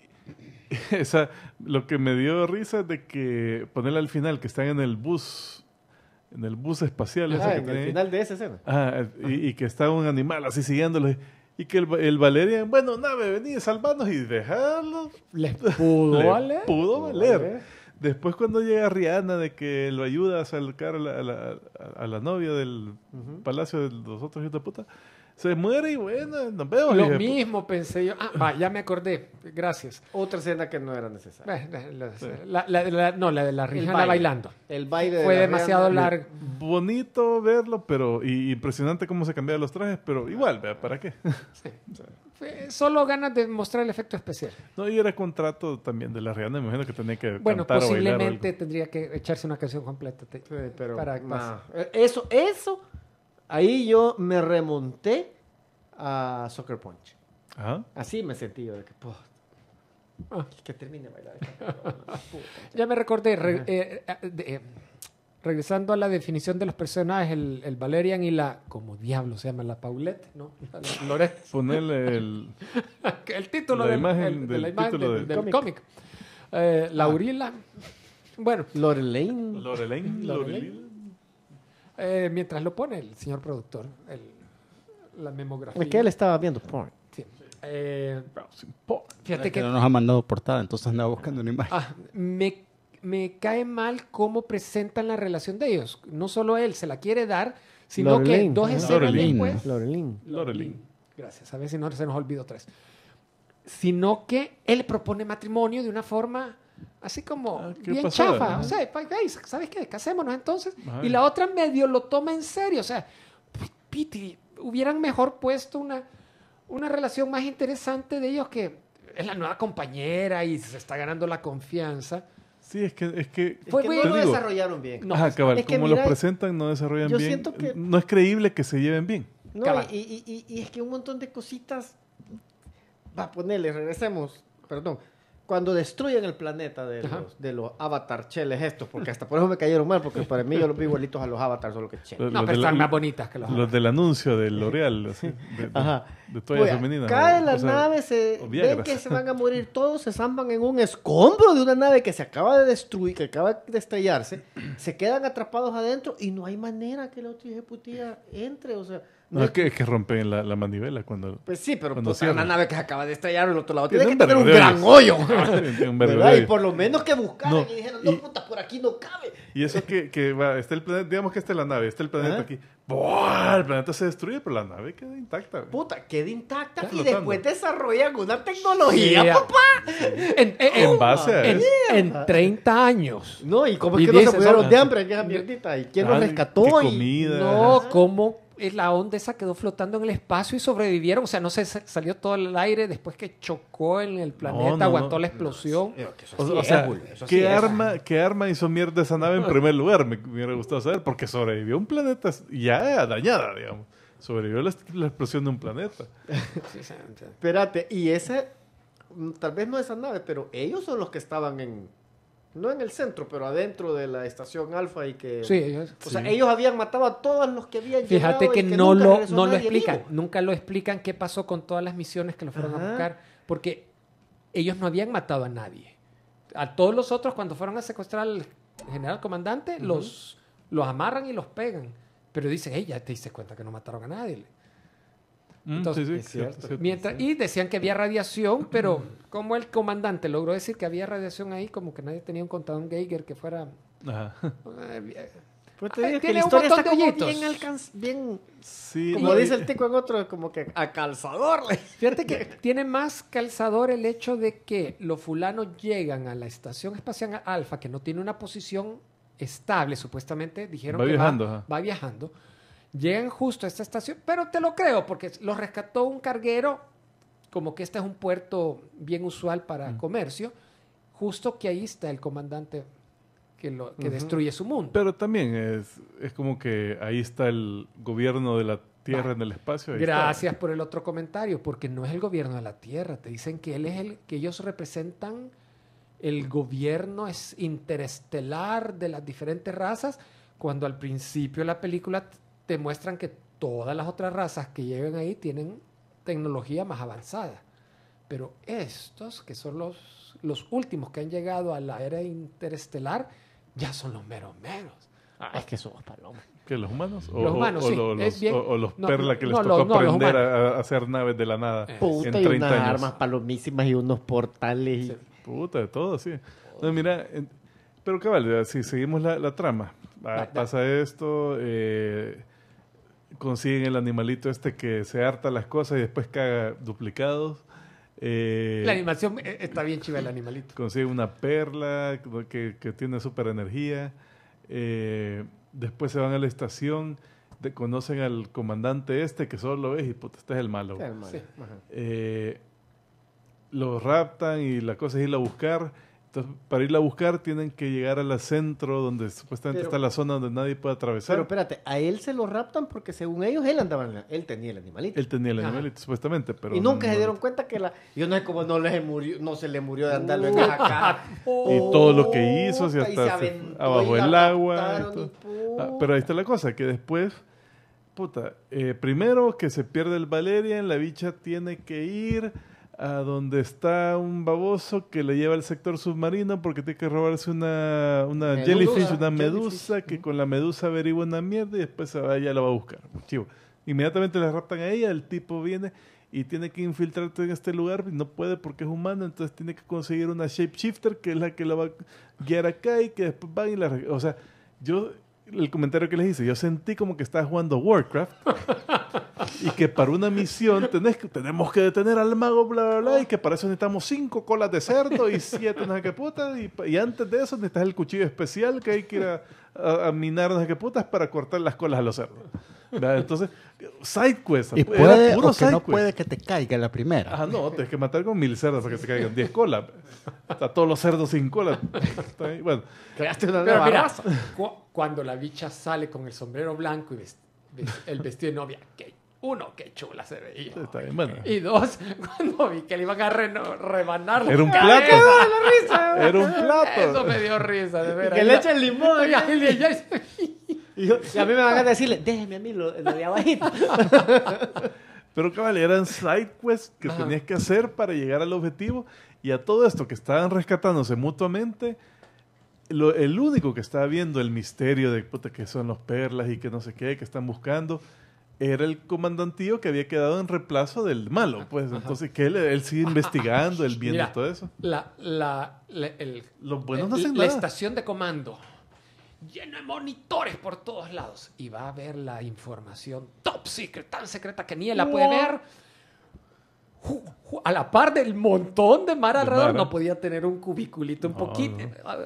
S2: esa, lo que me dio risa es de que ponerla al final, que están en el bus, en el bus espacial. ese
S4: Ah,
S2: que
S4: en el final de esa escena.
S2: Ajá, y, y que está un animal así siguiéndolo. Y que el, el Valerian, bueno, nave, vení, salvanos y dejarlo.
S5: Les pudo
S2: Le
S5: valer.
S2: Pudo valer. Después cuando llega Rihanna de que lo ayuda a sacar a la, a la- a la novia del palacio de los otros hijos de puta, se muere y bueno, nos vemos.
S5: Lo
S2: dije,
S5: mismo pensé yo. Ah, va, ya me acordé. Gracias.
S4: Otra escena que no era necesaria.
S5: Bueno, la- la- la- la- no, la de la Rihanna bailando.
S4: El baile de
S5: Fue
S4: la
S5: demasiado
S4: Rihanna.
S5: largo.
S2: Bonito verlo, pero y impresionante cómo se cambiaban los trajes, pero igual, ¿para qué?
S5: Sí. Solo ganas de mostrar el efecto especial.
S2: no, y era contrato también de la Rihanna, me imagino que tenía que
S5: Bueno,
S2: cantar o
S5: posiblemente tendría que echarse una canción completa. te-
S4: Sí, pero
S5: para
S4: eh, eso, eso, ahí yo me remonté a Soccer Punch.
S2: Ajá.
S4: Así me sentí yo de que, po,
S5: Ah.
S4: que termine de bailar.
S5: Ya me recordé, re- eh, eh, eh, regresando a la definición de los personajes, el, el Valerian y la, como diablo se llama, la Paulette, ¿no? La- la.
S2: Ponerle el...
S5: el título
S2: La
S5: del,
S2: imagen
S5: el- de
S2: del
S5: la imagen
S2: título
S5: del,
S2: del
S5: del cómic. Eh, Laurila. Bueno,
S4: Lorelaine.
S2: Lorelaine.
S5: Lorelaine. eh, mientras lo pone el señor productor, el- la memografía.
S4: Es que él estaba viendo porn.
S5: Sí. Eh, fíjate
S3: que
S5: que
S3: no nos ha mandado portada, entonces andaba buscando una imagen.
S5: Ah, me, me cae mal cómo presentan la relación de ellos. No solo él se la quiere dar, sino que dos escenas
S2: Lorelaine.
S5: después.
S4: Lorelaine.
S2: Lorelaine.
S5: Gracias, a ver si no se nos olvidó tres. Sino que él propone matrimonio de una forma así como
S2: Ah,
S5: bien
S2: pasada,
S5: chafa.
S2: ajá.
S5: O sea, pa- ey, ¿sabes qué? Casémonos entonces.
S2: Ajá.
S5: Y la otra medio lo toma en serio. O sea, Piti, hubieran mejor puesto una, una relación más interesante de ellos que es la nueva compañera y se está ganando la confianza.
S2: Sí, es que... Es que
S5: Fue
S4: que
S5: bueno.
S4: no lo
S2: digo.
S4: desarrollaron bien.
S5: No,
S2: Ajá, cabal,
S4: es que
S2: como
S4: mira,
S2: los presentan, no desarrollan
S4: yo
S2: bien.
S4: siento que-
S2: No es creíble que se lleven bien.
S4: No, y, y- y- y es que un montón de cositas. Va a ponerle, regresemos. Perdón. Cuando destruyen el planeta de los, de los avatar cheles estos, porque hasta por eso me cayeron mal, porque para mí yo los vi igualitos a los avatars, solo que cheles.
S2: Los-
S5: No,
S2: los
S5: pero
S2: la-
S5: están más bonitas que los
S2: Los del anuncio del L'Oreal, así, de, de,
S4: Ajá.
S2: de toalla
S4: Pues,
S2: femenina.
S4: Cae
S2: o-
S4: la
S2: o sea,
S4: nave, se ven que se van a morir todos, se zampan en un escombro de una nave que se acaba de destruir, que acaba de estrellarse, se quedan atrapados adentro y no hay manera que la otra ejecutía entre, o sea,
S2: No, es que, es que rompen la, la manivela cuando...
S4: pues sí, pero
S2: Cuando
S4: puta, una nave que se acaba de estrellar al otro lado
S2: Tiene
S4: tiene, que tener un gran hoyo. ¿Verdad? Y por lo menos que buscaran
S2: No,
S4: y dijeron, no,
S2: y-
S4: puta, por aquí no cabe.
S2: Y eso que, que va, está el planeta, digamos que está la nave, está el planeta
S4: Ajá.
S2: aquí. ¡Buah! El planeta se destruye, pero la nave queda intacta. güey.
S4: Puta, queda intacta
S2: Está
S4: y
S2: flotando.
S4: después desarrollan una tecnología,
S5: Sí,
S4: papá.
S5: En, en-
S2: En base a
S5: en-
S2: eso.
S5: en 30 años.
S4: No, y cómo es
S5: Y
S4: que no se murieron
S5: ah,
S4: de hambre en esa mierdita. ¿Y quién
S2: Ah,
S4: los
S2: qué
S4: rescató? Y-
S2: comida.
S5: No,
S4: Ajá.
S5: ¿cómo, la onda esa quedó flotando en el espacio y sobrevivieron. O sea, no se sa- salió todo el aire después que chocó en el planeta,
S2: no,
S5: aguantó
S2: no.
S5: la explosión.
S2: O, o sea,
S4: Eso
S2: ¿qué,
S4: sí es.
S2: arma, ¿qué arma hizo mierda esa nave en primer lugar? Me, me hubiera gustado saber, porque sobrevivió a un planeta ya dañada, digamos. Sobrevivió la, la explosión de un planeta.
S5: Sí, sí, sí.
S4: Espérate, y ese, mm, tal vez no esa nave, pero ellos son los que estaban en, no en el centro, pero adentro de la estación Alfa y que...
S5: Sí, ellos-
S4: O sea, ellos habían matado a todos los que habían
S5: Fíjate
S4: llegado
S5: que,
S4: y
S5: no, lo, no lo explican,
S4: vivo.
S5: nunca lo explican qué pasó con todas las misiones que lo fueron a buscar, porque ellos no habían matado a nadie. A todos los otros, cuando fueron a secuestrar al general comandante, los, los amarran y los pegan. Pero dicen, hey, ya te diste cuenta que no mataron a nadie.
S2: Mm,
S5: Entonces,
S2: sí, sí,
S4: es cierto.
S2: cierto.
S5: Mientras, y decían que había radiación, pero como el comandante logró decir que había radiación ahí, como que nadie tenía un contador Geiger que fuera...
S2: Ajá.
S5: eh,
S4: Pues te
S5: Ay,
S4: digo que
S5: tiene
S4: la
S5: un
S4: historia
S5: montón
S4: está
S5: de
S4: como bien alcanz... bien...
S2: Sí,
S4: Como
S2: no,
S4: dice el tico en otro, como que a calzador.
S5: Fíjate que tiene más calzador el hecho de que los fulanos llegan a la estación espacial Alfa, que no tiene una posición estable, supuestamente dijeron
S2: Va
S5: que
S2: viajando,
S5: va,
S2: ajá.
S5: va viajando. Llegan justo a esta estación, pero te lo creo, porque los rescató un carguero, como que este es un puerto bien usual para
S2: Mm.
S5: comercio, justo que ahí está el comandante que, lo, que destruye su mundo.
S2: Pero también es, es como que ahí está el gobierno de la Tierra en el espacio. está.
S5: Gracias por el otro comentario, porque no es el gobierno de la Tierra. Te dicen que él es el que ellos representan el gobierno es interestelar de las diferentes razas, cuando al principio de la película te muestran que todas las otras razas que llegan ahí tienen tecnología más avanzada. Pero estos, que son los, los últimos que han llegado a la era interestelar, ya son los meros meros.
S4: Ah, es que somos palomas.
S2: ¿Que los humanos? O,
S5: Los
S2: o-
S5: humanos,
S2: o
S5: sí, es
S2: los,
S5: bien-
S2: o- o los
S5: no,
S2: perla que les
S5: no,
S2: tocó
S5: no,
S2: aprender a, a hacer naves de la nada
S5: Eh.
S4: Puta,
S2: en
S4: y
S2: 30
S4: unas
S2: años.
S4: armas palomísimas y unos portales. y-
S5: Sí.
S2: Puta, de todo, sí. No, mira, en- pero cabal, si seguimos la, la trama, pasa esto, eh, consiguen el animalito este que se harta las cosas y después caga duplicados. eh,
S5: La animación eh, está bien chiva el animalito.
S2: consiguen una perla que, que tiene super energía. eh, después se van a la estación, de- conocen al comandante este que solo lo ves y puta, este es el malo.
S5: Sí.
S2: Eh, lo raptan y la cosa es irla a buscar. Entonces, para irla a buscar tienen que llegar al centro donde supuestamente
S4: Pero-
S2: está la zona donde nadie puede atravesar.
S4: Pero espérate, a él se lo raptan porque según ellos él andaba, en la- él tenía el animalito.
S2: Él tenía el
S5: Ajá.
S2: animalito, supuestamente, pero...
S4: y nunca
S2: no-
S4: se dieron cuenta que la... Yo no sé cómo no, les murió, no se le murió de andarlo en cara.
S2: Y todo lo que hizo, si
S4: y
S2: hasta
S4: se
S2: se-
S4: aventó
S2: abajo
S4: y la
S2: el agua.
S4: raptaron y
S2: Ah, pero ahí está la cosa, que después, puta, eh, primero que se pierde el Valerian, la bicha tiene que ir a donde está un baboso que le lleva al sector submarino porque tiene que robarse una, una
S4: Medusa,
S2: jellyfish, una
S4: jellyfish.
S2: medusa, que con la medusa averigua una mierda y después se va, ella la va a buscar. Chivo. Inmediatamente le raptan a ella, el tipo viene y tiene que infiltrarse en este lugar y no puede porque es humano, entonces tiene que conseguir una shapeshifter que es la que la va a guiar acá y que después va y la... O sea, yo, el comentario que les hice, yo sentí como que estaba jugando Warcraft y que para una misión tenés que, tenemos que detener al mago, bla, bla, bla, y que para eso necesitamos cinco colas de cerdo y siete no sé qué putas, y, y antes de eso necesitas el cuchillo especial que hay que ir a, a- a minar no sé qué putas para cortar las colas a los cerdos. ¿Verdad? Entonces, side quest,
S1: Y
S2: era
S1: puede
S2: puro
S1: o que
S2: side
S1: no
S2: quest.
S1: puede que te caiga la primera.
S2: Ah, no, tienes que matar con mil cerdos para que se caigan 10 colas. A todos los cerdos sin cola. Bueno,
S4: Creaste una
S5: Pero
S4: nueva
S5: mira, cu- cuando la bicha sale con el sombrero blanco y ves- ves el vestido de novia, que uno, qué chula se veía.
S2: está bien, bueno.
S5: Y dos, cuando vi que le iban a la
S2: Era un
S5: cabeza,
S2: plato.
S5: la risa.
S2: Era un
S5: Eso
S2: plato.
S5: me dio risa, de veras.
S4: que le echen limón.
S5: Y
S4: Y, a mí me van a decirle, déjeme a mí lo, lo de abajito.
S2: Pero cabal, eran side quests que
S5: Ajá.
S2: tenías que hacer para llegar al objetivo. Y a todo esto que estaban rescatándose mutuamente, lo- el único que estaba viendo el misterio de puta, que son los perlas y que no sé qué, que están buscando, era el comandantío que había quedado en reemplazo del malo. Pues entonces que él, él sigue investigando, él viendo
S5: Mira,
S2: todo eso.
S5: La, la, la- el-
S2: Los buenos no
S5: el-
S2: hacen
S5: la
S2: nada.
S5: estación de comando lleno de monitores por todos lados y va a ver la información top secret, tan secreta que ni él la puede ver. A la par del montón de mar
S2: De
S5: alrededor,
S2: mar, ¿eh?
S5: no podía tener un cubiculito un
S2: No,
S5: poquito,
S2: no.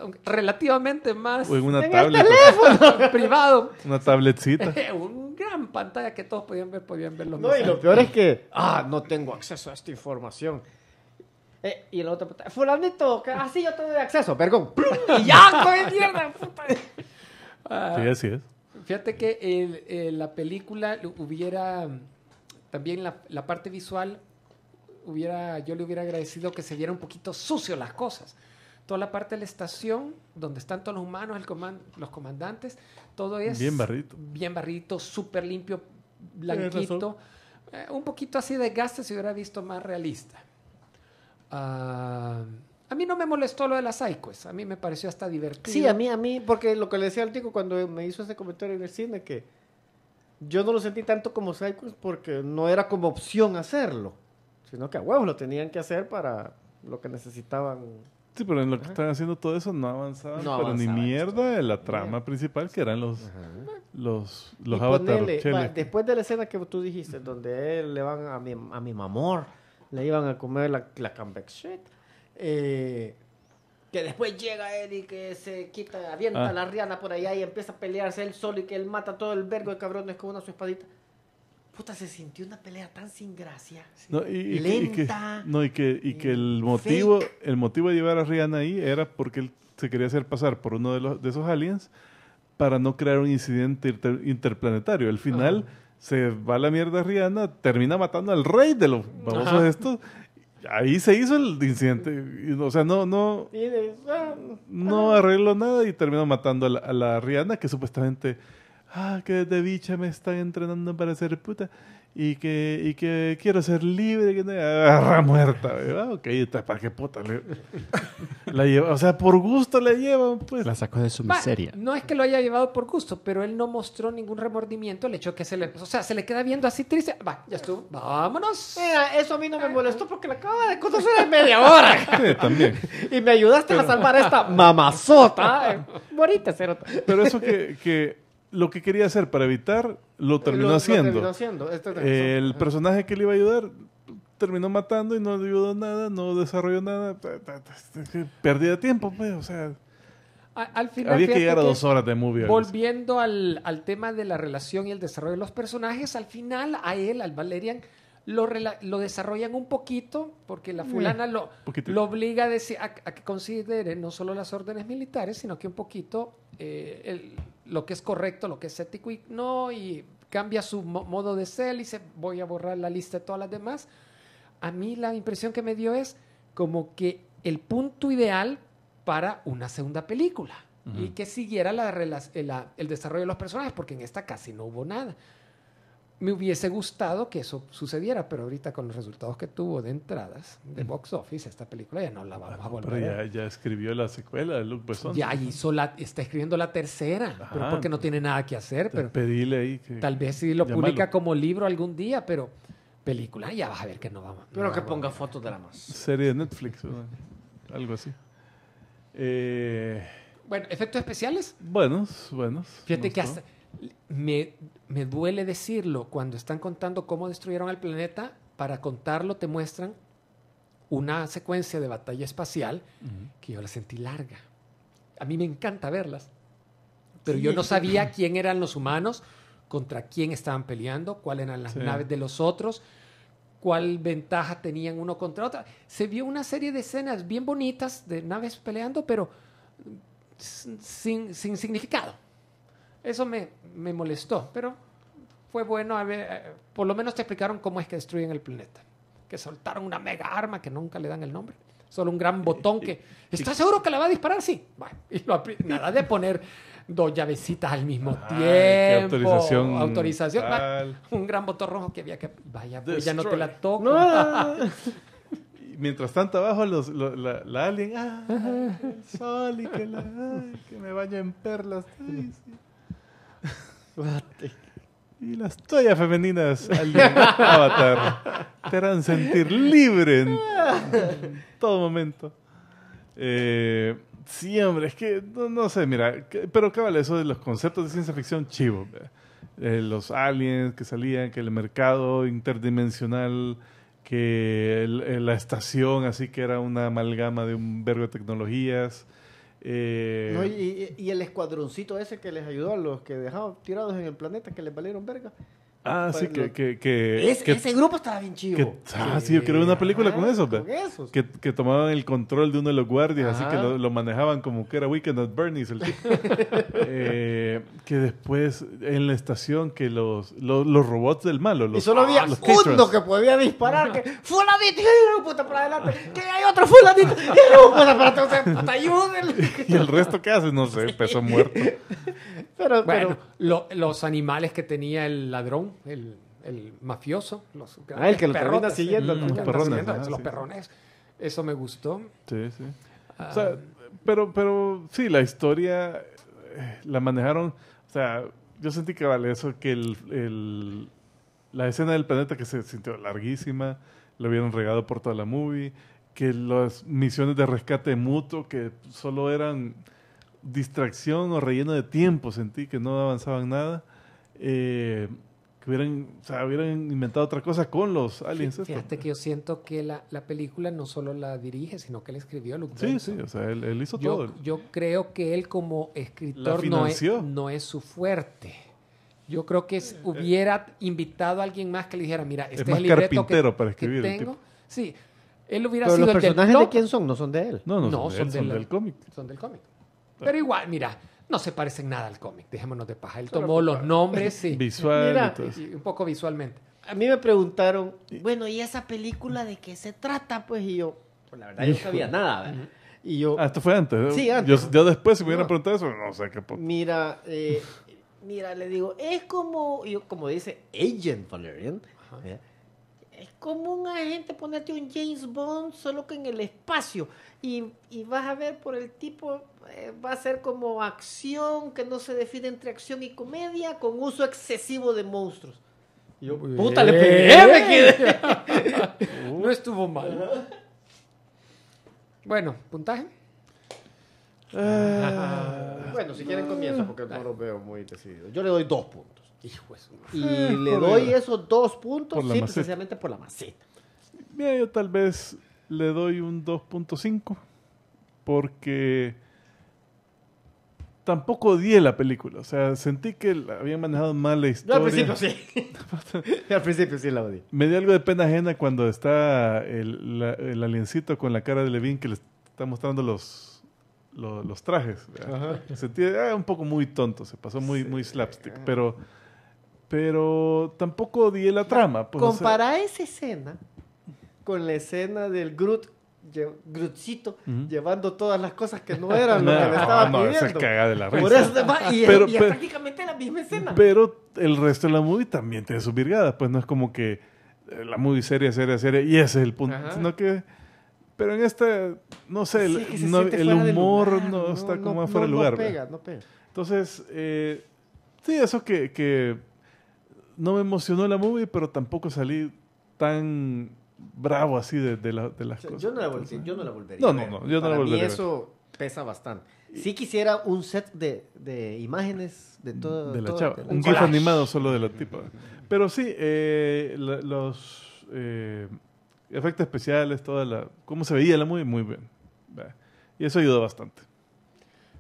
S5: eh, relativamente más
S2: O en una
S4: En el
S2: tablet.
S5: privado.
S2: Una tabletcita.
S5: un gran pantalla que todos podían ver, podían ver los
S4: No, y lo peor es que, ah, no tengo acceso a esta información. Eh, y el otro, puta, fulanito, así yo te doy acceso, vergón.
S5: Y ya, ¡Joder, mierda! puta! Ah,
S2: Sí, así es.
S5: Fíjate que el- el- la película hubiera, también la, la parte visual, hubiera, yo le hubiera agradecido que se viera un poquito sucio las cosas. Toda la parte de la estación, donde están todos los humanos, el coman- los comandantes, todo es
S2: Bien barrito.
S5: bien barrito, súper limpio, blanquito. Eh, un poquito así de gaste se hubiera visto más realista. Ah, a mí no me molestó lo de las psychos, a mí me pareció hasta divertido.
S4: Sí, a mí, a mí, porque lo que le decía al tico cuando me hizo ese comentario en el cine, que yo no lo sentí tanto como Psychos porque no era como opción hacerlo, sino que a huevos lo tenían que hacer para lo que necesitaban.
S2: Sí, pero en lo que están haciendo todo eso no avanzaban,
S4: No
S2: pero ni mierda de la trama principal, que eran los, los, los
S4: Y ponele, va, después de la escena que tú dijiste, donde él le van a mi, a mi mamor, le iban a comer la, la comeback shit, eh, que después llega él y que se quita, avienta
S2: Ah.
S4: la riana por allá y empieza a pelearse él solo y que él mata a todo el vergo de cabrones con una su espadita. Puta, se sintió una pelea tan sin gracia.
S2: No, y, y que- y que,
S4: lenta,
S2: no, y que, y que el
S4: eh,
S2: motivo,
S4: fake.
S2: el motivo de llevar a Rihanna ahí era porque él se quería hacer pasar por uno de, los, de esos aliens para no crear un incidente inter- interplanetario. Al final se va a la mierda Rihanna, termina matando al rey de los babosos
S5: Ajá.
S2: estos. Ahí se hizo el incidente. O sea, no, no,
S4: ah,
S2: no arregló nada y terminó matando a la, a la Rihanna que supuestamente, ah, que de bicha me están entrenando para ser puta y que, y que quiero ser libre, que no, agarra muerta. Ah, ok, ¿para qué puta? Le- la lleva, o sea, por gusto le llevan, pues.
S3: La sacó de su miseria.
S5: no es que lo haya llevado por gusto, pero él no mostró ningún remordimiento el hecho que se le... O sea, se le queda viendo así triste. Va, ya estuvo. Vámonos.
S4: Mira, eso a mí no me molestó porque la acaba de conocer en media hora.
S2: Sí, también.
S4: Y me ayudaste a salvar a esta mamazota. Eh, Bonita cerota.
S2: Pero eso que, que lo que quería hacer para evitar, lo terminó
S4: Lo- lo
S2: haciendo.
S4: terminó haciendo. Este.
S2: El
S4: Ajá.
S2: personaje que le iba a ayudar terminó matando y no le ayudó nada, no desarrolló nada. Perdida de tiempo, pues, o sea,
S5: A- al final,
S2: había que llegar a dos horas de movie.
S5: Volviendo al, al tema de la relación y el desarrollo de los personajes, al final a él, al Valerian, lo, rela- lo desarrollan un poquito porque la fulana lo, lo obliga a, decir, a, a que considere no solo las órdenes militares, sino que un poquito eh, el- lo que es correcto, lo que es ético y no, y cambia su mo- modo de ser y dice, voy a borrar la lista de todas las demás. A mí la impresión que me dio es como que el punto ideal para una segunda película y que siguiera la el, la- el desarrollo de los personajes, porque en esta casi no hubo nada. Me hubiese gustado que eso sucediera, pero ahorita con los resultados que tuvo de entradas de box office, esta película ya no la vamos a volver
S2: Pero
S5: a ver.
S2: ya, ya escribió la secuela de Luke Besson.
S5: Ya hizo la, está escribiendo la tercera, pero porque no tiene nada que hacer, pero
S2: Pedile ahí. Que,
S5: tal vez sí lo
S2: Llámalo.
S5: publica como libro algún día, pero película ya vas a ver que no vamos.
S4: Pero
S5: no
S4: que ponga fotos de la más.
S2: Serie de Netflix, ¿no? algo así. Eh,
S5: Bueno, efectos especiales.
S2: buenos, buenos.
S5: Fíjate que hasta me, me duele decirlo cuando están contando cómo destruyeron el planeta. Para contarlo te muestran una secuencia de batalla espacial que yo la sentí larga. A mí me encanta verlas, pero yo no sabía quién eran los humanos, contra quién estaban peleando, cuáles eran las
S2: Sí.
S5: naves de los otros, cuál ventaja tenían uno contra otra. Se vio una serie de escenas bien bonitas de naves peleando, pero sin, sin significado. Eso me, me molestó, pero fue bueno. a ver, eh, por lo menos te explicaron cómo es que destruyen el planeta. Que soltaron una mega arma que nunca le dan el nombre. Solo un gran botón que... ¿Estás seguro que la va a disparar? Sí. Bueno, y lo nada de poner dos llavecitas al mismo
S2: Ay,
S5: tiempo.
S2: qué autorización
S5: Autorización.
S2: Tal.
S5: Un gran botón rojo que había que... Vaya, pues ya no te la toco.
S2: Mientras tanto abajo los, lo- la, la alien, ah, el sol y que, la, que me baño en perlas. ay, sí. Y las toallas femeninas, alien avatar, te harán sentir libre en, todo momento. Eh, sí, hombre, es que no, no sé, mira, que- pero cabal, eso de los conceptos de ciencia ficción chivo. eh, los aliens que salían, que el mercado interdimensional que el- la estación así que era una amalgama de un vergo de tecnologías. Eh,
S4: y- y el escuadroncito ese que les ayudó a los que dejaban tirados en el planeta que les valieron verga.
S2: Ah, sí,
S4: pues,
S2: que...
S4: lo-
S2: que, que-
S4: Ese-
S2: que-
S4: ese grupo estaba bien chivo.
S2: que- ah, sí, yo creo una película con
S4: Ajá,
S2: eso.
S4: con esos.
S2: Que, que tomaban el control de uno de los guardias, así que lo, lo manejaban como que era Weekend at Bernie's. El tipo. Eh, que después en la estación, que los, los, los robots del malo. Los,
S4: y solo había
S2: los
S4: uno que podía disparar, que fulanito, y puta para adelante, que hay otro fulanito, y puta para atrás, puta, ayúdenle.
S2: ¿Y el resto qué hace? No sé, peso muerto.
S4: Pero,
S5: Bueno,
S4: pero,
S5: lo- los animales que tenía el ladrón, el, el mafioso, los
S4: Ah, el que lo termina siguiendo,
S2: los perrones,
S5: siguiendo,
S2: ajá,
S5: los
S2: sí.
S5: perrones. Eso me gustó.
S2: Sí, sí.
S5: Ah,
S2: O sea, pero, pero sí, la historia eh, la manejaron. O sea, yo sentí que vale eso, que el, el- la escena del planeta que se sintió larguísima, lo hubieran regado por toda la movie, que las misiones de rescate mutuo que solo eran distracción o relleno de tiempo, sentí que no avanzaban nada. Eh, que hubieran, o sea, hubieran inventado otra cosa con los aliens.
S5: Fíjate que yo siento que la, la película no solo la dirige, sino que él escribió Luke
S2: Sí,
S5: Benson.
S2: sí, o sea, él, él hizo
S5: Yo,
S2: todo.
S5: yo creo que él como
S2: La
S5: escritor no es, no es su fuerte. Yo creo que es- hubiera invitado a alguien más que le dijera, mira, este es,
S2: más
S5: el libreto que-
S2: carpintero para
S5: que
S2: escribir el
S5: tengo. Sí, él hubiera
S4: pero
S5: sido
S4: los
S5: el del
S4: personajes de quién son, no son de él.
S2: No, no,
S5: No,
S2: son, de
S5: son
S2: él, son
S5: de la-
S2: del cómic.
S5: son del cómic. Pero igual, mira, no se parecen nada al cómic, dejémonos de paja. Él
S4: Solo
S5: tomó los nombres sí,
S2: Visual
S4: Mira,
S2: y todo eso.
S5: y un poco visualmente.
S4: A mí me preguntaron, bueno, ¿y esa película de qué se trata? Pues, y yo, pues la verdad, yo no sabía nada. ¿verdad? Y yo,
S2: Ah, esto fue antes. ¿eh?
S4: Sí, antes.
S2: Yo, yo después, si me hubieran
S4: No.
S2: preguntado eso, no sé qué.
S4: mira, eh, mira, le digo, es como, yo, como dice Agent Valerian, ¿eh? Es como un agente, ponerte un James Bond, solo que en el espacio. Y, y vas a ver por el tipo, eh, va a ser como acción, que no se define entre acción y comedia, con uso excesivo de monstruos. Y yo,
S5: Muy
S4: puta, le pegué, me quedé.
S5: No estuvo mal. Bueno, puntaje.
S4: Bueno, si quieren comienzo, porque no lo veo muy decidido. Yo le doy dos puntos.
S5: Hijo.
S4: Y le
S2: por
S4: doy
S2: la-
S4: esos dos puntos,
S2: maceta.
S4: precisamente por la maceta.
S2: Mira, yo tal vez le doy un 2.5 porque tampoco odié la película. O sea, sentí que la- habían manejado mal la
S4: Yo
S2: historia.
S4: al principio sí. al principio sí la odié.
S2: Me dio algo de pena ajena cuando está el, la- el aliencito con la cara de Levin que le está mostrando los, los, los trajes. Sentí ah, un poco muy tonto, se pasó muy, muy slapstick. Pero, pero tampoco odié la trama. pues, o sea,
S4: esa escena con la escena del Groot, lle- Grootcito,
S2: Ujú.
S4: llevando todas las cosas que no eran lo
S2: No,
S4: que le estaba
S2: no,
S4: pidiendo.
S2: caga de la
S4: Por
S2: risa.
S4: eso te va- y,
S2: Pero-
S4: y es
S2: pero-
S4: prácticamente la misma escena.
S2: Pero el resto de la movie también tiene sus virgadas. Pues no es como que eh, la movie seria, seria, seria. Y ese es el punto.
S4: Ajá.
S2: Sino que... Pero en esta, no sé, el,
S4: Sí, se
S2: no- el humor
S4: lugar,
S2: no, está como fuera de
S4: no
S2: lugar.
S4: No pega, no pega.
S2: Entonces, eh, sí, eso que, que no me emocionó la movie, pero tampoco salí tan bravo así de, de la- de las
S4: O sea,
S2: cosas.
S4: yo, no la volvería,
S2: Entonces,
S4: yo no la volvería.
S2: No, no, no, yo no
S4: Para
S2: la volvería
S4: mí eso pesa bastante. Sí quisiera un set de, de imágenes de todo.
S2: de la
S4: todo-
S2: chava.
S4: de la
S2: Un. GIF animado solo de la tipa. Pero sí, eh, la- los eh, efectos especiales, toda la... Cómo se veía la movie, muy bien. Y eso ayudó bastante.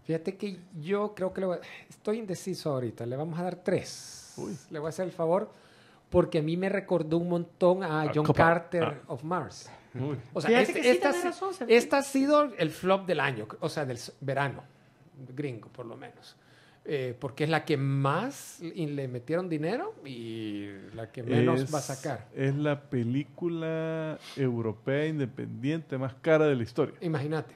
S5: Fíjate que yo creo que le voy a- estoy indeciso ahorita. Le vamos a dar tres.
S2: Uy.
S5: Le voy a hacer el favor porque a mí me recordó un montón a
S2: Ah,
S5: John
S2: Copa.
S5: Carter
S2: Ah.
S5: of Mars.
S2: Uy.
S5: O sea, este,
S4: sí
S5: esta,
S4: razón, se
S5: esta ha sido el flop del año, o sea, del verano, gringo por lo menos. Eh, porque es la que más le metieron dinero y la que menos
S2: Es-
S5: va a sacar.
S2: Es la película europea independiente más cara de la historia.
S5: Imagínate.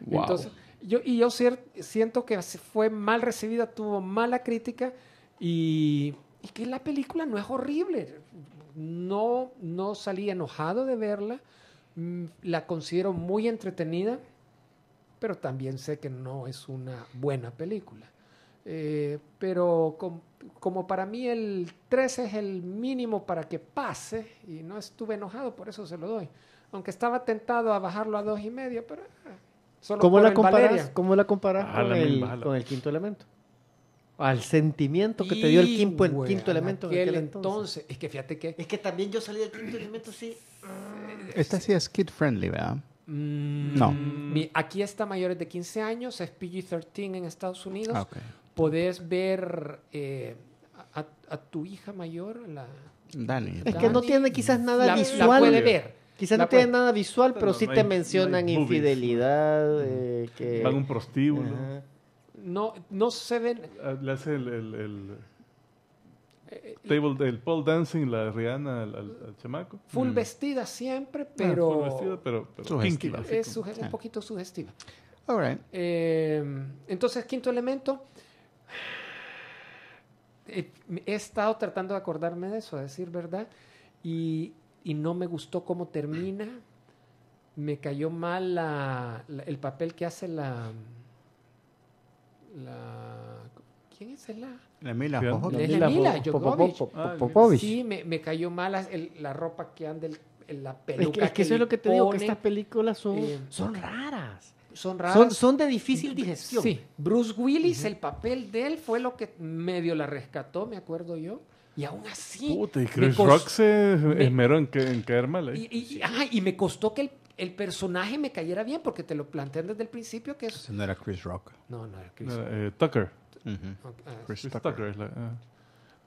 S2: Wow.
S5: Entonces, yo, y yo siento que fue mal recibida, tuvo mala crítica y, y que la película no es horrible. No, no salí enojado de verla, mm, la considero muy entretenida, pero también sé que no es una buena película. Eh, pero com- como para mí el 13 es el mínimo para que pase y no estuve enojado, por eso se lo doy. Aunque estaba tentado a bajarlo a dos y medio, pero eh, solo
S4: ¿Cómo
S5: por
S4: la
S5: el
S4: comparas,
S5: Valeria.
S4: ¿cómo la comparas con, el, con el quinto elemento? Al sentimiento que te dio el quinto, el quinto
S5: en
S4: elemento en
S5: aquel
S4: aquel entonces.
S5: Es que fíjate que
S4: Es que también yo salí del quinto elemento así.
S3: Esta sí es kid friendly, ¿verdad?
S5: mm,
S3: No.
S5: mi- aquí está mayores de 15 años, es PG-13 en Estados Unidos.
S3: Ah, ok.
S5: Podés ver eh, a, a tu hija mayor, la,
S3: Dani.
S4: Es que no tiene quizás nada
S5: la, la
S4: visual.
S5: puede ver.
S4: Quizás
S5: La
S4: no tiene nada visual, pero,
S2: Pero
S4: sí
S2: no
S4: te mencionan
S2: no
S4: infidelidad. eh, que...
S2: Van un prostíbulo.
S4: Ajá.
S5: No, no se ven.
S2: Ah, Le hace el, el, el
S5: eh,
S2: table, el pole dancing, la Rihanna al, al- al chamaco.
S5: full vestida siempre,
S2: Ah,
S5: pero
S2: full vestida, pero, pero
S3: Sugestiva.
S2: kinky,
S5: es suge- un poquito sugestiva.
S3: All right.
S5: Eh, entonces, quinto elemento. eh, He estado tratando de acordarme de eso, a decir verdad, y, y no me gustó cómo termina. Me cayó mal la- la- el papel que hace la, la. ¿Quién es la?
S3: La Mila.
S5: Es la Mila
S4: Po-
S2: Ah,
S4: Popovich.
S5: Sí, me, me cayó mal la, el- la ropa que anda, el- el- la
S4: Es
S5: peluca.
S4: que, es que eso es lo que te digo, que estas películas son,
S5: Eh,
S4: son raras.
S5: son raras.
S4: Son, son de difícil digestión.
S5: Sí, Bruce Willis, el papel de él fue lo que medio la rescató, me acuerdo yo. Y aún así.
S2: Puta, y Chris Rock se
S5: me-
S2: esmeró en, que- en caer mal ahí.
S5: Y, y- ajá, y me costó que el, el personaje me cayera bien, porque te lo plantean desde el principio que es.
S3: Ese no era Chris Rock.
S5: No, no, era Chris.
S2: No, eh, Tucker.
S5: Ah,
S3: Chris
S2: Chris
S3: Tucker.
S2: Tucker. es la- ah.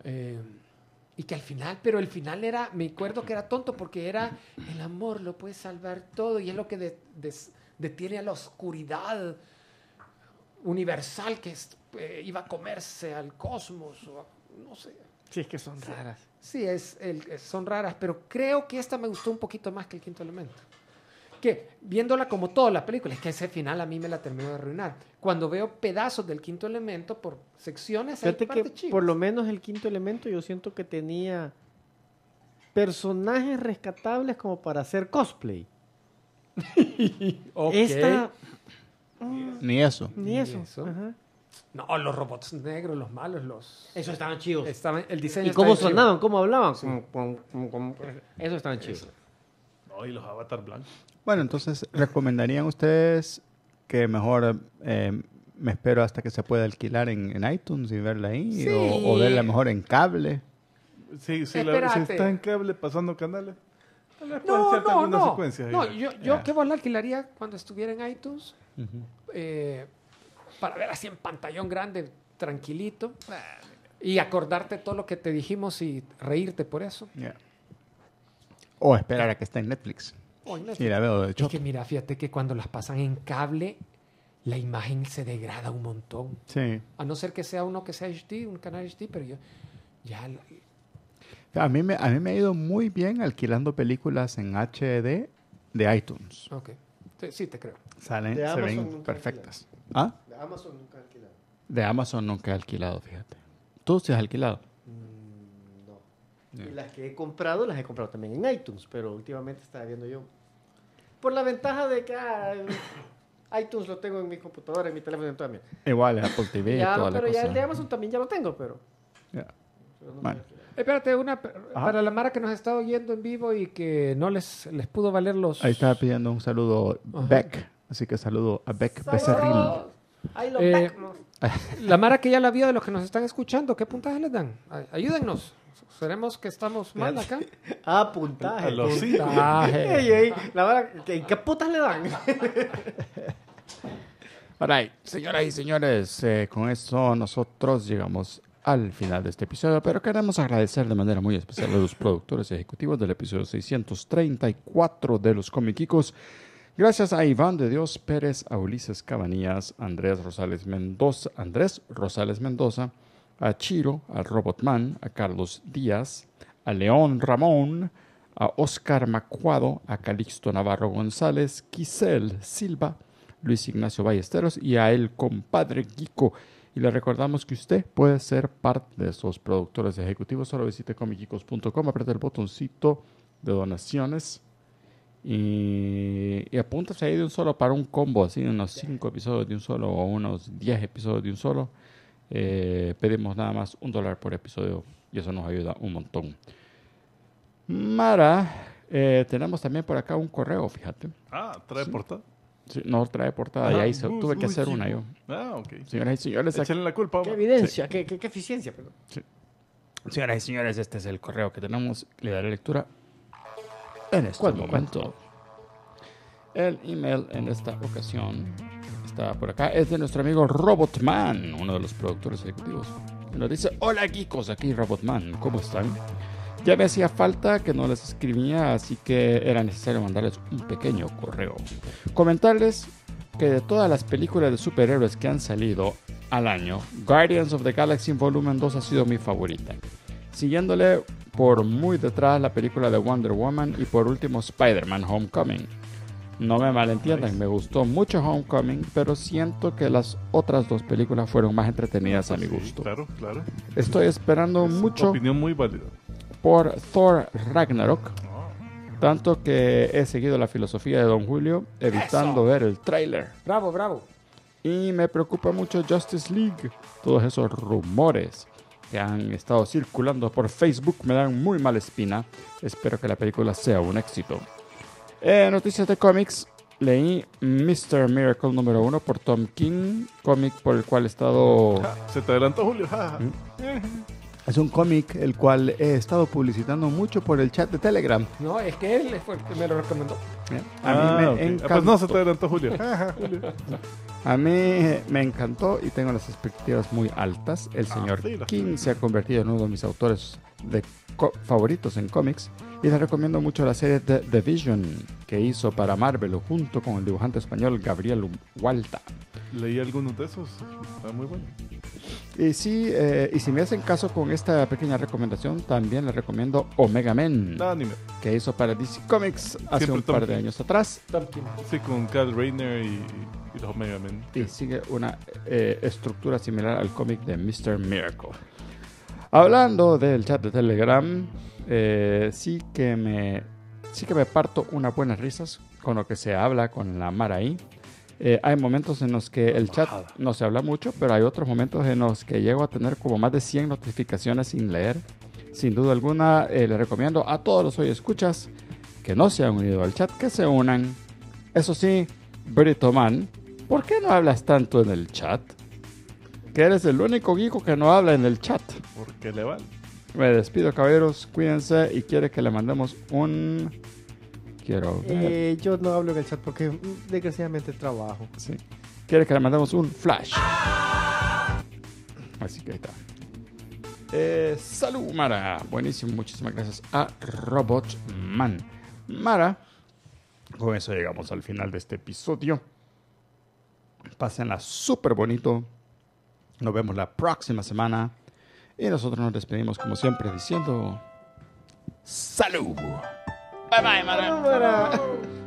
S5: eh, y que al final, pero el final era, me acuerdo que era tonto porque era el amor lo puede salvar todo y es lo que de- des- detiene a la oscuridad universal que es, eh, iba a comerse al cosmos o a- no sé.
S4: Sí, es que son raras.
S5: Sí, es, el- es- son raras, pero creo que esta me gustó un poquito más que el quinto elemento. Que viéndola como toda la película, es que ese final a mí me la terminó de arruinar. Cuando veo pedazos del quinto elemento por secciones, hay
S4: que
S5: chivas.
S4: por lo menos el quinto elemento yo siento que tenía personajes rescatables como para hacer cosplay.
S5: Ok.
S4: Esta,
S3: Ni eso.
S4: ni
S5: Ni
S4: eso.
S5: eso.
S4: Ajá.
S5: No, los robots negros, los malos, los...
S4: Esos estaban chivos.
S5: Estaban, el diseño
S4: ¿Y cómo sonaban? ¿Cómo hablaban? Como- Eso estaban chivos.
S2: No, y los avatar blancos.
S3: Bueno, entonces, ¿recomendarían ustedes que mejor eh, me espero hasta que se pueda alquilar en, en iTunes y verla ahí?
S5: Sí.
S3: O, o verla mejor en cable?
S2: Sí, sí, la, si está en cable pasando canales. tal vez pueden
S5: No, no, no. No, yo, yo
S3: Ya.
S5: que vos la alquilaría cuando estuviera en iTunes eh, para ver así en pantallón grande, tranquilito. Y acordarte todo lo que te dijimos y reírte por eso.
S3: Ya. O esperar a que esté en Netflix.
S5: Oh, Netflix.
S3: Y la veo de
S5: Es
S3: hecho.
S5: que mira, fíjate que cuando las pasan en cable, la imagen se degrada un montón.
S3: Sí.
S5: A no ser que sea uno que sea HD, un canal HD, pero yo ya...
S3: A mí, me, a mí me ha ido muy bien alquilando películas en HD de iTunes.
S5: Ok. Sí, te creo.
S3: Salen,
S4: De
S3: se
S4: Amazon
S3: ven perfectas. ¿Ah?
S4: De Amazon nunca alquilado.
S3: De Amazon nunca he alquilado, fíjate. ¿Tú sí has alquilado?
S4: Y las que he comprado, las he comprado también en iTunes, pero últimamente estaba viendo yo. Por la ventaja de que ah, iTunes lo tengo en mi computadora, en mi teléfono, en toda mi.
S3: Igual, Apple TV y
S4: Ya,
S3: toda la
S4: pero ya
S3: cosa.
S4: el de Amazon también ya lo tengo, pero. No
S3: Bueno.
S5: Espérate, una para la Mara que nos está oyendo en vivo y que no les, les pudo valer los...
S3: Ahí estaba pidiendo un saludo
S5: Ajá.
S3: Beck. Así que saludo a Beck Becerril.
S4: Ahí lo
S5: Eh. La Mara que ya la vio de los que nos están escuchando, ¿qué puntaje les dan? Ay- Ayúdennos. Seremos que estamos mal acá.
S4: Ah, puntaje.
S2: Los.
S4: Ey, ey, la verdad, ¿qué, qué putas le dan?
S3: Alright, señoras y señores, eh, con eso nosotros llegamos al final de este episodio, pero queremos agradecer de manera muy especial a los productores ejecutivos del episodio 634 de los Comiquicos. Gracias a Iván de Dios Pérez, a Ulises Cabanillas, Andrés Rosales Mendoza, Andrés Rosales Mendoza, a Chiro, al Robotman, a Carlos Díaz, a León Ramón, a Oscar Macuado, a Calixto Navarro González, Quisel Silva, Luis Ignacio Ballesteros y a el compadre Kiko. Y le recordamos que usted puede ser parte de esos productores ejecutivos. Solo visite comicicos.com, apriete el botoncito de donaciones y, y apúntase ahí de un solo para un combo, así de unos 5 episodios de un solo o unos 10 episodios de un solo. Eh, pedimos nada más un dólar por episodio y eso nos ayuda un montón. Mara, eh, tenemos también por acá un correo, fíjate.
S2: Ah, trae portada.
S3: Sí, no trae portada,
S2: Ajá,
S3: ya tuve que hacer
S2: sí.
S3: una yo.
S2: Ah, ok.
S3: Señoras y señores, aquí-
S2: Échenle la culpa.
S4: Qué evidencia, qué, qué- qué eficiencia. perdón.
S3: señoras y señores, este es el correo que tenemos. Le daré lectura en este
S4: ¿Cuál
S3: momento. El email en esta ocasión está por acá. Es de nuestro amigo Robotman, uno de los productores ejecutivos. Nos dice, hola geekos, aquí Robotman, ¿cómo están? Ya me hacía falta que no les escribía, así que era necesario mandarles un pequeño correo. Comentarles que de todas las películas de superhéroes que han salido al año, Guardians of the Galaxy Volumen 2 ha sido mi favorita. Siguiéndole por muy detrás la película de Wonder Woman y por último Spider-Man Homecoming. No me malentiendan, me gustó mucho Homecoming, pero siento que las otras dos películas fueron más entretenidas a mi
S2: Sí,
S3: gusto.
S2: Claro, claro.
S3: Estoy esperando
S2: Es
S3: mucho
S2: Opinión muy válida.
S3: por Thor Ragnarok, tanto que he seguido la filosofía de Don Julio, evitando ver el tráiler.
S5: Bravo, bravo.
S3: Y me preocupa mucho Justice League. Todos esos rumores que han estado circulando por Facebook me dan muy mala espina. Espero que la película sea un éxito. Eh, noticias de cómics. Leí Mr. Miracle número uno por Tom King, cómic por el cual he estado...
S2: Ja, se te adelantó, Julio. ja.
S1: Es un cómic el cual he estado publicitando mucho por el chat de Telegram.
S5: No, es que él fue el que me lo recomendó.
S3: A mí
S2: Ah,
S3: me
S2: ok. Ah,
S3: encantó.
S2: Pues no se te adelantó, Julio.
S3: A mí eh, me encantó y tengo las expectativas muy altas. El señor
S2: sí, las
S3: King se ha convertido en uno de mis autores de favoritos en cómics y les recomiendo mucho la serie The, The Vision que hizo para Marvel junto con el dibujante español Gabriel Hualta.
S2: Leí algunos de esos. Está muy bueno.
S3: Y sí, eh, y si me hacen caso con esta pequeña recomendación, también les recomiendo Omega Men,
S2: anime.
S3: que hizo para DC Comics hace
S2: Siempre
S3: un
S2: Tom
S3: par de años atrás.
S2: Sí, con Cal Rayner y, y los Omega Men.
S3: y sigue una eh, estructura similar al cómic de Mr. Miracle. Hablando del chat de Telegram, eh, sí que me sí que me parto unas buenas risas con lo que se habla con la Mara ahí. Eh, hay momentos en los que el chat no se habla mucho, pero hay otros momentos en los que llego a tener como más de 100 notificaciones sin leer. Sin duda alguna, eh, les recomiendo a todos los hoy escuchas que no se han unido al chat que se unan. Eso sí, Brito Man, ¿por qué no hablas tanto en el chat? Que eres el único geeko que no habla en el chat.
S2: Porque le vale.
S3: Me despido, caballeros. Cuídense y quiere que le mandemos un. Quiero.
S4: Eh, yo no hablo en el chat porque mm, desgraciadamente trabajo.
S3: Sí. Quiere que le mandemos un flash. Así que ahí está. Eh, salud, Mara. Buenísimo. Muchísimas gracias a Robotman. Mara. Con eso llegamos al final de este episodio. Pásenla súper bonito. Nos vemos la próxima semana. Y nosotros nos despedimos como siempre diciendo... Salud. Bye bye, Mara.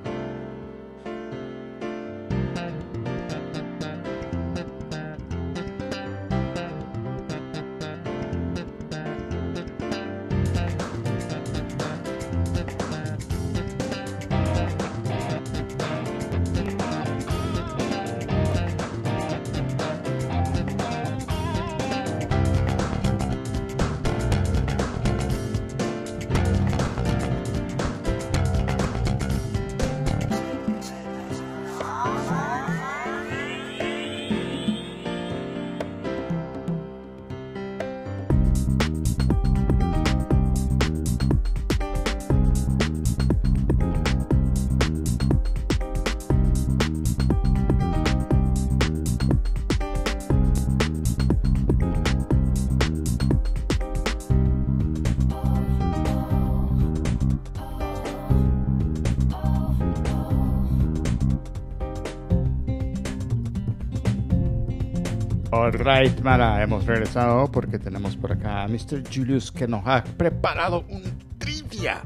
S3: Alright, Mara, hemos regresado porque tenemos por acá a Mr. Julius que nos ha preparado un trivia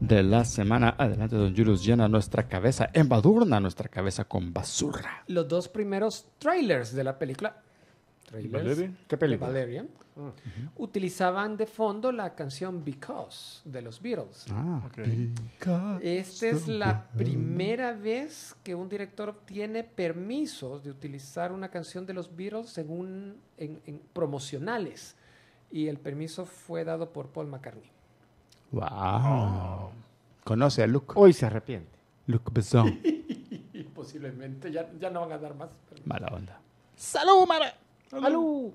S3: de la semana. Adelante, don Julius, llena nuestra cabeza, embadurna nuestra cabeza con basura.
S5: Los dos primeros trailers de la película. Trailers
S2: Valeria.
S3: ¿Qué
S5: de Valerian, Utilizaban de fondo la canción Because de los Beatles.
S3: Ah,
S2: Ok.
S5: Esta es la primera vez que un director obtiene permisos de utilizar una canción de los Beatles según en, en promocionales. Y el permiso fue dado por Paul McCartney.
S3: wow. Conoce a Luke,
S4: Hoy se arrepiente.
S3: Luke Besson.
S5: posiblemente. Ya, ya no van a dar más.
S3: Mala onda.
S5: ¡Salud, Mara! ¡Salud!